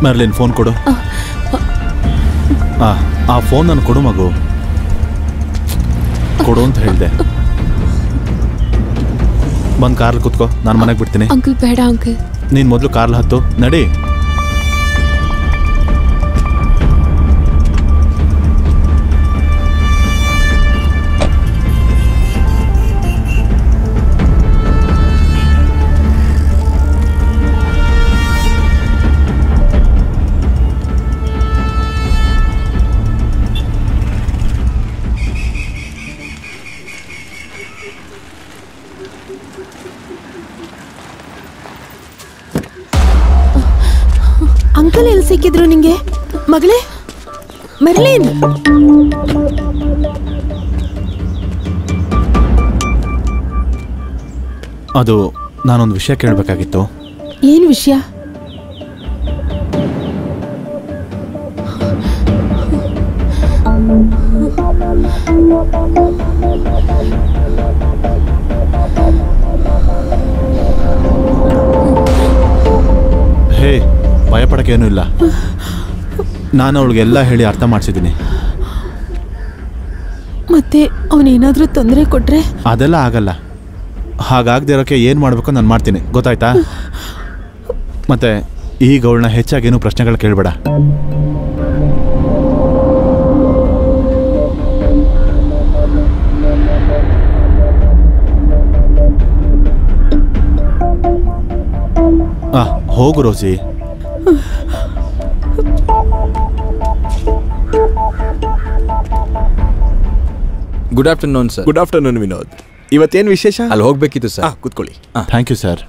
ಮೆರ್ಲಿನ್ ಫೋನ್ ಕೊಡು. ಆ ಆ ಫೋನ್ ನಾನು ಕೊಡು ಮಗು. ಕೊಡು ಅಂತ ಹೇಳಿದೆ. ಬಂದು ಕಾರ್ಲ್ ಕುತ್ಕೋ ನಾನು ಮನೆಗೆ ಬಿಡ್ತೀನಿ. ಅಂಕಲ್ ಬೇಡ ಅಂಕಲ್. ನೀನು ಮೊದಲು ಕಾರ್ಲ್ ಹತ್ತು ನಡಿ. ನಾನೊಂದು ವಿಷಯ ಕೇಳಬೇಕಾಗಿತ್ತು. ಏನು ವಿಷಯ? ಹೇ ಭಯಪಡೋಕ್ಕೇನೂ ಇಲ್ಲ. ನಾನು ಅವಳಿಗೆಲ್ಲ ಹೇಳಿ ಅರ್ಥ ಮಾಡಿಸಿದ್ದೀನಿ. ಮತ್ತೆ ಅವನೇನಾದರೂ ತೊಂದರೆ ಕೊಟ್ಟರೆ ಅದೆಲ್ಲ ಆಗಲ್ಲ. ಹಾಗಾಗದೇ ಇರೋಕ್ಕೆ ಏನು ಮಾಡಬೇಕು ನಾನು ಮಾಡ್ತೀನಿ. ಗೊತ್ತಾಯ್ತಾ? ಮತ್ತೆ ಈಗ ಅವಳನ್ನ ಹೆಚ್ಚಾಗೇನು ಪ್ರಶ್ನೆಗಳು ಕೇಳಬೇಡ. ಹೋಗು Rosie good afternoon sir good afternoon Vinod ಇವತ್ತೇನು ವಿಶೇಷ? ಅಲ್ಲಿ ಹೋಗ್ಬೇಕಿತ್ತು ಸರ್. ಕುತ್ಕೊಳ್ಳಿ. ಥ್ಯಾಂಕ್ ಯು ಸರ್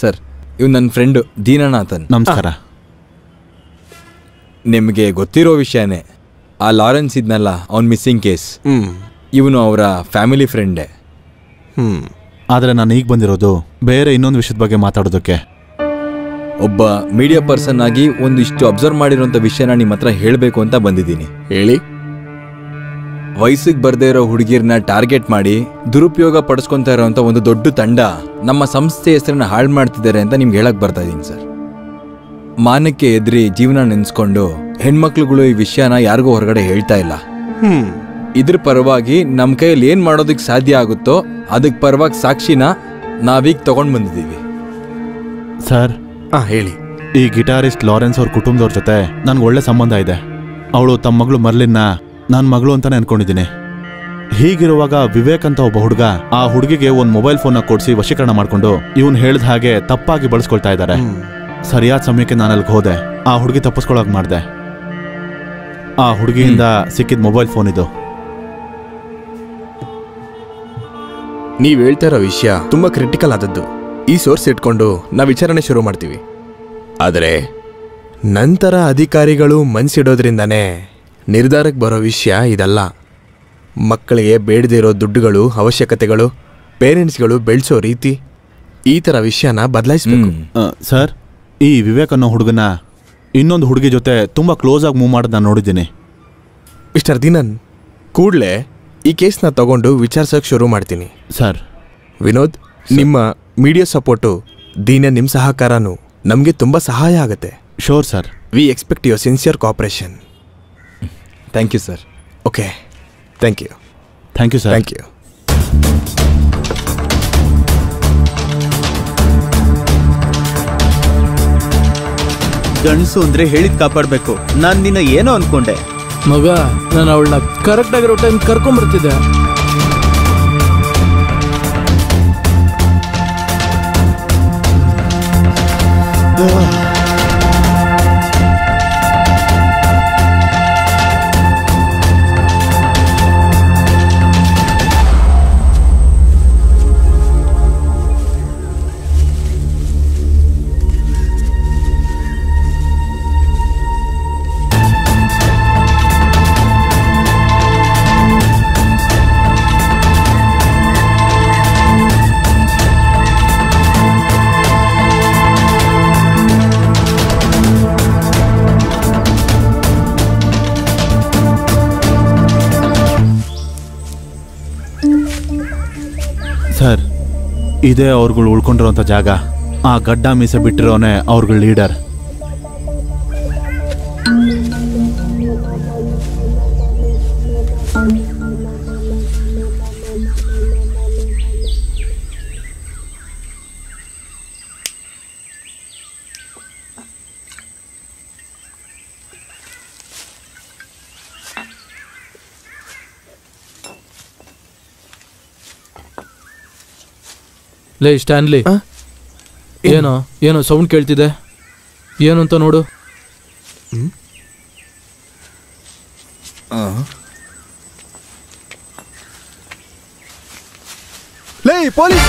ಸರ್ ಇವ್ ನನ್ನ ಫ್ರೆಂಡು ದೀನನಾಥನ್. ನಮಸ್ಕಾರ. ನಿಮಗೆ ಗೊತ್ತಿರೋ ವಿಷಯನೇ ಆ ಲಾರೆನ್ಸ್ ಇದ್ನಲ್ಲ ಅವ್ನ ಮಿಸ್ಸಿಂಗ್ ಕೇಸ್ ಇವನು ಅವರ ಫ್ಯಾಮಿಲಿ ಫ್ರೆಂಡೇ ಹ್ಞೂ ಆದರೆ ನಾನು ಈಗ ಬಂದಿರೋದು ಬೇರೆ ಇನ್ನೊಂದು ವಿಷಯದ ಬಗ್ಗೆ ಮಾತಾಡೋದಕ್ಕೆ. ಒಬ್ಬ ಮೀಡಿಯಾ ಪರ್ಸನ್ ಆಗಿ ಒಂದಿಷ್ಟು ಅಬ್ಸರ್ವ್ ಮಾಡಿರೋಂಥ ವಿಷಯನ ನಿಮ್ಮ ಹತ್ರ ಹೇಳಬೇಕು ಅಂತ ಬಂದಿದ್ದೀನಿ. ಹೇಳಿ. ವಯಸ್ಸಿಗೆ ಬರ್ದೇ ಇರೋ ಹುಡುಗಿರ್ನ ಟಾರ್ಗೆಟ್ ಮಾಡಿ ದುರುಪಯೋಗ ಪಡಿಸ್ಕೊಂತ ಇರೋಂಥ ಒಂದು ದೊಡ್ಡ ತಂಡ ನಮ್ಮ ಸಂಸ್ಥೆ ಹೆಸರನ್ನ ಹಾಳು ಮಾಡ್ತಿದ್ದಾರೆ ಅಂತ ನಿಮ್ಗೆ ಹೇಳಕ್ ಬರ್ತಾ ಇದ್ದೀನಿ ಸರ್. ಮಾನಕ್ಕೆ ಎದ್ರಿ ಜೀವನ ನೆನೆಸ್ಕೊಂಡು ಹೆಣ್ಮಕ್ಳುಗಳು ಈ ವಿಷಯನ ಯಾರಿಗೂ ಹೊರಗಡೆ ಹೇಳ್ತಾ ಇಲ್ಲ. ಇದ್ರ ಪರವಾಗಿ ನಮ್ಮ ಕೈಯಲ್ಲಿ ಏನು ಮಾಡೋದಕ್ಕೆ ಸಾಧ್ಯ ಆಗುತ್ತೋ ಅದಕ್ಕೆ ಪರವಾಗಿ ಸಾಕ್ಷಿನ ನಾವೀಗ ತಗೊಂಡು ಬಂದಿದ್ದೀವಿ. ಸರ್. ಹಾಂ ಹೇಳಿ. ಈ ಗಿಟಾರಿಸ್ಟ್ ಲಾರೆನ್ಸ್ ಅವ್ರ ಕುಟುಂಬದವ್ರ ಜೊತೆ ನನ್ಗೆ ಒಳ್ಳೆ ಸಂಬಂಧ ಇದೆ. ಅವಳು ತಮ್ಮ ಮಗಳು ಮರ್ಲಿನ್ನ ನನ್ನ ಮಗಳು ಅಂತಾನೆ ಅನ್ಕೊಂಡಿದ್ದೀನಿ. ಹೀಗಿರುವಾಗ ವಿವೇಕ್ ಅಂತ ಒಬ್ಬ ಹುಡುಗ ಆ ಹುಡುಗಿಗೆ ಒಂದು ಮೊಬೈಲ್ ಫೋನ್ ಕೊಡಿಸಿ ವಶೀಕರಣ ಮಾಡಿಕೊಂಡು ಇವನ್ ಹೇಳಿದ ಹಾಗೆ ತಪ್ಪಾಗಿ ಬಳಸ್ಕೊಳ್ತಾ ಇದ್ದಾರೆ ಸರಿಯಾದ ಸಮಯಕ್ಕೆ ನಾನು ಅಲ್ಲಿಗೆ ಹೋದೆ. ಆ ಹುಡುಗಿ ತಪ್ಪಿಸ್ಕೊಳಕ್ ಮಾಡಿದೆ. ಆ ಹುಡುಗಿಯಿಂದ ಸಿಕ್ಕಿದ ಮೊಬೈಲ್ ಫೋನ್ ಇದು. ನೀವು ಹೇಳ್ತಾ ಇರೋ ವಿಷಯ ತುಂಬಾ ಕ್ರಿಟಿಕಲ್ ಆದದ್ದು. ಈ ಸೋರ್ಸ್ ಇಟ್ಕೊಂಡು ನಾವು ವಿಚಾರಣೆ ಶುರು ಮಾಡ್ತೀವಿ. ಆದರೆ ನಂತರ ಅಧಿಕಾರಿಗಳು ಮನ್ಸಿಡೋದ್ರಿಂದನೇ ನಿರ್ಧಾರಕ್ಕೆ ಬರೋ ವಿಷಯ ಇದಲ್ಲ. ಮಕ್ಕಳಿಗೆ ಬೇಡದಿರೋ ದುಡ್ಡುಗಳು ಅವಶ್ಯಕತೆಗಳು ಪೇರೆಂಟ್ಸ್ಗಳು ಬೆಳೆಸೋ ರೀತಿ ಈ ಥರ ವಿಷಯನ ಬದಲಾಯಿಸ್ಬೇಕು. ಸರ್ ಈ ವಿವೇಕ್ ಅನ್ನೋ ಹುಡುಗನ ಇನ್ನೊಂದು ಹುಡುಗಿ ಜೊತೆ ತುಂಬ ಕ್ಲೋಸ್ ಆಗಿ ಮೂವ್ ಮಾಡೋದು ನಾನು ನೋಡಿದ್ದೀನಿ. ಮಿಸ್ಟರ್ ದಿನನ್ ಕೂಡಲೇ ಈ ಕೇಸ್ನ ತಗೊಂಡು ವಿಚಾರಿಸೋಕೆ ಶುರು ಮಾಡ್ತೀನಿ. ಸರ್. ವಿನೋದ್ ನಿಮ್ಮ ಮೀಡಿಯಾ ಸಪೋರ್ಟು ದೀನ ನಿಮ್ಮ ಸಹಕಾರನೂ ನಮಗೆ ತುಂಬ ಸಹಾಯ ಆಗುತ್ತೆ. Sure sir. We expect your sincere cooperation thank you sir okay thank you thank you sir thank you ಗಂಡಸು ಅಂದ್ರೆ ಹೇಳಿದ್ ಕಾಪಾಡ್ಬೇಕು. ನಾನ್ ನಿನ್ನ ಏನೋ ಅನ್ಕೊಂಡೆ. ಮಗ ನಾನು ಅವಳನ್ನ ಕರೆಕ್ಟ್ ಆಗಿರೋ ಟೈಮ್ ಕರ್ಕೊಂಡ್ಬರ್ತಿದ್ದೆ ಸರ್ ಇದೇ ಅವ್ರುಗಳು ಉಳ್ಕೊಂಡಿರೋಂಥ ಜಾಗ. ಆ ಗಡ್ಡ ಮೀಸೆ ಬಿಟ್ಟಿರೋನೆ ಅವ್ರಗಳ ಲೀಡರ್. ಲೇ ಸ್ಟ್ಯಾನ್ಲಿ ಏನು ಏನು ಸೌಂಡ್ ಕೇಳ್ತಿದೆ ಏನು ಅಂತ ನೋಡು ಲೇ ಪೊಲೀಸ್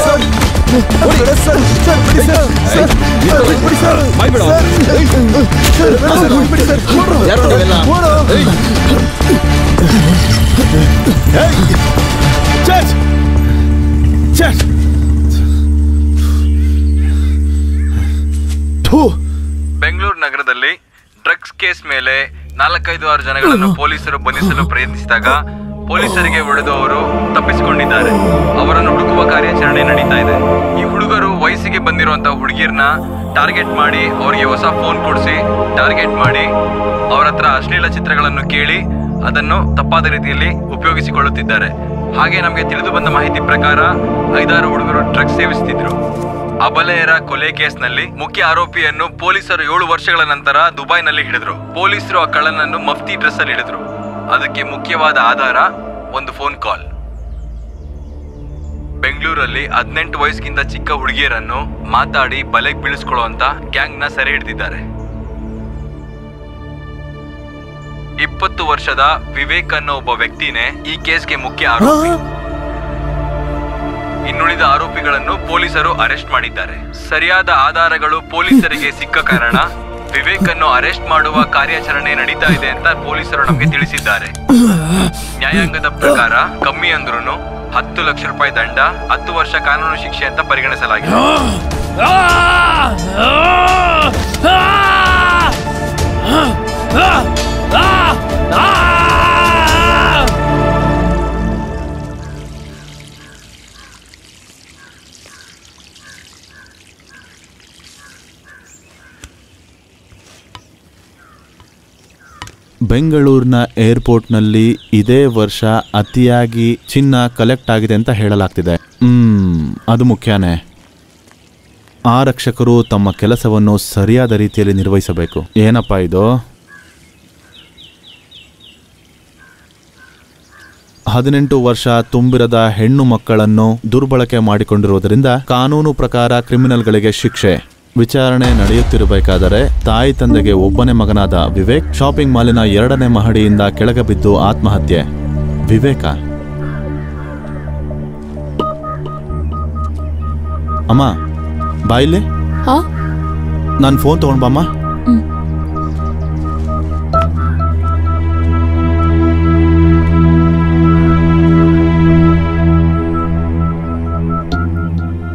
சார் ಬೆಂಗಳೂರು ನಗರದಲ್ಲಿ ಡ್ರಗ್ಸ್ ಕೇಸ್ ಮೇಲೆ ನಾಲ್ಕೈದು ಆರು ಜನಗಳನ್ನು ಪೊಲೀಸರು ಬಂಧಿಸಲು ಪ್ರಯತ್ನಿಸಿದಾಗ ಪೊಲೀಸರಿಗೆ ಹೊಡೆದು ಅವರು ತಪ್ಪಿಸಿಕೊಂಡಿದ್ದಾರೆ. ಅವರನ್ನು ಹುಡುಕುವ ಕಾರ್ಯಾಚರಣೆ ನಡೀತಾ ಇದೆ. ಈ ಹುಡುಗರು ವಯಸ್ಸಿಗೆ ಬಂದಿರುವಂತ ಹುಡುಗಿಯರನ್ನ ಟಾರ್ಗೆಟ್ ಮಾಡಿ ಅವರಿಗೆ ಹೊಸ ಫೋನ್ ಕೊಡಿಸಿ ಟಾರ್ಗೆಟ್ ಮಾಡಿ ಅವರ ಹತ್ರ ಅಶ್ಲೀಲ ಚಿತ್ರಗಳನ್ನು ಕೇಳಿ ಅದನ್ನು ತಪ್ಪಾದ ರೀತಿಯಲ್ಲಿ ಉಪಯೋಗಿಸಿಕೊಳ್ಳುತ್ತಿದ್ದಾರೆ. ಹಾಗೆ ನಮಗೆ ತಿಳಿದು ಬಂದ ಮಾಹಿತಿ ಪ್ರಕಾರ ಐದಾರು ಹುಡುಗರು ಡ್ರಗ್ಸ್ ಸೇವಿಸುತ್ತಿದ್ರು. ಅಬಲೆಯರ ಕೊಲೆ ಕೇಸ್ನಲ್ಲಿ ಮುಖ್ಯ ಆರೋಪಿಯನ್ನು ಪೊಲೀಸರು ಏಳು ವರ್ಷಗಳ ನಂತರ ದುಬೈನಲ್ಲಿ ಹಿಡಿದ್ರು. ಪೊಲೀಸರು ಆ ಕಳ್ಳನನ್ನು ಮಫ್ತಿ ಡ್ರೆಸ್ ಅಲ್ಲಿ ಹಿಡಿದ್ರು. ಅದಕ್ಕೆ ಮುಖ್ಯವಾದ ಆಧಾರ ಒಂದು ಫೋನ್ ಕಾಲ್. ಬೆಂಗಳೂರಲ್ಲಿ ಹದಿನೆಂಟು ವಯಸ್ಸಿಗಿಂತ ಚಿಕ್ಕ ಹುಡುಗಿಯರನ್ನು ಮಾತಾಡಿ ಬಲೆಗೆ ಬೀಳಿಸ್ಕೊಳ್ಳುವಂತ ಗ್ಯಾಂಗ್ನ ಸೆರೆ ಹಿಡಿದಿದ್ದಾರೆ. ಇಪ್ಪತ್ತು ವರ್ಷದ ವಿವೇಕ್ ಅನ್ನೋ ಒಬ್ಬ ವ್ಯಕ್ತಿನೇ ಈ ಕೇಸ್ಗೆ ಮುಖ್ಯ ಆರೋಪಿ. ಇನ್ನುಳಿದ ಆರೋಪಿಗಳನ್ನು ಪೊಲೀಸರು ಅರೆಸ್ಟ್ ಮಾಡಿದ್ದಾರೆ. ಸರಿಯಾದ ಆಧಾರಗಳು ಪೊಲೀಸರಿಗೆ ಸಿಕ್ಕ ಕಾರಣ ವಿವೇಕ್ ಅನ್ನು ಅರೆಸ್ಟ್ ಮಾಡುವ ಕಾರ್ಯಾಚರಣೆ ನಡೀತಾ ಇದೆ ಅಂತ ಪೊಲೀಸರು ನಮಗೆ ತಿಳಿಸಿದ್ದಾರೆ ನ್ಯಾಯಾಂಗದ ಪ್ರಕಾರ ಕಮ್ಮಿ ಅಂದ್ರೂ ಹತ್ತು ಲಕ್ಷ ರೂಪಾಯಿ ದಂಡ ಹತ್ತು ವರ್ಷ ಕಾನೂನು ಶಿಕ್ಷೆ ಅಂತ ಪರಿಗಣಿಸಲಾಗಿದೆ ಬೆಂಗಳೂರಿನ ಏರ್ಪೋರ್ಟ್ನಲ್ಲಿ ಇದೇ ವರ್ಷ ಅತಿಯಾಗಿ ಚಿನ್ನ ಕಲೆಕ್ಟ್ ಆಗಿದೆ ಅಂತ ಹೇಳಲಾಗ್ತಿದೆ. ಹ್ಮ್, ಅದು ಮುಖ್ಯನೇ. ಆರಕ್ಷಕರು ತಮ್ಮ ಕೆಲಸವನ್ನು ಸರಿಯಾದ ರೀತಿಯಲ್ಲಿ ನಿರ್ವಹಿಸಬೇಕು. ಏನಪ್ಪ ಇದು? ಹದಿನೆಂಟು ವರ್ಷ ತುಂಬಿರದ ಹೆಣ್ಣು ಮಕ್ಕಳನ್ನು ದುರ್ಬಳಕೆ ಮಾಡಿಕೊಂಡಿರುವುದರಿಂದ ಕಾನೂನು ಪ್ರಕಾರ ಕ್ರಿಮಿನಲ್ಗಳಿಗೆ ಶಿಕ್ಷೆ. ವಿಚಾರಣೆ ನಡೆಯುತ್ತಿರಬೇಕಾದರೆ ತಾಯಿ ತಂದೆಗೆ ಒಬ್ಬನೇ ಮಗನಾದ ವಿವೇಕ್ ಶಾಪಿಂಗ್ ಮಾಲಿನ ಎರಡನೇ ಮಹಡಿಯಿಂದ ಕೆಳಗೆ ಬಿದ್ದು ಆತ್ಮಹತ್ಯೆ. ವಿವೇಕ. ಅಮ್ಮ ಬಾಯಿಲೆ ಹಾ? ನಾನು ಫೋನ್ ತಗೊಂಡ್ಬಮ್ಮ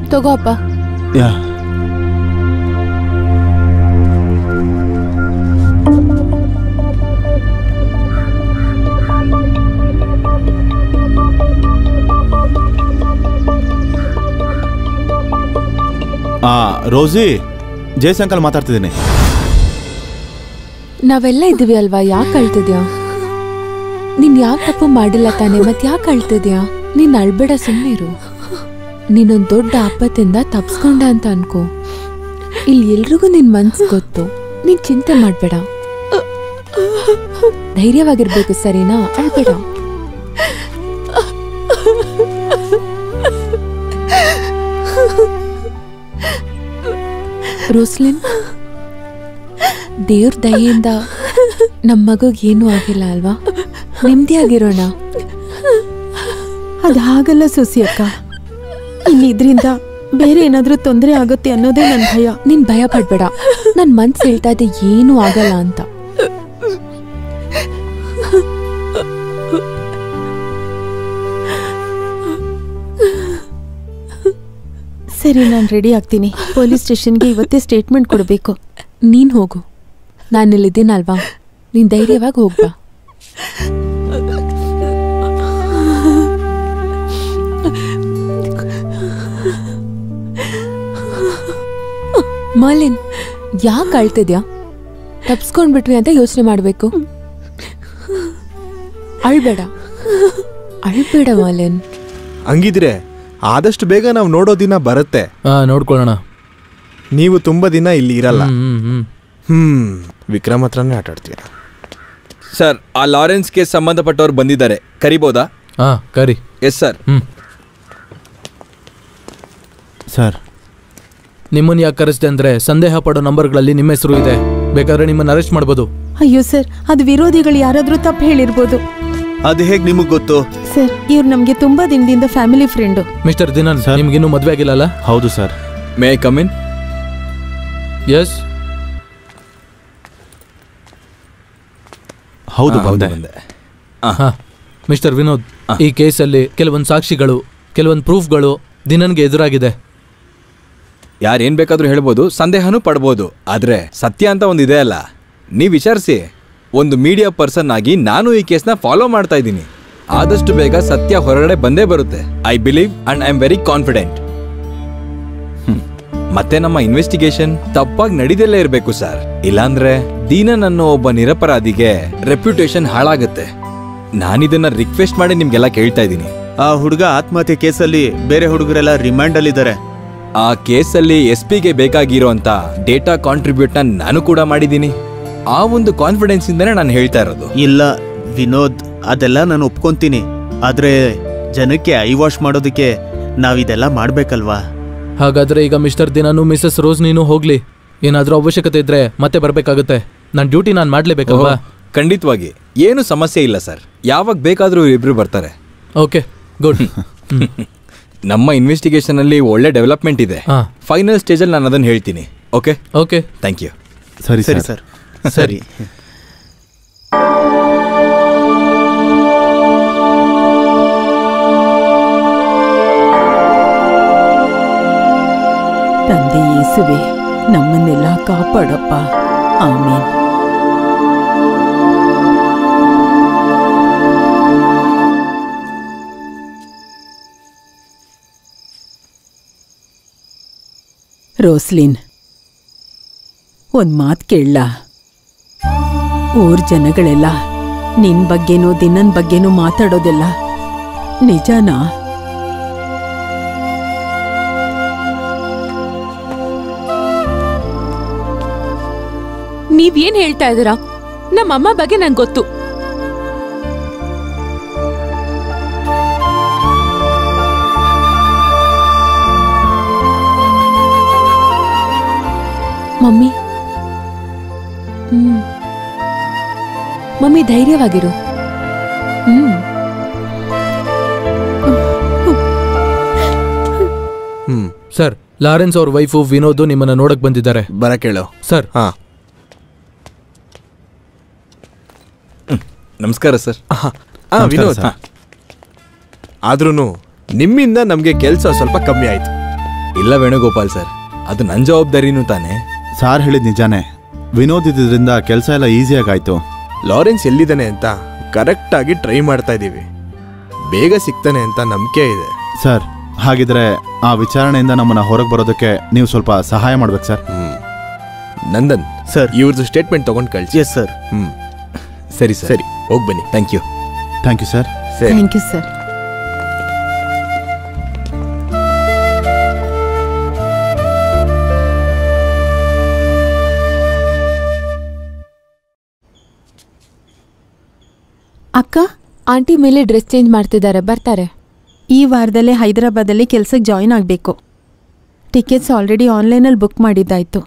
ತಗೋಪ್ಪ ತಗೋ ಅಪ್ಪ. ಯಾ. ಆ ರೋಸಿ ಜಯಶಂಕರ್ ಮಾತಾಡ್ತಿದ್ದೀನಿ. ನಾವೆಲ್ಲ ಇದ್ದೀವಿ ಅಲ್ವಾ, ಯಾಕೆ ಅಳ್ತಿದ್ಯಾ? ನೀನ್ ಯಾವ ತಪ್ಪು ಮಾಡಿಲ್ಲ ತಾನೆ, ಮತ್ ಯಾಕೆ ಅಳ್ತಿದ್ಯಾ? ನೀನ್ ಅಳ್ಬೇಡ ಸುಮ್ಮನಿರು ನೀನೊಂದ್ ದೊಡ್ಡ ಆಪತ್ತಿಂದ ತಪ್ಸ್ಕೊಂಡ ಅಂತ ಅನ್ಕೋ. ಇಲ್ಲಿ ಎಲ್ರಿಗೂ ನಿನ್ ಮನ್ಸು ಗೊತ್ತು. ನೀನ್ ಚಿಂತೆ ಮಾಡ್ಬೇಡ. ಧೈರ್ಯವಾಗಿರ್ಬೇಕು, ಸರಿನಾ? ಅಳ್ಬೇಡ. ರೋಸ್ಲಿನ್ ದೇವ್ರ ದಯೆಯಿಂದ ನಮ್ಮ ಮಗುಗ್ ಏನೂ ಆಗಿಲ್ಲ ಅಲ್ವಾ? ನೆಮ್ಮದಿಯಾಗಿರೋಣ ಅದು ಹಾಗಲ್ಲ ಸುಸಿ ಅಕ್ಕ. ಇನ್ನಿದ್ರಿಂದ ಬೇರೆ ಏನಾದ್ರೂ ತೊಂದರೆ ಆಗುತ್ತೆ ಅನ್ನೋದೇ ನನ್ನ ಭಯ. ನೀನು ಭಯ ಪಡ್ಬೇಡ. ನನ್ ಮನ್ಸು ಹೇಳ್ತಾ ಇದೆ ಏನೂ ಆಗಲ್ಲ ಅಂತ. ಸರಿ ನಾನು ರೆಡಿ ಆಗ್ತೀನಿ. ಪೊಲೀಸ್ ಸ್ಟೇಷನ್ಗೆ ಇವತ್ತೇ ಸ್ಟೇಟ್ಮೆಂಟ್ ಕೊಡಬೇಕು. ನೀನು ಹೋಗು. ನಾನಿಲ್ಲಿದ್ದೀನಲ್ವಾ ನೀನು ಧೈರ್ಯವಾಗಿ ಹೋಗ್ಬಾ ಮಲಿನ್ ಯಾಕೆ ಅಳ್ತಿದ್ಯಾ? ತಪ್ಸ್ಕೊಂಡ್ಬಿಟ್ವಿ ಅಂತ ಯೋಚನೆ ಮಾಡಬೇಕು. ಅಳ್ಬೇಡ. ಅಳ್ಬೇಡ ಮಾಲಿನ್. ಹಂಗಿದ್ರೆ ಆದಷ್ಟು ಬೇಗ ನಾವು ನೋಡೋ ದಿನ ಬರುತ್ತೆ. ಆ, ನೋಡ್ಕೊಳ್ಳೋಣ. ನೀವು ತುಂಬ ದಿನ ಇಲ್ಲಿ ಇರಲ್ಲ. ಹ್ಮ್ ಹ್ಮ್ ಹ್ಮ್. ವಿಕ್ರಮ್ ಹತ್ರನೇ ಆಟ ಆಡ್ತೀರಾ ಸರ್ ಆ ಲಾರೆನ್ಸ್ ಲಾರೆನ್ಸ್ಗೆ ಸಂಬಂಧಪಟ್ಟವ್ರು ಬಂದಿದ್ದಾರೆ. ಕರಿಬೋದಾ? ಹಾ ಕರಿ. Yes sir. ಹ್ಮ್. ಸರ್. ನಿಮ್ಮನ್ನ ಯಾಕೆ ಕರೆಸ್ದೆ ಅಂದ್ರೆ ಸಂದೇಹ ಪಡೋ ನಂಬರ್ಗಳಲ್ಲಿ ನಿಮ್ಮ ಹೆಸರು ಇದೆ. ಬೇಕಾದ್ರೆ ನಿಮ್ಮನ್ನ ಅರೆಸ್ಟ್ ಮಾಡ್ಬೋದು. ಅಯ್ಯೋ ಸರ್ ಅದು ವಿರೋಧಿಗಳು ಯಾರಾದ್ರೂ ತಪ್ಪು ಹೇಳಿರ್ಬೋದು. ಅದು ಹೇಗೆ ನಿಮಗೆ ಗೊತ್ತು? ಸರ್ ಇವ್ರು ನಮ್ಗೆ ತುಂಬಾ ದಿನದಿಂದ ಫ್ಯಾಮಿಲಿ ಫ್ರೆಂಡ್. ಮಿಸ್ಟರ್ ದಿನನ್ ನಿಮ್ಗಿನ್ನೂ ಮದ್ವೆ ಆಗಿಲ್ಲಲ್ಲ ಹೌದು sir. May I come in yes ಹೌದು ಹಾ, ಹೌದು, ಬಂದೆ. ಬಂದೆ. ಹಾ. ಮಿಸ್ಟರ್ ವಿನೋದ್ ಈ ಕೇಸಲ್ಲಿ ಕೆಲವೊಂದು ಸಾಕ್ಷಿಗಳು ಕೆಲವೊಂದು ಪ್ರೂಫ್ಗಳು ದಿನನ್ಗೆ ಎದುರಾಗಿದೆ. ಯಾರೇನ್ ಬೇಕಾದ್ರೂ ಹೇಳ್ಬೋದು ಸಂದೇಹನೂ ಪಡ್ಬೋದು. ಆದ್ರೆ ಸತ್ಯ ಅಂತ ಒಂದು ಇದೆ ಅಲ್ಲ. ನೀವು ವಿಚಾರಿಸಿ. ಒಂದು ಮೀಡಿಯಾ ಪರ್ಸನ್ ಆಗಿ ನಾನು ಈ ಕೇಸ್ನ ಫಾಲೋ ಮಾಡ್ತಾ ಇದ್ದೀನಿ. ಆದಷ್ಟು ಬೇಗ ಸತ್ಯ ಹೊರಗಡೆ ಬಂದೇ ಬರುತ್ತೆ. I believe and I am very confident ಮತ್ತೆ ನಮ್ಮ ಇನ್ವೆಸ್ಟಿಗೇಷನ್ ತಪ್ಪಾಗಿ ನಡೀದಲ್ಲೇ ಇರಬೇಕು ಸರ್ ಇಲ್ಲಾಂದ್ರೆ ದೀನನ್ ಅನ್ನೋ ಒಬ್ಬ ನಿರಪರಾಧಿಗೆ ರೆಪ್ಯುಟೇಷನ್ ಹಾಳಾಗುತ್ತೆ. ನಾನಿದನ್ನ ರಿಕ್ವೆಸ್ಟ್ ಮಾಡಿ ನಿಮ್ಗೆಲ್ಲ ಕೇಳ್ತಾ ಇದ್ದೀನಿ. ಆ ಹುಡುಗ ಆತ್ಮಹತ್ಯೆ ಕೇಸಲ್ಲಿ ಬೇರೆ ಹುಡುಗರೆಲ್ಲ ರಿಮ್ಯಾಂಡ್ ಅಲ್ಲಿದ್ದಾರೆ. ಆ ಕೇಸಲ್ಲಿ ಎಸ್ ಪಿಗೆ ಅಂತ ಡೇಟಾ ಕಾಂಟ್ರಿಬ್ಯೂಟ್ ನಾನು ಕೂಡ ಮಾಡಿದ್ದೀನಿ. ಆ ಒಂದು ಕಾನ್ಫಿಡೆನ್ಸ್ ಇಂದನೇ ನಾನು ಹೇಳ್ತಾ ಇರೋದು. ಇಲ್ಲ ವಿನೋದ್ ಅದೆಲ್ಲ ನಾನು ಒಪ್ಕೊಂತೀನಿ. ಆದ್ರೆ ಜನಕ್ಕೆ ಐ ವಾಶ್ ಮಾಡೋದಕ್ಕೆ ನಾವಿದೆಲ್ಲ ಮಾಡ್ಬೇಕಲ್ವಾ? ಹಾಗಾದ್ರೆ ಈಗ ಮಿಸ್ಟರ್ ದಿನಾನು ಮಿಸಸ್ ರೋಸ್ ನೀನು ಹೋಗ್ಲಿ. ಏನಾದ್ರೂ ಅವಶ್ಯಕತೆ ಇದ್ರೆ ಮತ್ತೆ ಬರ್ಬೇಕಾಗುತ್ತೆ. ನನ್ನ ಡ್ಯೂಟಿ ನಾನು ಮಾಡ್ಲೇಬೇಕಲ್ವಾ? ಖಂಡಿತವಾಗಿ. ಏನು ಸಮಸ್ಯೆ ಇಲ್ಲ ಸರ್. ಯಾವಾಗ ಬೇಕಾದರೂ ಇಬ್ರು ಬರ್ತಾರೆ. Okay good. *laughs* ನಮ್ಮ ಇನ್ವೆಸ್ಟಿಗೇಷನ್ ಅಲ್ಲಿ ಒಳ್ಳೆ ಡೆವಲಪ್ಮೆಂಟ್ ಇದೆ. ಫೈನಲ್ ಸ್ಟೇಜಲ್ಲಿ ನಾನು ಅದನ್ನು ಹೇಳ್ತೀನಿ. ಓಕೆ ಓಕೆ ಥ್ಯಾಂಕ್ ಯು ಸರಿ ಸರಿ. ಸರ್. ಸರ್ ಸರಿ ತಂದೆ ಯೇಸುವೆ ನಮ್ಮನ್ನೆಲ್ಲ ಕಾಪಾಡಪ್ಪ ಆಮೇನ್ ರೋಸ್ಲಿನ್ ಒಂದ್ ಮಾತ್ ಕೇಳಲ್ಲ ಊರ್ ಜನಗಳೆಲ್ಲ ನಿನ್ ಬಗ್ಗೆನೂ ದಿನನ್ ಬಗ್ಗೆನೂ ಮಾತಾಡೋದೆಲ್ಲ ನಿಜನಾ? ನೀವೇನ್ ಹೇಳ್ತಾ ಇದ್ದೀರಾ? ನಮ್ಮಮ್ಮ ಬಗ್ಗೆ ನಂಗೆ ಗೊತ್ತು. ಮಮ್ಮಿ? ಹ್ಮ್. ಮಮ್ಮಿ ಧೈರ್ಯವಾಗಿರು. ಹ್ಮ್. ಹ್ಮ್. ಸರ್ ಲಾರೆನ್ಸ್ ಅವ್ರ ವೈಫು ವಿನೋದ್ ನಿಮ್ಮನ್ನ ನೋಡಕ್ ಬಂದಿದ್ದಾರೆ. ಬರ ಕೇಳು. ಸರ್. ಹಾ. ನಮಸ್ಕಾರ ಸರ್. ನಮಸ್ಕಾರ ವಿನೋದ್. ಸರ್. ಆದ್ರೂ ನಿಮ್ಮಿಂದ ನಮಗೆ ಕೆಲಸ ಸ್ವಲ್ಪ ಕಮ್ಮಿ ಆಯ್ತು. ಇಲ್ಲ ವೇಣುಗೋಪಾಲ್ ಸರ್ ಅದು ನನ್ನ ಜವಾಬ್ದಾರಿನೂ ತಾನೇ. ಸಾರ್ ಹೇಳಿದ್ ನಿಜಾನೇ. ವಿನೋದ್ ಇದ್ದಿದ್ರಿಂದ ಕೆಲಸ ಎಲ್ಲ ಈಸಿಯಾಗಿ ಆಯ್ತು. ಲಾರೆನ್ಸ್ ಎಲ್ಲಿದ್ದಾನೆ ಅಂತ ಕರೆಕ್ಟಾಗಿ ಟ್ರೈ ಮಾಡ್ತಾ ಇದ್ದೀವಿ. ಬೇಗ ಸಿಗ್ತಾನೆ ಅಂತ ನಂಬಿಕೆ ಇದೆ. ಸರ್ ಹಾಗಿದ್ರೆ ಆ ವಿಚಾರಣೆಯಿಂದ ನಮ್ಮನ್ನ ಹೊರಗೆ ಬರೋದಕ್ಕೆ ನೀವು ಸ್ವಲ್ಪ ಸಹಾಯ ಮಾಡ್ಬೇಕು ಸರ್. ನಂದನ್ ಸರ್. ಇವ್ರದ್ದು ಸ್ಟೇಟ್ಮೆಂಟ್ ತಗೊಂಡು ಕಳಿಸಿ. ಎಸ್ ಸರ್ ಹ್ಞೂ ಸರಿ ಸರ್. ಸರಿ. ಹೋಗಿ ಬನ್ನಿ. Thank you thank you sir ಸರಿ. ಥ್ಯಾಂಕ್ ಯು ಸರ್ ಆಂಟಿ ಮೇಲೆ ಡ್ರೆಸ್ ಚೇಂಜ್ ಮಾಡ್ತಿದ್ದಾರೆ ಬರ್ತಾರೆ. ಈ ವಾರದಲ್ಲೇ ಹೈದರಾಬಾದಲ್ಲಿ ಕೆಲಸಕ್ಕೆ ಜಾಯಿನ್ ಆಗಬೇಕು. ಟಿಕೆಟ್ಸ್ ಆಲ್ರೆಡಿ ಆನ್ಲೈನಲ್ಲಿ ಬುಕ್ ಮಾಡಿದ್ದಾಯಿತು.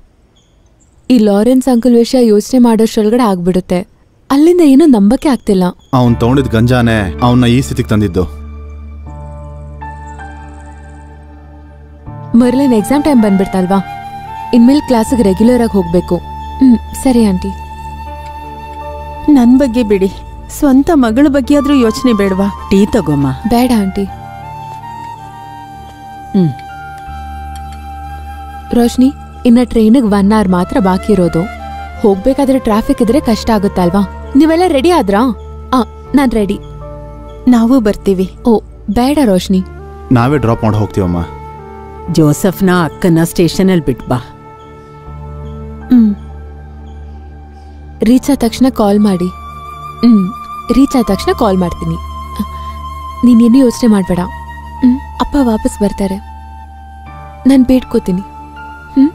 ಈ ಲಾರೆನ್ಸ್ ಅಂಕಲ್ ವಿಷಯ ಯೋಚನೆ ಮಾಡೋಷ್ಟೊಳಗಡೆ ಆಗ್ಬಿಡುತ್ತೆ. ಅಲ್ಲಿಂದ ಏನೂ ನಂಬಕ್ಕೆ ಆಗ್ತಿಲ್ಲ. ಅವ್ನು ತಗೊಂಡಿದ್ ಗಂಜಾನೆ ಅವನ್ನ ಈ ಸ್ಥಿತಿಗೆ ತಂದಿದ್ದು. ಮರ್ಲಿನ್ ಎಕ್ಸಾಮ್ ಟೈಮ್ ಬಂದ್ಬಿಡ್ತಲ್ವಾ? ಇನ್ಮೇಲೆ ಕ್ಲಾಸಿಗೆ ರೆಗ್ಯುಲರ್ ಆಗಿ ಹೋಗ್ಬೇಕು. ಹ್ಮ್ ಸರಿ ಆಂಟಿ. ನನ್ನ ಬಗ್ಗೆ ಬಿಡಿ. ಸ್ವಂತ ಮಗಳ ಬಗ್ಗೆ ಆದ್ರೂ ಯೋಚನೆ ಬೇಡವಾ? ಟೀ ತಗೋಮ್ಮ. ಬೇಡ ಆಂಟಿ. ಹ್ಮ್. ರೋಶ್ನಿ ಇನ್ನ ಟ್ರೈನಿಗೆ ಒನ್ ಅವರ್ ಮಾತ್ರ ಬಾಕಿ ಇರೋದು. ಹೋಗ್ಬೇಕಾದ್ರೆ ಟ್ರಾಫಿಕ್ ಇದ್ರೆ ಕಷ್ಟ ಆಗುತ್ತಲ್ವಾ ನೀವೆಲ್ಲ ರೆಡಿ ಆದ್ರಾ? ಆ ನಾನ್ ರೆಡಿ ನಾವು ಬರ್ತೀವಿ. ಓ ಬೇಡ ರೋಶ್ನಿ. ನಾವೇ ಡ್ರಾಪ್ ಮಾಡಿ ಹೋಗ್ತೀವಮ್ಮ. ಜೋಸಫ್ನ ಅಕ್ಕನ ಸ್ಟೇಷನಲ್ಲಿ ಬಿಟ್ಬಾ ಹ್ಮ್. ರೀಚ್ ಆದ ತಕ್ಷಣ ಕಾಲ್ ಮಾಡಿ. ಹ್ಮ್. ರೀಚ್ ಆದ ತಕ್ಷಣ ಕಾಲ್ ಮಾಡ್ತೀನಿ. ನೀನೇನು ಯೋಚನೆ ಮಾಡಬೇಡ. ಅಪ್ಪ ವಾಪಸ್ ಬರ್ತಾರೆ. ನಾನು ಬೇಡ್ಕೋತೀನಿ. ಹ್ಮ್?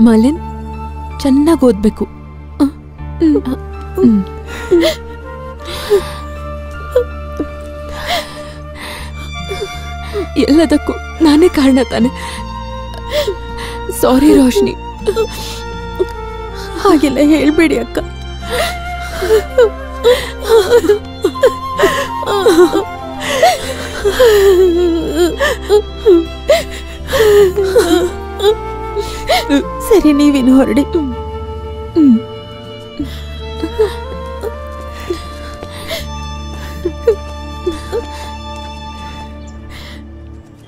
ಮಲಿನ್, ಚೆನ್ನಾಗಿ ಓದ್ಬೇಕು. ಎಲ್ಲದಕ್ಕೂ ನಾನೇ ಕಾರಣ ತಾನೆ. ಸಾರಿ ರೋಶ್ನಿ. ಹಾಗೆಲ್ಲ ಹೇಳ್ಬೇಡಿ ಅಕ್ಕ. ಸರಿ ನೀವೇನು ಹೊರಡಿ.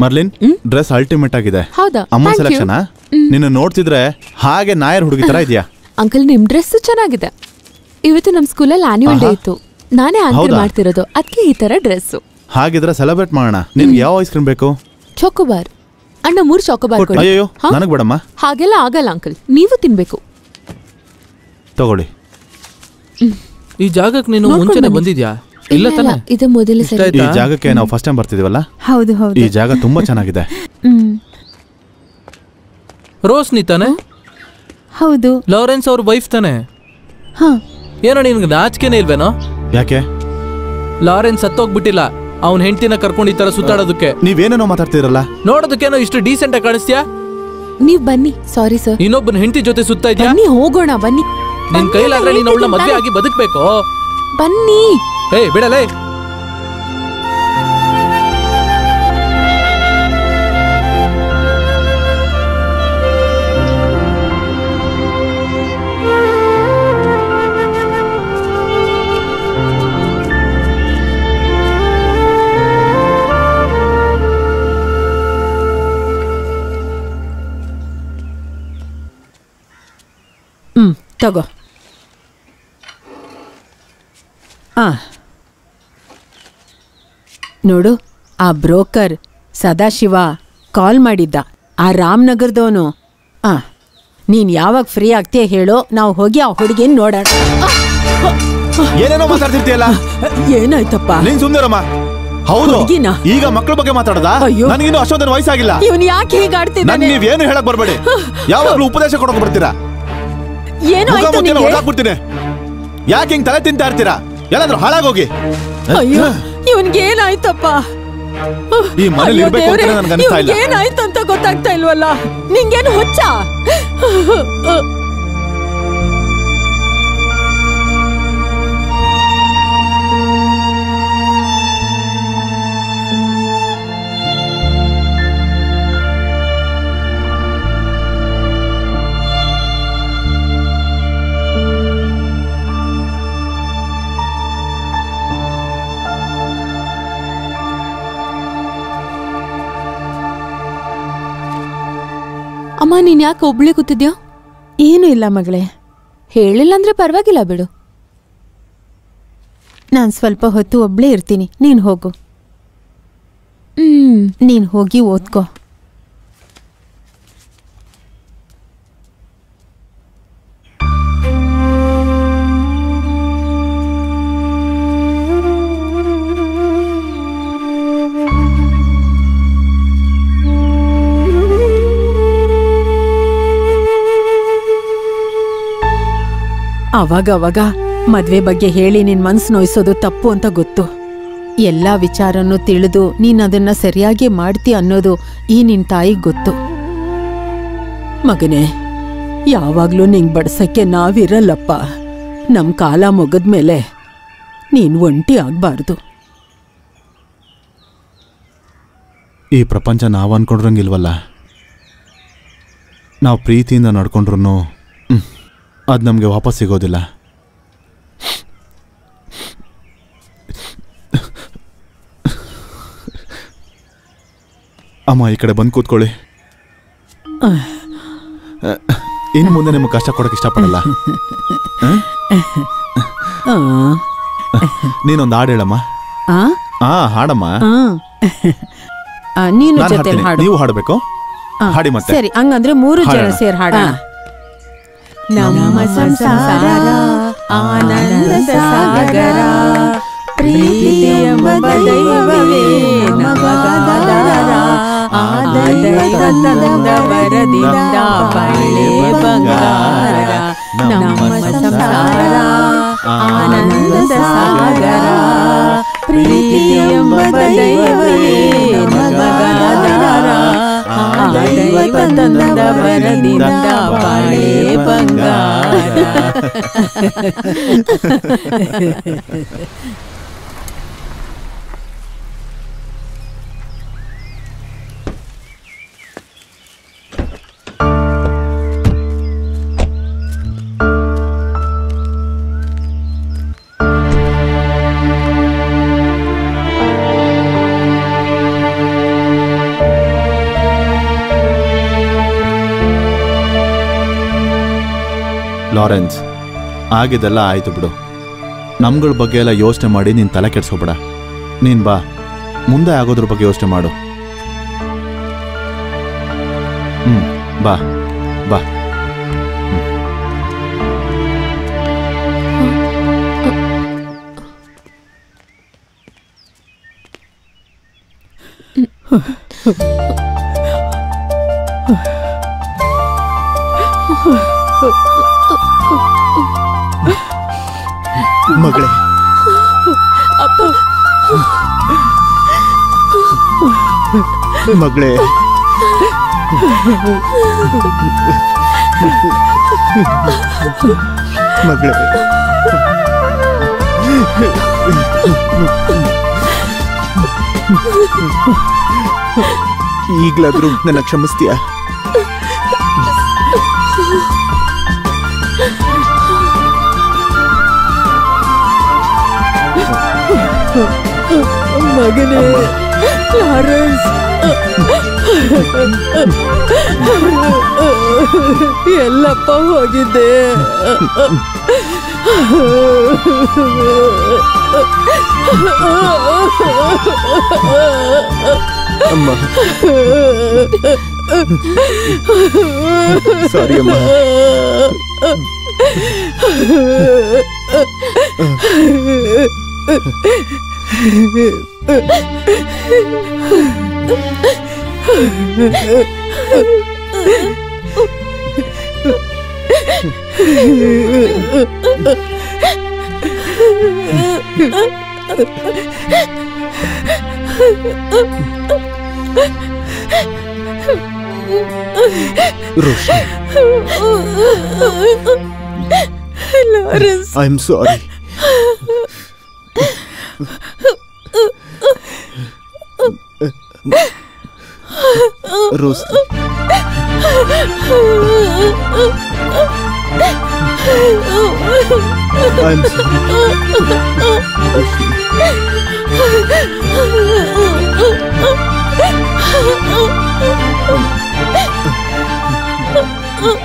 ಮರ್ಲಿನ್ ಡ್ರೆಸ್ ಅಲ್ಟಿಮೇಟ್ ಆಗಿದೆ. ಹೌದಾ? ಅಮ್ಮ. ಸೆಲೆಕ್ಷನ್ ನಿನ್ನ ನೋಡ್ತಿದ್ರೆ ಹಾಗೆ ನಾಯರ್ ಹುಡುಗಿ ತರ ಇದೆಯಾ? ಅಂಕಲ್ ನಿಮ್ ಡ್ರೆಸ್ ಚೆನ್ನಾಗಿದೆ. ಇವತ್ತು ನಮ್ ಸ್ಕೂಲಲ್ಲಿ ಆನ್ಯುವಲ್ ಡೇ ಇತ್ತು. ನಾನೇ ಹೌದಾ? ಮಾಡ್ತಿರೋದು. ಅದಕ್ಕೆ ಈ ತರ ಡ್ರೆಸ್ ಹಾಗಿದ್ರೆ ಸೆಲೆಬ್ರೇಟ್ ಮಾಡೋಣ. ನಿಮ್ಗೆ ಯಾವ ಐಸ್ ಕ್ರೀಮ್ ಬೇಕು? ಚೋಕೋಬಾರ್ ಅಣ್ಣ ಮೂರ್ ಚೋಕೋಬಾರ್ ಕೊಡಿ. ಅಯ್ಯೋ ಹಾ? ಬಿಡಮ್ಮ ಬೇಡಮ್ಮ. ಹಾಗೆಲ್ಲ ಆಗಲ್ಲ ಅಂಕಲ್. ನೀವು ತಿನ್ಬೇಕು. ತಗೊಳ್ಳಿ. ಈ ಜಾಗಕ್ಕೆ ನೀನು ನೋಡ್ಕೊಂಡ್ ಮುಂಚೆನೆ ಬನ್ನಿ. ಬಂದಿದ್ಯಾ? ಇಲ್ಲ ತಾನೆ? ಇದು ಮೊದಲ ಇಷ್ಟ ಸರಿ ಈ ಜಾಗಕ್ಕೆ ನಾವು ಫಸ್ಟ್ ಟೈಮ್ ಬರ್ತಿದೀವಲ್ಲ? ಹೌದು ಹೌದು. ಈ ಜಾಗ ತುಂಬಾ ಚೆನ್ನಾಗಿದೆ. ಹ್ಮ್. ರೋಸ್ನಿ ತಾನೆ? ಹೌದು. ಲಾರೆನ್ಸ್ ಅವ್ರ ವೈಫ್ ತಾನೆ? ಹಾ. ಏನೋ ನಿನ್ಗೆ ನಾಚಿಕೆನೇ ಇಲ್ವೇನೋ? ಯಾಕೆ? ಲಾರೆನ್ಸ್ ಸತ್ತೋಗ್ಬಿಟ್ಟಿಲ್ಲ. ಅವ್ನ ಹೆಂಡತಿನ ಕರ್ಕೊಂಡು ಈ ತರ ಸುತ್ತಾಡೋದಕ್ಕೆ. ನೀವೇನೇನೋ ಮಾತಾಡ್ತಿರಲ್ಲ? ನೋಡೋದಕ್ಕೇನೋ ಇಷ್ಟು ಡೀಸೆಂಟ್ ಆಗಿ ಕಾಣಿಸ್ತೀಯಾ? ನೀವ್ ಬನ್ನಿ ಸಾರಿ ಸರ್ ಇನ್ನೊಬ್ಬನ ಹೆಂಡತಿ ಜೊತೆ ಸುತ್ತ ಇದ್ಯಾ? ಬನ್ನಿ ಹೋಗೋಣ ಬನ್ನಿ. ನಿನ್ ಕೈಲಾದ್ರೆ ನೀನು ಅವಳ ಮದ್ವೆ ಆಗಿ ಬದುಕ್ಬೇಕು. ಬನ್ನಿ. ಏ ಬಿಡಲೇ. ತಗೋ. ಆ. ನೋಡು ಆ ಬ್ರೋಕರ್ ಸದಾಶಿವ ಕಾಲ್ ಮಾಡಿದ್ದ ಆ ರಾಮನಗರದವನು. ಆ ನೀನ್ ಯಾವಾಗ ಫ್ರೀ ಆಗ್ತೀಯ ಹೇಳೋ ನಾವು ಹೋಗಿ ಆ ಹುಡುಗಿನ ನೋಡೋಣ. ಏನೇನೋ ಮಾತಾಡ್ತಿರ್ತೀಯಲ್ಲ? ಏನಾಯ್ತಪ್ಪ? ನೀನ್ ಸುಂದರಮ್ಮ ಹೌದು? ಈಗ ಮಕ್ಕಳ ಬಗ್ಗೆ ಮಾತಾಡದ? ಅಯ್ಯೋ. ನನಗಿನ್ನೂ ವಯಸ್ಸಾಗಿಲ್ಲ. ಇವನು ಯಾಕೆ ನನ್ ಹೀಗಾಡ್ತಿದ್ದಾನೆ ನೀವೇನು ಹೇಳಕ್ ಬರ್ಬೇಡಿ. ಯಾವಾಗ್ಲೂ ಉಪದೇಶ ಕೊಡಕ್ ಬರ್ತೀರಾ? ಏನು ಆಯ್ತು ಮುಚ್ಚಿನ ನಿಂಗೆ? ಹೊಡ್ದಾಕ್ಬಿಡ್ತೀನಿ ಯಾಕೆ ಹಿಂಗ್ ತಲೆ ತಿಂತಾ ಇರ್ತೀರಾ? ಎಲ್ಲಾದ್ರೂ ಹಾಳಾಗೋಗಿ. ಅಯ್ಯೋ ಇವನ್ಗೆ ಏನಾಯ್ತಪ್ಪ? ಈ ಮನೇಲಿ ಇರ್ಬೇಕು ಅಂತ ನನಗೆ ಅನಿಸ್ತಾ ಇಲ್ಲ. ಏನಾಯ್ತು ಅಂತ ಗೊತ್ತಾಗ್ತಾ ಇಲ್ವಲ್ಲ? ನಿಂಗೇನು ಹುಚ್ಚ? ಅಮ್ಮ ನೀನ್ ಯಾಕೆ ಒಬ್ಳೆ ಕೂತಿದ್ಯಾ? ಏನು ಇಲ್ಲ ಮಗಳೇ. ಹೇಳಿಲ್ಲ ಅಂದ್ರೆ ಪರವಾಗಿಲ್ಲ ಬಿಡು. ನಾನು ಸ್ವಲ್ಪ ಹೊತ್ತು ಒಬ್ಳೆ ಇರ್ತೀನಿ. ನೀನು ಹೋಗು. ಹ್ಮ್. ನೀನು ಹೋಗಿ ಓದ್ಕೋ. ಅವಾಗ ಅವಾಗ ಮದ್ವೆ ಬಗ್ಗೆ ಹೇಳಿ ನಿನ್ ಮನ್ಸು ನೋಯಿಸೋದು ತಪ್ಪು ಅಂತ ಗೊತ್ತು. ಎಲ್ಲ ವಿಚಾರನೂ ತಿಳಿದು ನೀನು ಅದನ್ನ ಸರಿಯಾಗಿ ಮಾಡ್ತಿ ಅನ್ನೋದು ಈ ನಿನ್ ತಾಯಿಗೆ ಗೊತ್ತು. ಮಗನೇ, ಯಾವಾಗ್ಲೂ ನಿಂಗ್ ಬಡ್ಸಕ್ಕೆ ನಾವಿರಲ್ಲಪ್ಪ. ನಮ್ ಕಾಲ ಮುಗಿದ್ಮೇಲೆ ನೀನ್ ಒಂಟಿ ಆಗ್ಬಾರ್ದು. ಈ ಪ್ರಪಂಚ ನಾವು ಅನ್ಕೊಂಡ್ರಂಗಿಲ್ವಲ್ಲ? ನಾವು ಪ್ರೀತಿಯಿಂದ ನಡ್ಕೊಂಡ್ರು ಅದು ನಮಗೆ ವಾಪಸ್ ಸಿಗೋದಿಲ್ಲ. ಅಮ್ಮ ಈ ಕಡೆ ಬಂದು ಕೂತ್ಕೊಳ್ಳಿ. ಇನ್ನು ಮುಂದೆ ನಿಮಗೆ ಕಷ್ಟ ಕೊಡೋಕೆ ಇಷ್ಟಪಡಲ್ಲ. ನೀನೊಂದು ಹಾಡು ಹೇಳಮ್ಮ. ಹಾ ಹಾಡಮ್ಮ. ನೀನು ಜೊತೆ ಹಾಡು. ನೀವು ಹಾಡಬೇಕು. ಹಾಡಿ ಮತ್ತೆ. ಸರಿ ಹಂಗಂದ್ರೆ ಮೂರು ಜನ ಸೇರ್ ಹಾಡ ನಮ್ಮ ಸಂಸಾರ ಆನಂದ ಸಾಗರ ಪ್ರೀತಿ ಎಂಬ ದೈವವೇ ನಮಗಾಧಾರ. ಆ ದೈವದ ವರದಿಂದ ಬಾಳೆ ಬಂಗಾರ ನಮ್ಮ ಸಂಸಾರ ಆನಂದ ಸಾಗರ ಪ್ರೀತಿ ಎಂಬ ದೈವವೇ ನಮಗಾಧಾರ. ಆ ದೈವದ ವರದಿಂದ ಬಾಳೆ ಬಂಗಾರ ಲಾರೆನ್ಸ್ ಆಗಿದೆಲ್ಲ ಆಯ್ತು ಬಿಡು. ನಮ್ಗಳ ಬಗ್ಗೆ ಎಲ್ಲ ಯೋಚನೆ ಮಾಡಿ ನೀನು ತಲೆ ಕೆಡ್ಸೋಬೇಡ ನೀನು ಬಾ, ಮುಂದೆ ಆಗೋದ್ರ ಬಗ್ಗೆ ಯೋಚನೆ ಮಾಡು. ಹ್ಞೂ ಬಾ ಬಾ. ಮಗಳೇ. ಮಗಳೇ. ಮಗಳೇ. ಈಗಲಾದರೂ ನನ್ನ ಕ್ಷಮಿಸ್ತೀಯಾ? ಮಗನೇ ಲಾರೆನ್ಸ್ ಎಲ್ಲಪ್ಪ ಹೋಗಿದ್ದೆ ಅಮ್ಮ ಸಾರಿ ಅಮ್ಮ Roshan Lawrence I am sorry Rose I am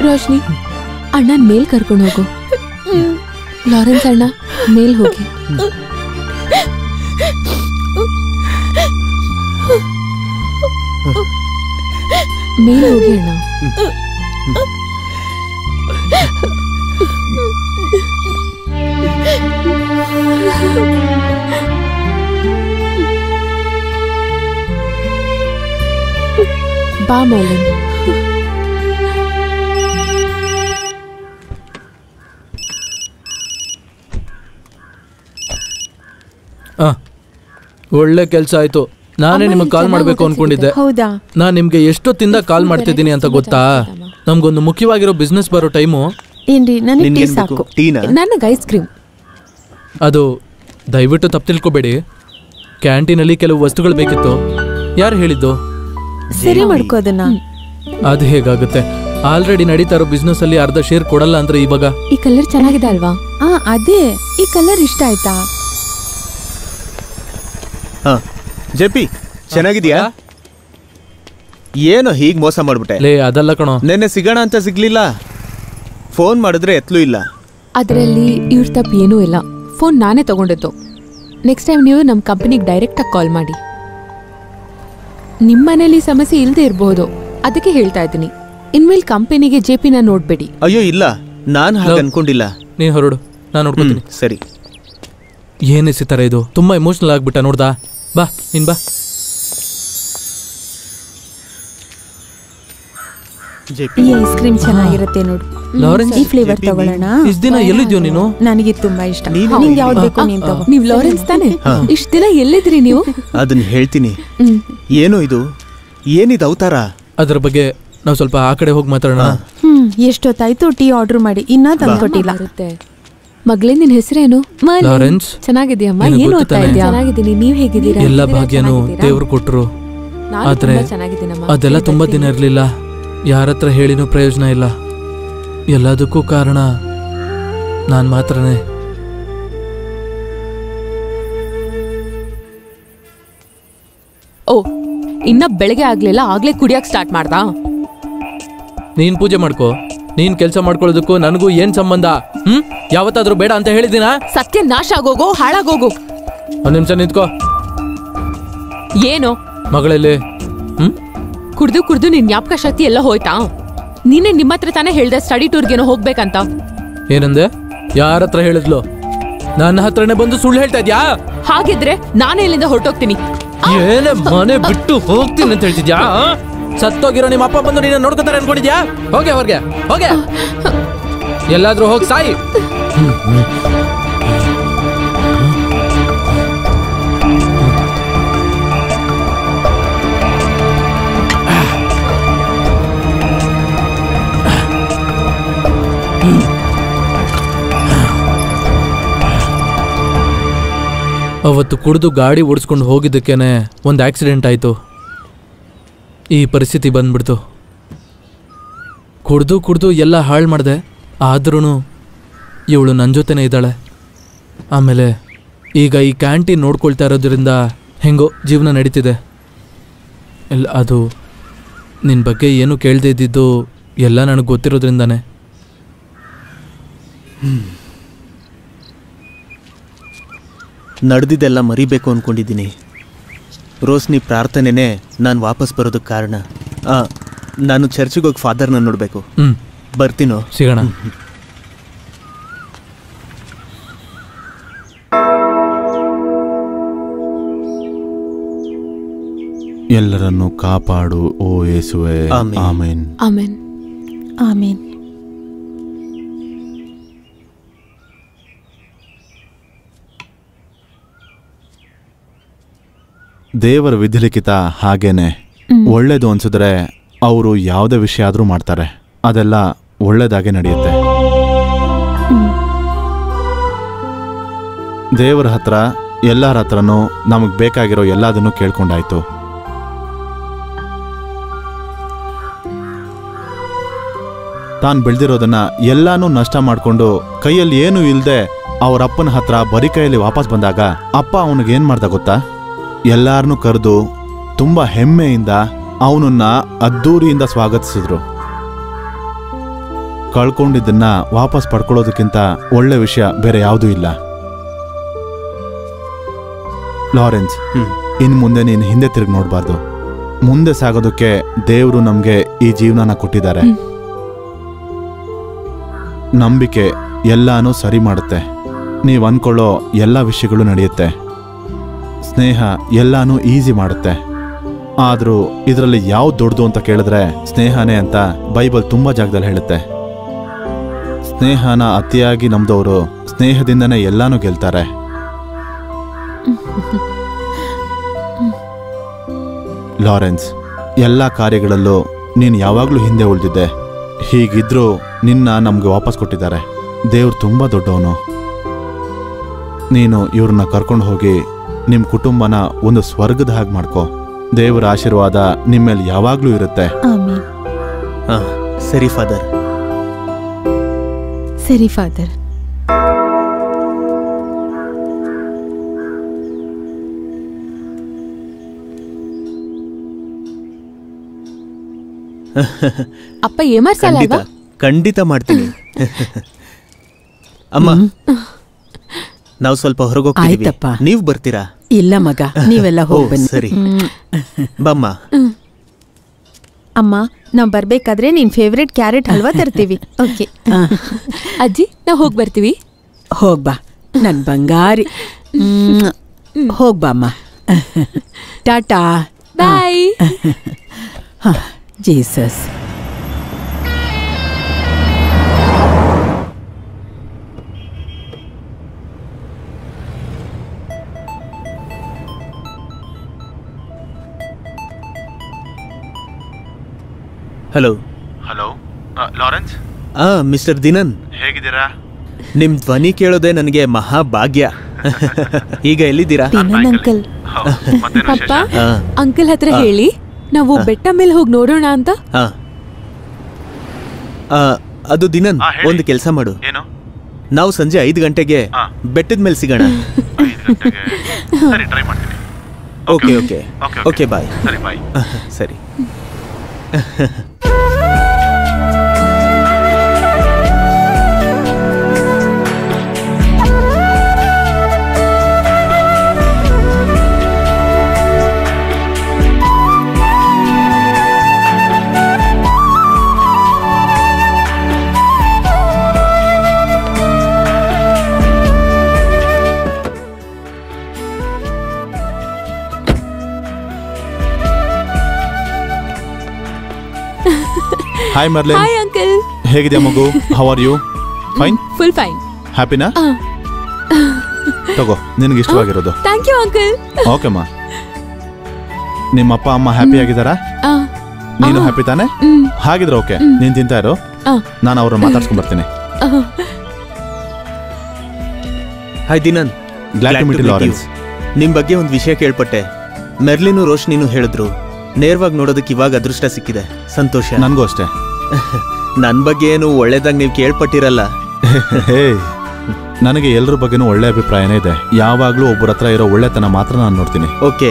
Roshni ಅಣ್ಣನ್ ಮೇಲ್ ಕರ್ಕೊಂಡು ಹೋಗು ಲಾರೆನ್ಸ್ ಅಣ್ಣ ಮೇಲ್ ಹೋಗಿ ಮೇಲ್ ಹೋಗಿ ಅಣ್ಣ. ಬಾ ಮೌಲನ್. ಒಳ್ಳೆ ಕೆಲಸ ಆಯ್ತು. ನಾನೇ ನಿಮಗೆ ಕಾಲ್ ಮಾಡಬೇಕು ಅನ್ಕೊಂಡಿದ್ದೆ. ಹೌದಾ? ನಾನು ನಿಮಗೆ ಎಷ್ಟೊತ್ತಿಂದ ಕಾಲ್ ಮಾಡ್ತಿದ್ದೀನಿ ಅಂತ ಗೊತ್ತಾ? ನಮ್ಗೊಂದು ಮುಖ್ಯವಾಗಿರೋ ಬಿಸ್ನೆಸ್ ಬರೋ ಟೈಮು ಏನ್ರಿ ನನಗೆ ಟೀ ಸಾಕು. ಟೀನಾ? ನನಗೆ ಐಸ್ ಕ್ರೀಮ್ ಅದು ದಯವಿಟ್ಟು ತಪ್ಪು ತಿಳ್ಕೊಬೇಡಿ. ಕ್ಯಾಂಟೀನಲ್ಲಿ ಕೆಲವು ವಸ್ತುಗಳು ಬೇಕಿತ್ತು. ಯಾರು ಹೇಳಿದ್ದು? ಸರಿ ಮಾಡ್ಕೋ ಅದನ್ನ. ಅದು ಹೇಗಾಗುತ್ತೆ? ಆಲ್ರೆಡಿ ನಡೀತಾ ಇರೋ ಬಿಸ್ನೆಸ್ ಅಲ್ಲಿ ಅರ್ಧ ಶೇರ್ ಕೊಡಲ್ಲ ಅಂದ್ರೆ ಇವಾಗ? ಈ ಕಲರ್ ಚೆನ್ನಾಗಿದೆ ಅಲ್ವಾ? ಆ ಅದೇ. ಈ ಕಲರ್ ಇಷ್ಟ ಆಯ್ತಾ? ಜೆಪಿ ಚೆನ್ನಾಗಿದ್ಯಾ? ಏನು ಹೀಗೆ ಮೋಸ ಮಾಡ್ಬಿಟ್ಟೆ? ಲೇ ಅದಲ್ಲ ಕಣೋ. ನೆನ್ನೆ ಸಿಗೋಣ ಅಂತ ಸಿಗ್ಲಿಲ್ಲ. ಫೋನ್ ಮಾಡಿದ್ರೆ ಎತ್ಲೂ ಇಲ್ಲ. ಅದರಲ್ಲಿ ಇವ್ರ ತಪ್ಪು ಏನೂ ಇಲ್ಲ. ಫೋನ್ ನಾನೇ ತಗೊಂಡಿದ್ದು. ನೆಕ್ಸ್ಟ್ ಟೈಮ್ ನೀವು ನಮ್ಮ ಕಂಪನಿಗೆ ಡೈರೆಕ್ಟಾಗಿ ಕಾಲ್ ಮಾಡಿ. ನಿಮ್ಮ ಮನೇಲಿ ಸಮಸ್ಯೆ ಇಲ್ಲದೆ ಇರಬಹುದು ಅದಕ್ಕೆ ಹೇಳ್ತಾ ಇದ್ದೀನಿ. ಇನ್ಮೇಲೆ ಕಂಪನಿಗೆ ಜೆ ಪಿನ ನೋಡ್ಬೇಡಿ. ಅಯ್ಯೋ ಇಲ್ಲ. ನಾನು ಹಾಗೆ ಅನ್ಕೊಂಡಿಲ್ಲ. ನೀನು ಹೊರಡು. ನಾನು ನೋಡ್ಕೊತೀನಿ. ಸರಿ. ಏನ್ ಎಸಿತಾರ ಇದು? ತುಂಬಾ ಎಮೋಷನಲ್ ಆಗ್ಬಿಟ್ಟ ನೋಡ್ದಾ? ಬಾ ನೀನ್ ಬಾ. ಜೆಪಿ ಈ ಐಸ್ ಕ್ರೀಮ್ ಚೆನ್ನಾಗಿರುತ್ತೆ ನೋಡು. ಲಾರೆನ್ಸ್ ಈ ಫ್ಲೇವರ್ ತಗೊಳ್ಳೋಣ. ಇಷ್ಟ ದಿನ ಎಲ್ಲಿದ್ಯೋ ನೀನು? ನನಗೆ ತುಂಬಾ ಇಷ್ಟ. ನೀನು ನಿಂಗೆ ಯಾವ್ದು ಬೇಕು ನೀನ್ ತಗೋ. ನೀವ್ ಲಾರೆನ್ಸ್ ತಾನೆ? ಇಷ್ಟ ದಿನ ಎಲ್ಲಿದ್ರಿ ನೀವು? ಅದನ್ನ ಹೇಳ್ತೀನಿ. ಏನು ಇದು? ಏನಿದು ಅವತಾರ? ಅದರ ಬಗ್ಗೆ ನಾವು ಸ್ವಲ್ಪ ಆ ಕಡೆ ಹೋಗಿ ಮಾತಾಡೋಣ. ಹ್ಮ್ ಎಷ್ಟೊತ್ತಾಯ್ತು? ಟೀ ಆರ್ಡರ್ ಮಾಡಿ. ಇನ್ನ ತಂದ್ಕೊಟ್ಟಿಲ್ಲ. ಬರುತ್ತೆ ಮಗಳೇ ನಿನ್ ಹೆಸರೇನು. ಲಾರೆನ್ಸ್ ಚೆನ್ನಾಗಿದ್ಯಮ್ಮ ನಿನಗ್ ಏನು ಓದ್ತಾ? ಇದ್ಯಾ ಚೆನ್ನಾಗಿದ್ದೀನಿ ನೀವ್ ಹೇಗಿದ್ದೀರಾ ಎಲ್ಲ? ಭಾಗ್ಯನು? ದೇವ್ರು ಕೊಟ್ರು ನಾನು ಆದ್ರೆ ತುಂಬಾ ಚೆನ್ನಾಗಿದ್ದೀನಮ್ಮ. ಅದೆಲ್ಲ ತುಂಬಾ ದಿನ ಇರಲಿಲ್ಲ ಯಾರತ್ರ ಹೇಳಿನೂ ಪ್ರಯೋಜನ ಇಲ್ಲ ಎಲ್ಲದಕ್ಕೂ ಕಾರಣ ನಾನು ಮಾತ್ರನೇ ಓ ಇನ್ನ ಬೆಳಗ್ಗೆ ಆಗ್ಲಿಲ್ಲ ಆಗ್ಲೇ ಕುಡಿಯಕ್ ಸ್ಟಾರ್ಟ್ ಮಾಡ್ದಾ ನೀನ್ ಪೂಜೆ ಮಾಡ್ಕೋ ನೀನ್ ಕೆಲಸ ಮಾಡ್ಕೊಳ್ಳೋದಕ್ಕೂ ನನಗೂ ಏನ್ ಸಂಬಂಧ? ಹ್ಮ್? ಯಾವತ್ತಾದ್ರೂ ಬೇಡ ಅಂತ ಹೇಳಿದಿನಾ ಸತ್ಯ ನಾಶ ಆಗೋಗು ಹಾಳಾಗೋಗು. ಒಂದ್ ನಿಮಿಷ ನಿಂತ್ಕೋ. ಏನು? ಮಗಳಲ್ಲಿ ಹ್ಮ್? ಕುಡ್ದು ಕುಡ್ದು ನಿನ್ ಜ್ಞಾಪಕ ಶಕ್ತಿ ಎಲ್ಲ ಹೋಯ್ತಾ? ನೀನೆ ನಿಮ್ಮ ಹತ್ರ ತಾನೇ ಹೇಳ್ದೆ ಸ್ಟಡಿ ಟೂರ್ಗೇನೋ ಹೋಗ್ಬೇಕಂತ. ಏನಂದೆ? ಯಾರ ಹತ್ರ ಹೇಳಿದ್ಲು? ನನ್ನ ಹತ್ರನೇ ಬಂದು ಸುಳ್ಳು ಹೇಳ್ತಾ ಇದ್ಯಾ? ಹಾಗಿದ್ರೆ ನಾನೇ ಇಲ್ಲಿಂದ ಹೊರಟೋಗ್ತೀನಿ. ಏನೇ ಮನೆ ಬಿಟ್ಟು ಹೋಗ್ತೀನಿ ಅಂತ ಹೇಳ್ತಿದ್ಯಾ? ಸತ್ತೋಗಿರೋ ನಿಮ್ಮ ಅಪ್ಪ ಬಂದು ನೀನು ನೋಡ್ಕೊತಾರೆ ಅನ್ಕೊಂಡಿದ್ಯಾ? ಹೋಗೆ, ಹೊರ್ಗೆ, ಹೋಗೆ. ಎಲ್ಲಾದ್ರೂ ಹೋಗಿ ಸಾಯಿ. ಅವತ್ತು ಕುಡಿದು ಗಾಡಿ ಓಡಿಸ್ಕೊಂಡು ಹೋಗಿದ್ದಕ್ಕೇನೆ ಒಂದು ಆಕ್ಸಿಡೆಂಟ್ ಆಯಿತು. ಈ ಪರಿಸ್ಥಿತಿ ಬಂದ್ಬಿಡ್ತು. ಕುಡ್ದು ಕುಡ್ದು ಎಲ್ಲ ಹಾಳು ಮಾಡಿದೆ. ಆದ್ರೂ ಇವಳು ನನ್ನ ಜೊತೆನೇ ಇದ್ದಾಳೆ. ಆಮೇಲೆ ಈಗ ಈ ಕ್ಯಾಂಟೀನ್ ನೋಡ್ಕೊಳ್ತಾ ಇರೋದ್ರಿಂದ ಹೆಂಗೋ ಜೀವನ ನಡೀತಿದೆ. ಇಲ್ಲ ಅದು ನಿನ್ನ ಬಗ್ಗೆ ಏನು ಕೇಳದೇ ಇದ್ದಿದ್ದು ಎಲ್ಲ ನನಗೆ ಗೊತ್ತಿರೋದ್ರಿಂದಾನೆ. ನಡೆದಿದ್ದೆಲ್ಲ ಮರಿಬೇಕು ಅಂದ್ಕೊಂಡಿದ್ದೀನಿ ರೋಸ್ನಿ ಪ್ರಾರ್ಥನೆನೇ ನಾನು ವಾಪಸ್ ಬರೋದಕ್ಕೆ ಕಾರಣ. ಆ, ನಾನು ಚರ್ಚಿಗೆ ಹೋಗಿ ಫಾದರ್ನ ನೋಡಬೇಕು. ಹ್ಞೂ ಬರ್ತೀನೋ? ಸಿಗೋಣ. ಎಲ್ಲರನ್ನು ಕಾಪಾಡು ಓ ಯೇಸುವೆ. ಆಮೇನ್. ಆಮೇನ್. ಆಮೇನ್. ದೇವರ ವಿಧಿಲಿಖಿತ ಹಾಗೇನೆ ಒಳ್ಳೇದು ಅನ್ಸಿದ್ರೆ ಅವರು ಯಾವುದೇ ವಿಷಯ ಆದರೂ ಮಾಡ್ತಾರೆ. ಅದೆಲ್ಲ ಒಳ್ಳೇದಾಗೆ ನಡೆಯುತ್ತೆ. ದೇವರ ಹತ್ರ ಎಲ್ಲರ ಹತ್ರನೂ ನಮಗೆ ಬೇಕಾಗಿರೋ ಎಲ್ಲದನ್ನು ಕೇಳ್ಕೊಂಡಾಯ್ತು. ತಾನು ಬೆಳೆದಿರೋದನ್ನ ಎಲ್ಲಾನು ನಷ್ಟ ಮಾಡಿಕೊಂಡು ಕೈಯಲ್ಲಿ ಏನೂ ಇಲ್ಲದೆ ಅವರ ಅಪ್ಪನ ಹತ್ರ ಬರೀ ಕೈಯಲ್ಲಿ ವಾಪಸ್ ಬಂದಾಗ ಅಪ್ಪ ಅವನಿಗೆ ಏನು ಮಾಡ್ದ ಗೊತ್ತಾ? ಎಲ್ಲಾರನ್ನೂ ಕರೆದು ತುಂಬ ಹೆಮ್ಮೆಯಿಂದ ಅವನನ್ನ ಅದ್ದೂರಿಯಿಂದ ಸ್ವಾಗತಿಸಿದ್ರು. ಕಳ್ಕೊಂಡಿದ್ದನ್ನ ವಾಪಸ್ ಪಡ್ಕೊಳ್ಳೋದಕ್ಕಿಂತ ಒಳ್ಳೆ ವಿಷಯ ಬೇರೆ ಯಾವುದೂ ಇಲ್ಲ. ಲಾರೆನ್ಸ್ ಇನ್ ಇನ್ನು ಮುಂದೆ ನೀನು ಹಿಂದೆ ತಿರುಗಿ ನೋಡಬಾರ್ದು. ಮುಂದೆ ಸಾಗೋದಕ್ಕೆ ದೇವರು ನಮಗೆ ಈ ಜೀವನನ ಕೊಟ್ಟಿದ್ದಾರೆ. ನಂಬಿಕೆ ಎಲ್ಲಾನು ಸರಿ ಮಾಡುತ್ತೆ. ನೀವು ಅನ್ಕೊಳ್ಳೋ ಎಲ್ಲ ವಿಷಯಗಳು ನಡೆಯುತ್ತೆ. ಸ್ನೇಹ ಎಲ್ಲಾನು ಈಸಿ ಮಾಡುತ್ತೆ. ಆದರೂ ಇದರಲ್ಲಿ ಯಾವ್ದು ದೊಡ್ಡದು ಅಂತ ಕೇಳಿದ್ರೆ ಸ್ನೇಹನೇ ಅಂತ ಬೈಬಲ್ ತುಂಬ ಜಾಗದಲ್ಲಿ ಹೇಳುತ್ತೆ. ಸ್ನೇಹನ ಅತಿಯಾಗಿ ನಂಬಿದವರು ಸ್ನೇಹದಿಂದನೇ ಎಲ್ಲಾನು ಗೆಲ್ತಾರೆ. ಲಾರೆನ್ಸ್, ಎಲ್ಲ ಕಾರ್ಯಗಳಲ್ಲೂ ನೀನು ಯಾವಾಗಲೂ ಹಿಂದೆ ಉಳಿದಿದ್ದೆ. ಹೀಗಿದ್ರೂ ನಿನ್ನ ನಮಗೆ ವಾಪಸ್ ಕೊಟ್ಟಿದ್ದಾರೆ. ದೇವ್ರು ತುಂಬ ದೊಡ್ಡವನು. ನೀನು ಇವ್ರನ್ನ ಕರ್ಕೊಂಡು ಹೋಗಿ ನಿಮ್ಮ ಕುಟುಂಬನ ಒಂದು ಸ್ವರ್ಗದ ಹಾಗೆ ಮಾಡ್ಕೋ. ದೇವರ ಆಶೀರ್ವಾದ ನಿಮ್ಮ ಮೇಲೆ ಯಾವಾಗಲೂ ಇರುತ್ತೆ. ಆಮೇನ್. ಹಾಂ ಸರಿ ಫಾದರ್. ಸರಿ ಫಾದರ್. ಅಪ್ಪ ಏಮರ್ಸಲ್ಲ ಖಂಡಿತ ಅಲ್ವಾ ಖಂಡಿತ ಮಾಡ್ತೀನಿ. ಅಮ್ಮ ನಾವು ಸ್ವಲ್ಪ ಹೊರಗೋಗ್ತೀವಿ ಆಯ್ತಪ್ಪ. ನೀವು ಬರ್ತೀರಾ? ಇಲ್ಲ ಮಗ ನೀವೆಲ್ಲ ಹೋಗ್ಬನ್ನಿ ಹೋಗಿ ಬನ್ನಿ. ಸರಿ. ಬಮ್ಮ. ಅಮ್ಮ ನಾವು ಬರ್ಬೇಕಾದ್ರೆ ನಿನ್ ಫೇವ್ರೇಟ್ ಕ್ಯಾರೆಟ್ ಹಲ್ವಾ ತರ್ತೀವಿ. ಓಕೆ ಅಜ್ಜಿ ನಾವು ಹೋಗಿ ಬರ್ತೀವಿ. ಹೋಗ್ಬಾ ನನ್ನ ಬಂಗಾರಿ. ಹೋಗ್ಬಾ ಅಮ್ಮ. Tata. Bye Jesus. Hello hello Lawrence ಆ ಮಿಸ್ಟರ್ ದಿನನ್ ಹೇಗಿದ್ದೀರಾ? ನಿಮ್ ಧ್ವನಿ ಕೇಳೋದೆ ನನಗೆ ಮಹಾಭಾಗ್ಯ. ಈಗ ಎಲ್ಲಿದ್ದೀರಾ? ದಿನನ್ ಅಂಕಲ್. ಅಪ್ಪ ಅಂಕಲ್ ಹತ್ರ ಹೇಳಿ ನಾವು ಬೆಟ್ಟ ಮೇಲೆ ಹೋಗಿ ನೋಡೋಣ ಅಂತ. ಅದು ದಿನನ್ ಒಂದು ಕೆಲಸ ಮಾಡು. ಏನು? ನಾವು ಸಂಜೆ ಐದು ಗಂಟೆಗೆ. ಬೆಟ್ಟದ ಮೇಲೆ ಸಿಗೋಣ. ಐದು ಗಂಟೆಗೆ? ಸರಿ ಟ್ರೈ ಮಾಡ್ತೀನಿ. Okay okay. Okay okay bye ಸರಿ ಬಾಯ್ *laughs* ಸರಿ. *laughs* Oh, *laughs* ಹಾಯ್ ಮರ್ಲೆ ಹಾಯ್ ಅಂಕಲ್ ಹೇಗಿದೆ ಮಗು? How are you fine full fine ಹ್ಯಾಪಿನಾ ತಗೋ ನಿನಗೆ ಇಷ್ಟವಾಗಿರೋದು. ಥ್ಯಾಂಕ್ ಯು ಅಂಕಲ್ ಮಾ ನಿಮ್ಮ ಅಪ್ಪ ಅಮ್ಮ ಹ್ಯಾಪಿ ಆಗಿದ್ದಾರಾ? ನೀನು ಹ್ಯಾಪಿ ತಾನೆ? ಹಾಗಿದ್ರೆ ಓಕೆ ನೀನ್ ತಿಂತಾ ಇರು. ನಾನು ಅವ್ರನ್ನ ಮಾತಾಡ್ಸ್ಕೊಂಡ್ ಬರ್ತೀನಿ. Hi ದಿನನ್ glad to meet you Lawrence ನಿಮ್ ಬಗ್ಗೆ ಒಂದು ವಿಷಯ ಕೇಳ್ಪಟ್ಟೆ. ಮೆರ್ಲಿನು ರೋಶ್ನಿನು ಹೇಳಿದ್ರು. ನೇರವಾಗಿ ನೋಡೋದಕ್ಕೆ ಇವಾಗ ಅದೃಷ್ಟ ಸಿಕ್ಕಿದೆ. ಸಂತೋಷ. ನನಗೂ ಅಷ್ಟೇ. *laughs* ನನ್ ಬಗ್ಗೆ ಏನು ಒಳ್ಳೇದಾಗ ನೀವು ಕೇಳ್ಪಟ್ಟಿರಲ್ಲ. *laughs* ಹೇ ನನಗೆ ಎಲ್ಲರ ಬಗ್ಗೆನೂ ಒಳ್ಳೆ ಅಭಿಪ್ರಾಯನೇ ಇದೆ. ಯಾವಾಗಲೂ ಒಬ್ಬರ ಹತ್ರ ಇರೋ ಒಳ್ಳೆತನ ಮಾತ್ರ ನಾನು ನೋಡ್ತೀನಿ. ಓಕೆ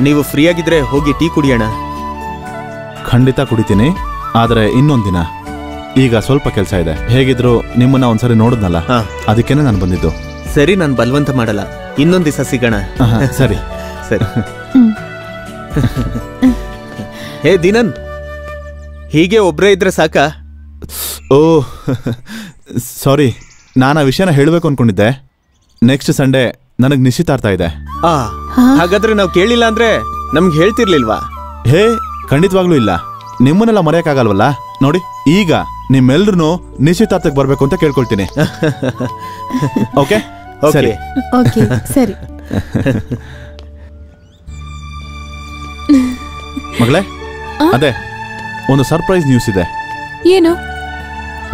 ನೀವು ಫ್ರೀ ಆಗಿದ್ರೆ ಹೋಗಿ ಟೀ ಕುಡಿಯೋಣ. ಖಂಡಿತ ಕುಡಿತೀನಿ ಆದರೆ ಇನ್ನೊಂದು ದಿನ. ಈಗ ಸ್ವಲ್ಪ ಕೆಲಸ ಇದೆ. ಹೇಗಿದ್ರು ನಿಮ್ಮನ್ನ ಒಂದ್ಸರಿ ನೋಡಿದ್ನಲ್ಲ? ಹಾ. ಅದಕ್ಕೇನೆ ನಾನು ಬಂದಿದ್ದು. ಸರಿ ನಾನು ಬಲವಂತ ಮಾಡಲ್ಲ. ಇನ್ನೊಂದು ದಿವಸ ಸಿಗೋಣ. ಆಹಾ, ಸರಿ. *laughs* ಸರಿ. ಹೇ ದಿನನ್. ಹೀಗೆ ಒಬ್ಬರೇ ಇದ್ರೆ ಸಾಕ? ಓ ಸಾರಿ. ನಾನು ಆ ವಿಷಯನ ಹೇಳಬೇಕು ಅನ್ಕೊಂಡಿದ್ದೆ. ನೆಕ್ಸ್ಟ್ ಸಂಡೇ ನನಗೆ ನಿಶ್ಚಿತಾರ್ಥ ಇದೆ. ಆ ಹಾಗಾದ್ರೆ ನಾವು ಕೇಳಿಲ್ಲ ಅಂದ್ರೆ ನಮ್ಗೆ ಹೇಳ್ತಿರ್ಲಿಲ್ವಾ? ಹೇ ಖಂಡಿತವಾಗ್ಲೂ ಇಲ್ಲ. ನಿಮ್ಮನ್ನೆಲ್ಲ ಮರೆಯಕ್ಕಾಗಲ್ವಲ್ಲ? ನೋಡಿ ಈಗ ನಿಮ್ಮೆಲ್ರೂ ನಿಶ್ಚಿತಾರ್ಥಕ್ಕೆ ಬರಬೇಕು ಅಂತ ಕೇಳ್ಕೊಳ್ತೀನಿ. *laughs* ಓಕೆ ಸರಿ. ಓಕೆ ಸರಿ. ಮಗಳೇ ಅದೇ ಒಂದು ಸರ್ಪ್ರೈಸ್ ನ್ಯೂಸ್ ಇದೆ. ಏನು?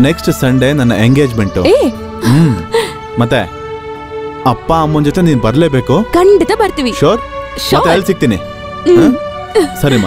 ನೆಕ್ಸ್ಟ್ ಸಂಡೇ ನನ್ನ ಎಂಗೇಜ್ಮೆಂಟ್ ಏ! ಹ್ಮ್. ಮತ್ತೆ ಅಪ್ಪ ಅಮ್ಮನ ಜೊತೆ ನೀನ್ ಬರ್ಲೇಬೇಕು? ಖಂಡಿತ ಬರ್ತೀವಿ. ಶೋರ್. ಮತ್ತೆ ಅಲ್ಲಿ ಸಿಗ್ತೀನಿ. ಹ? ಸರಿಮ್ಮ.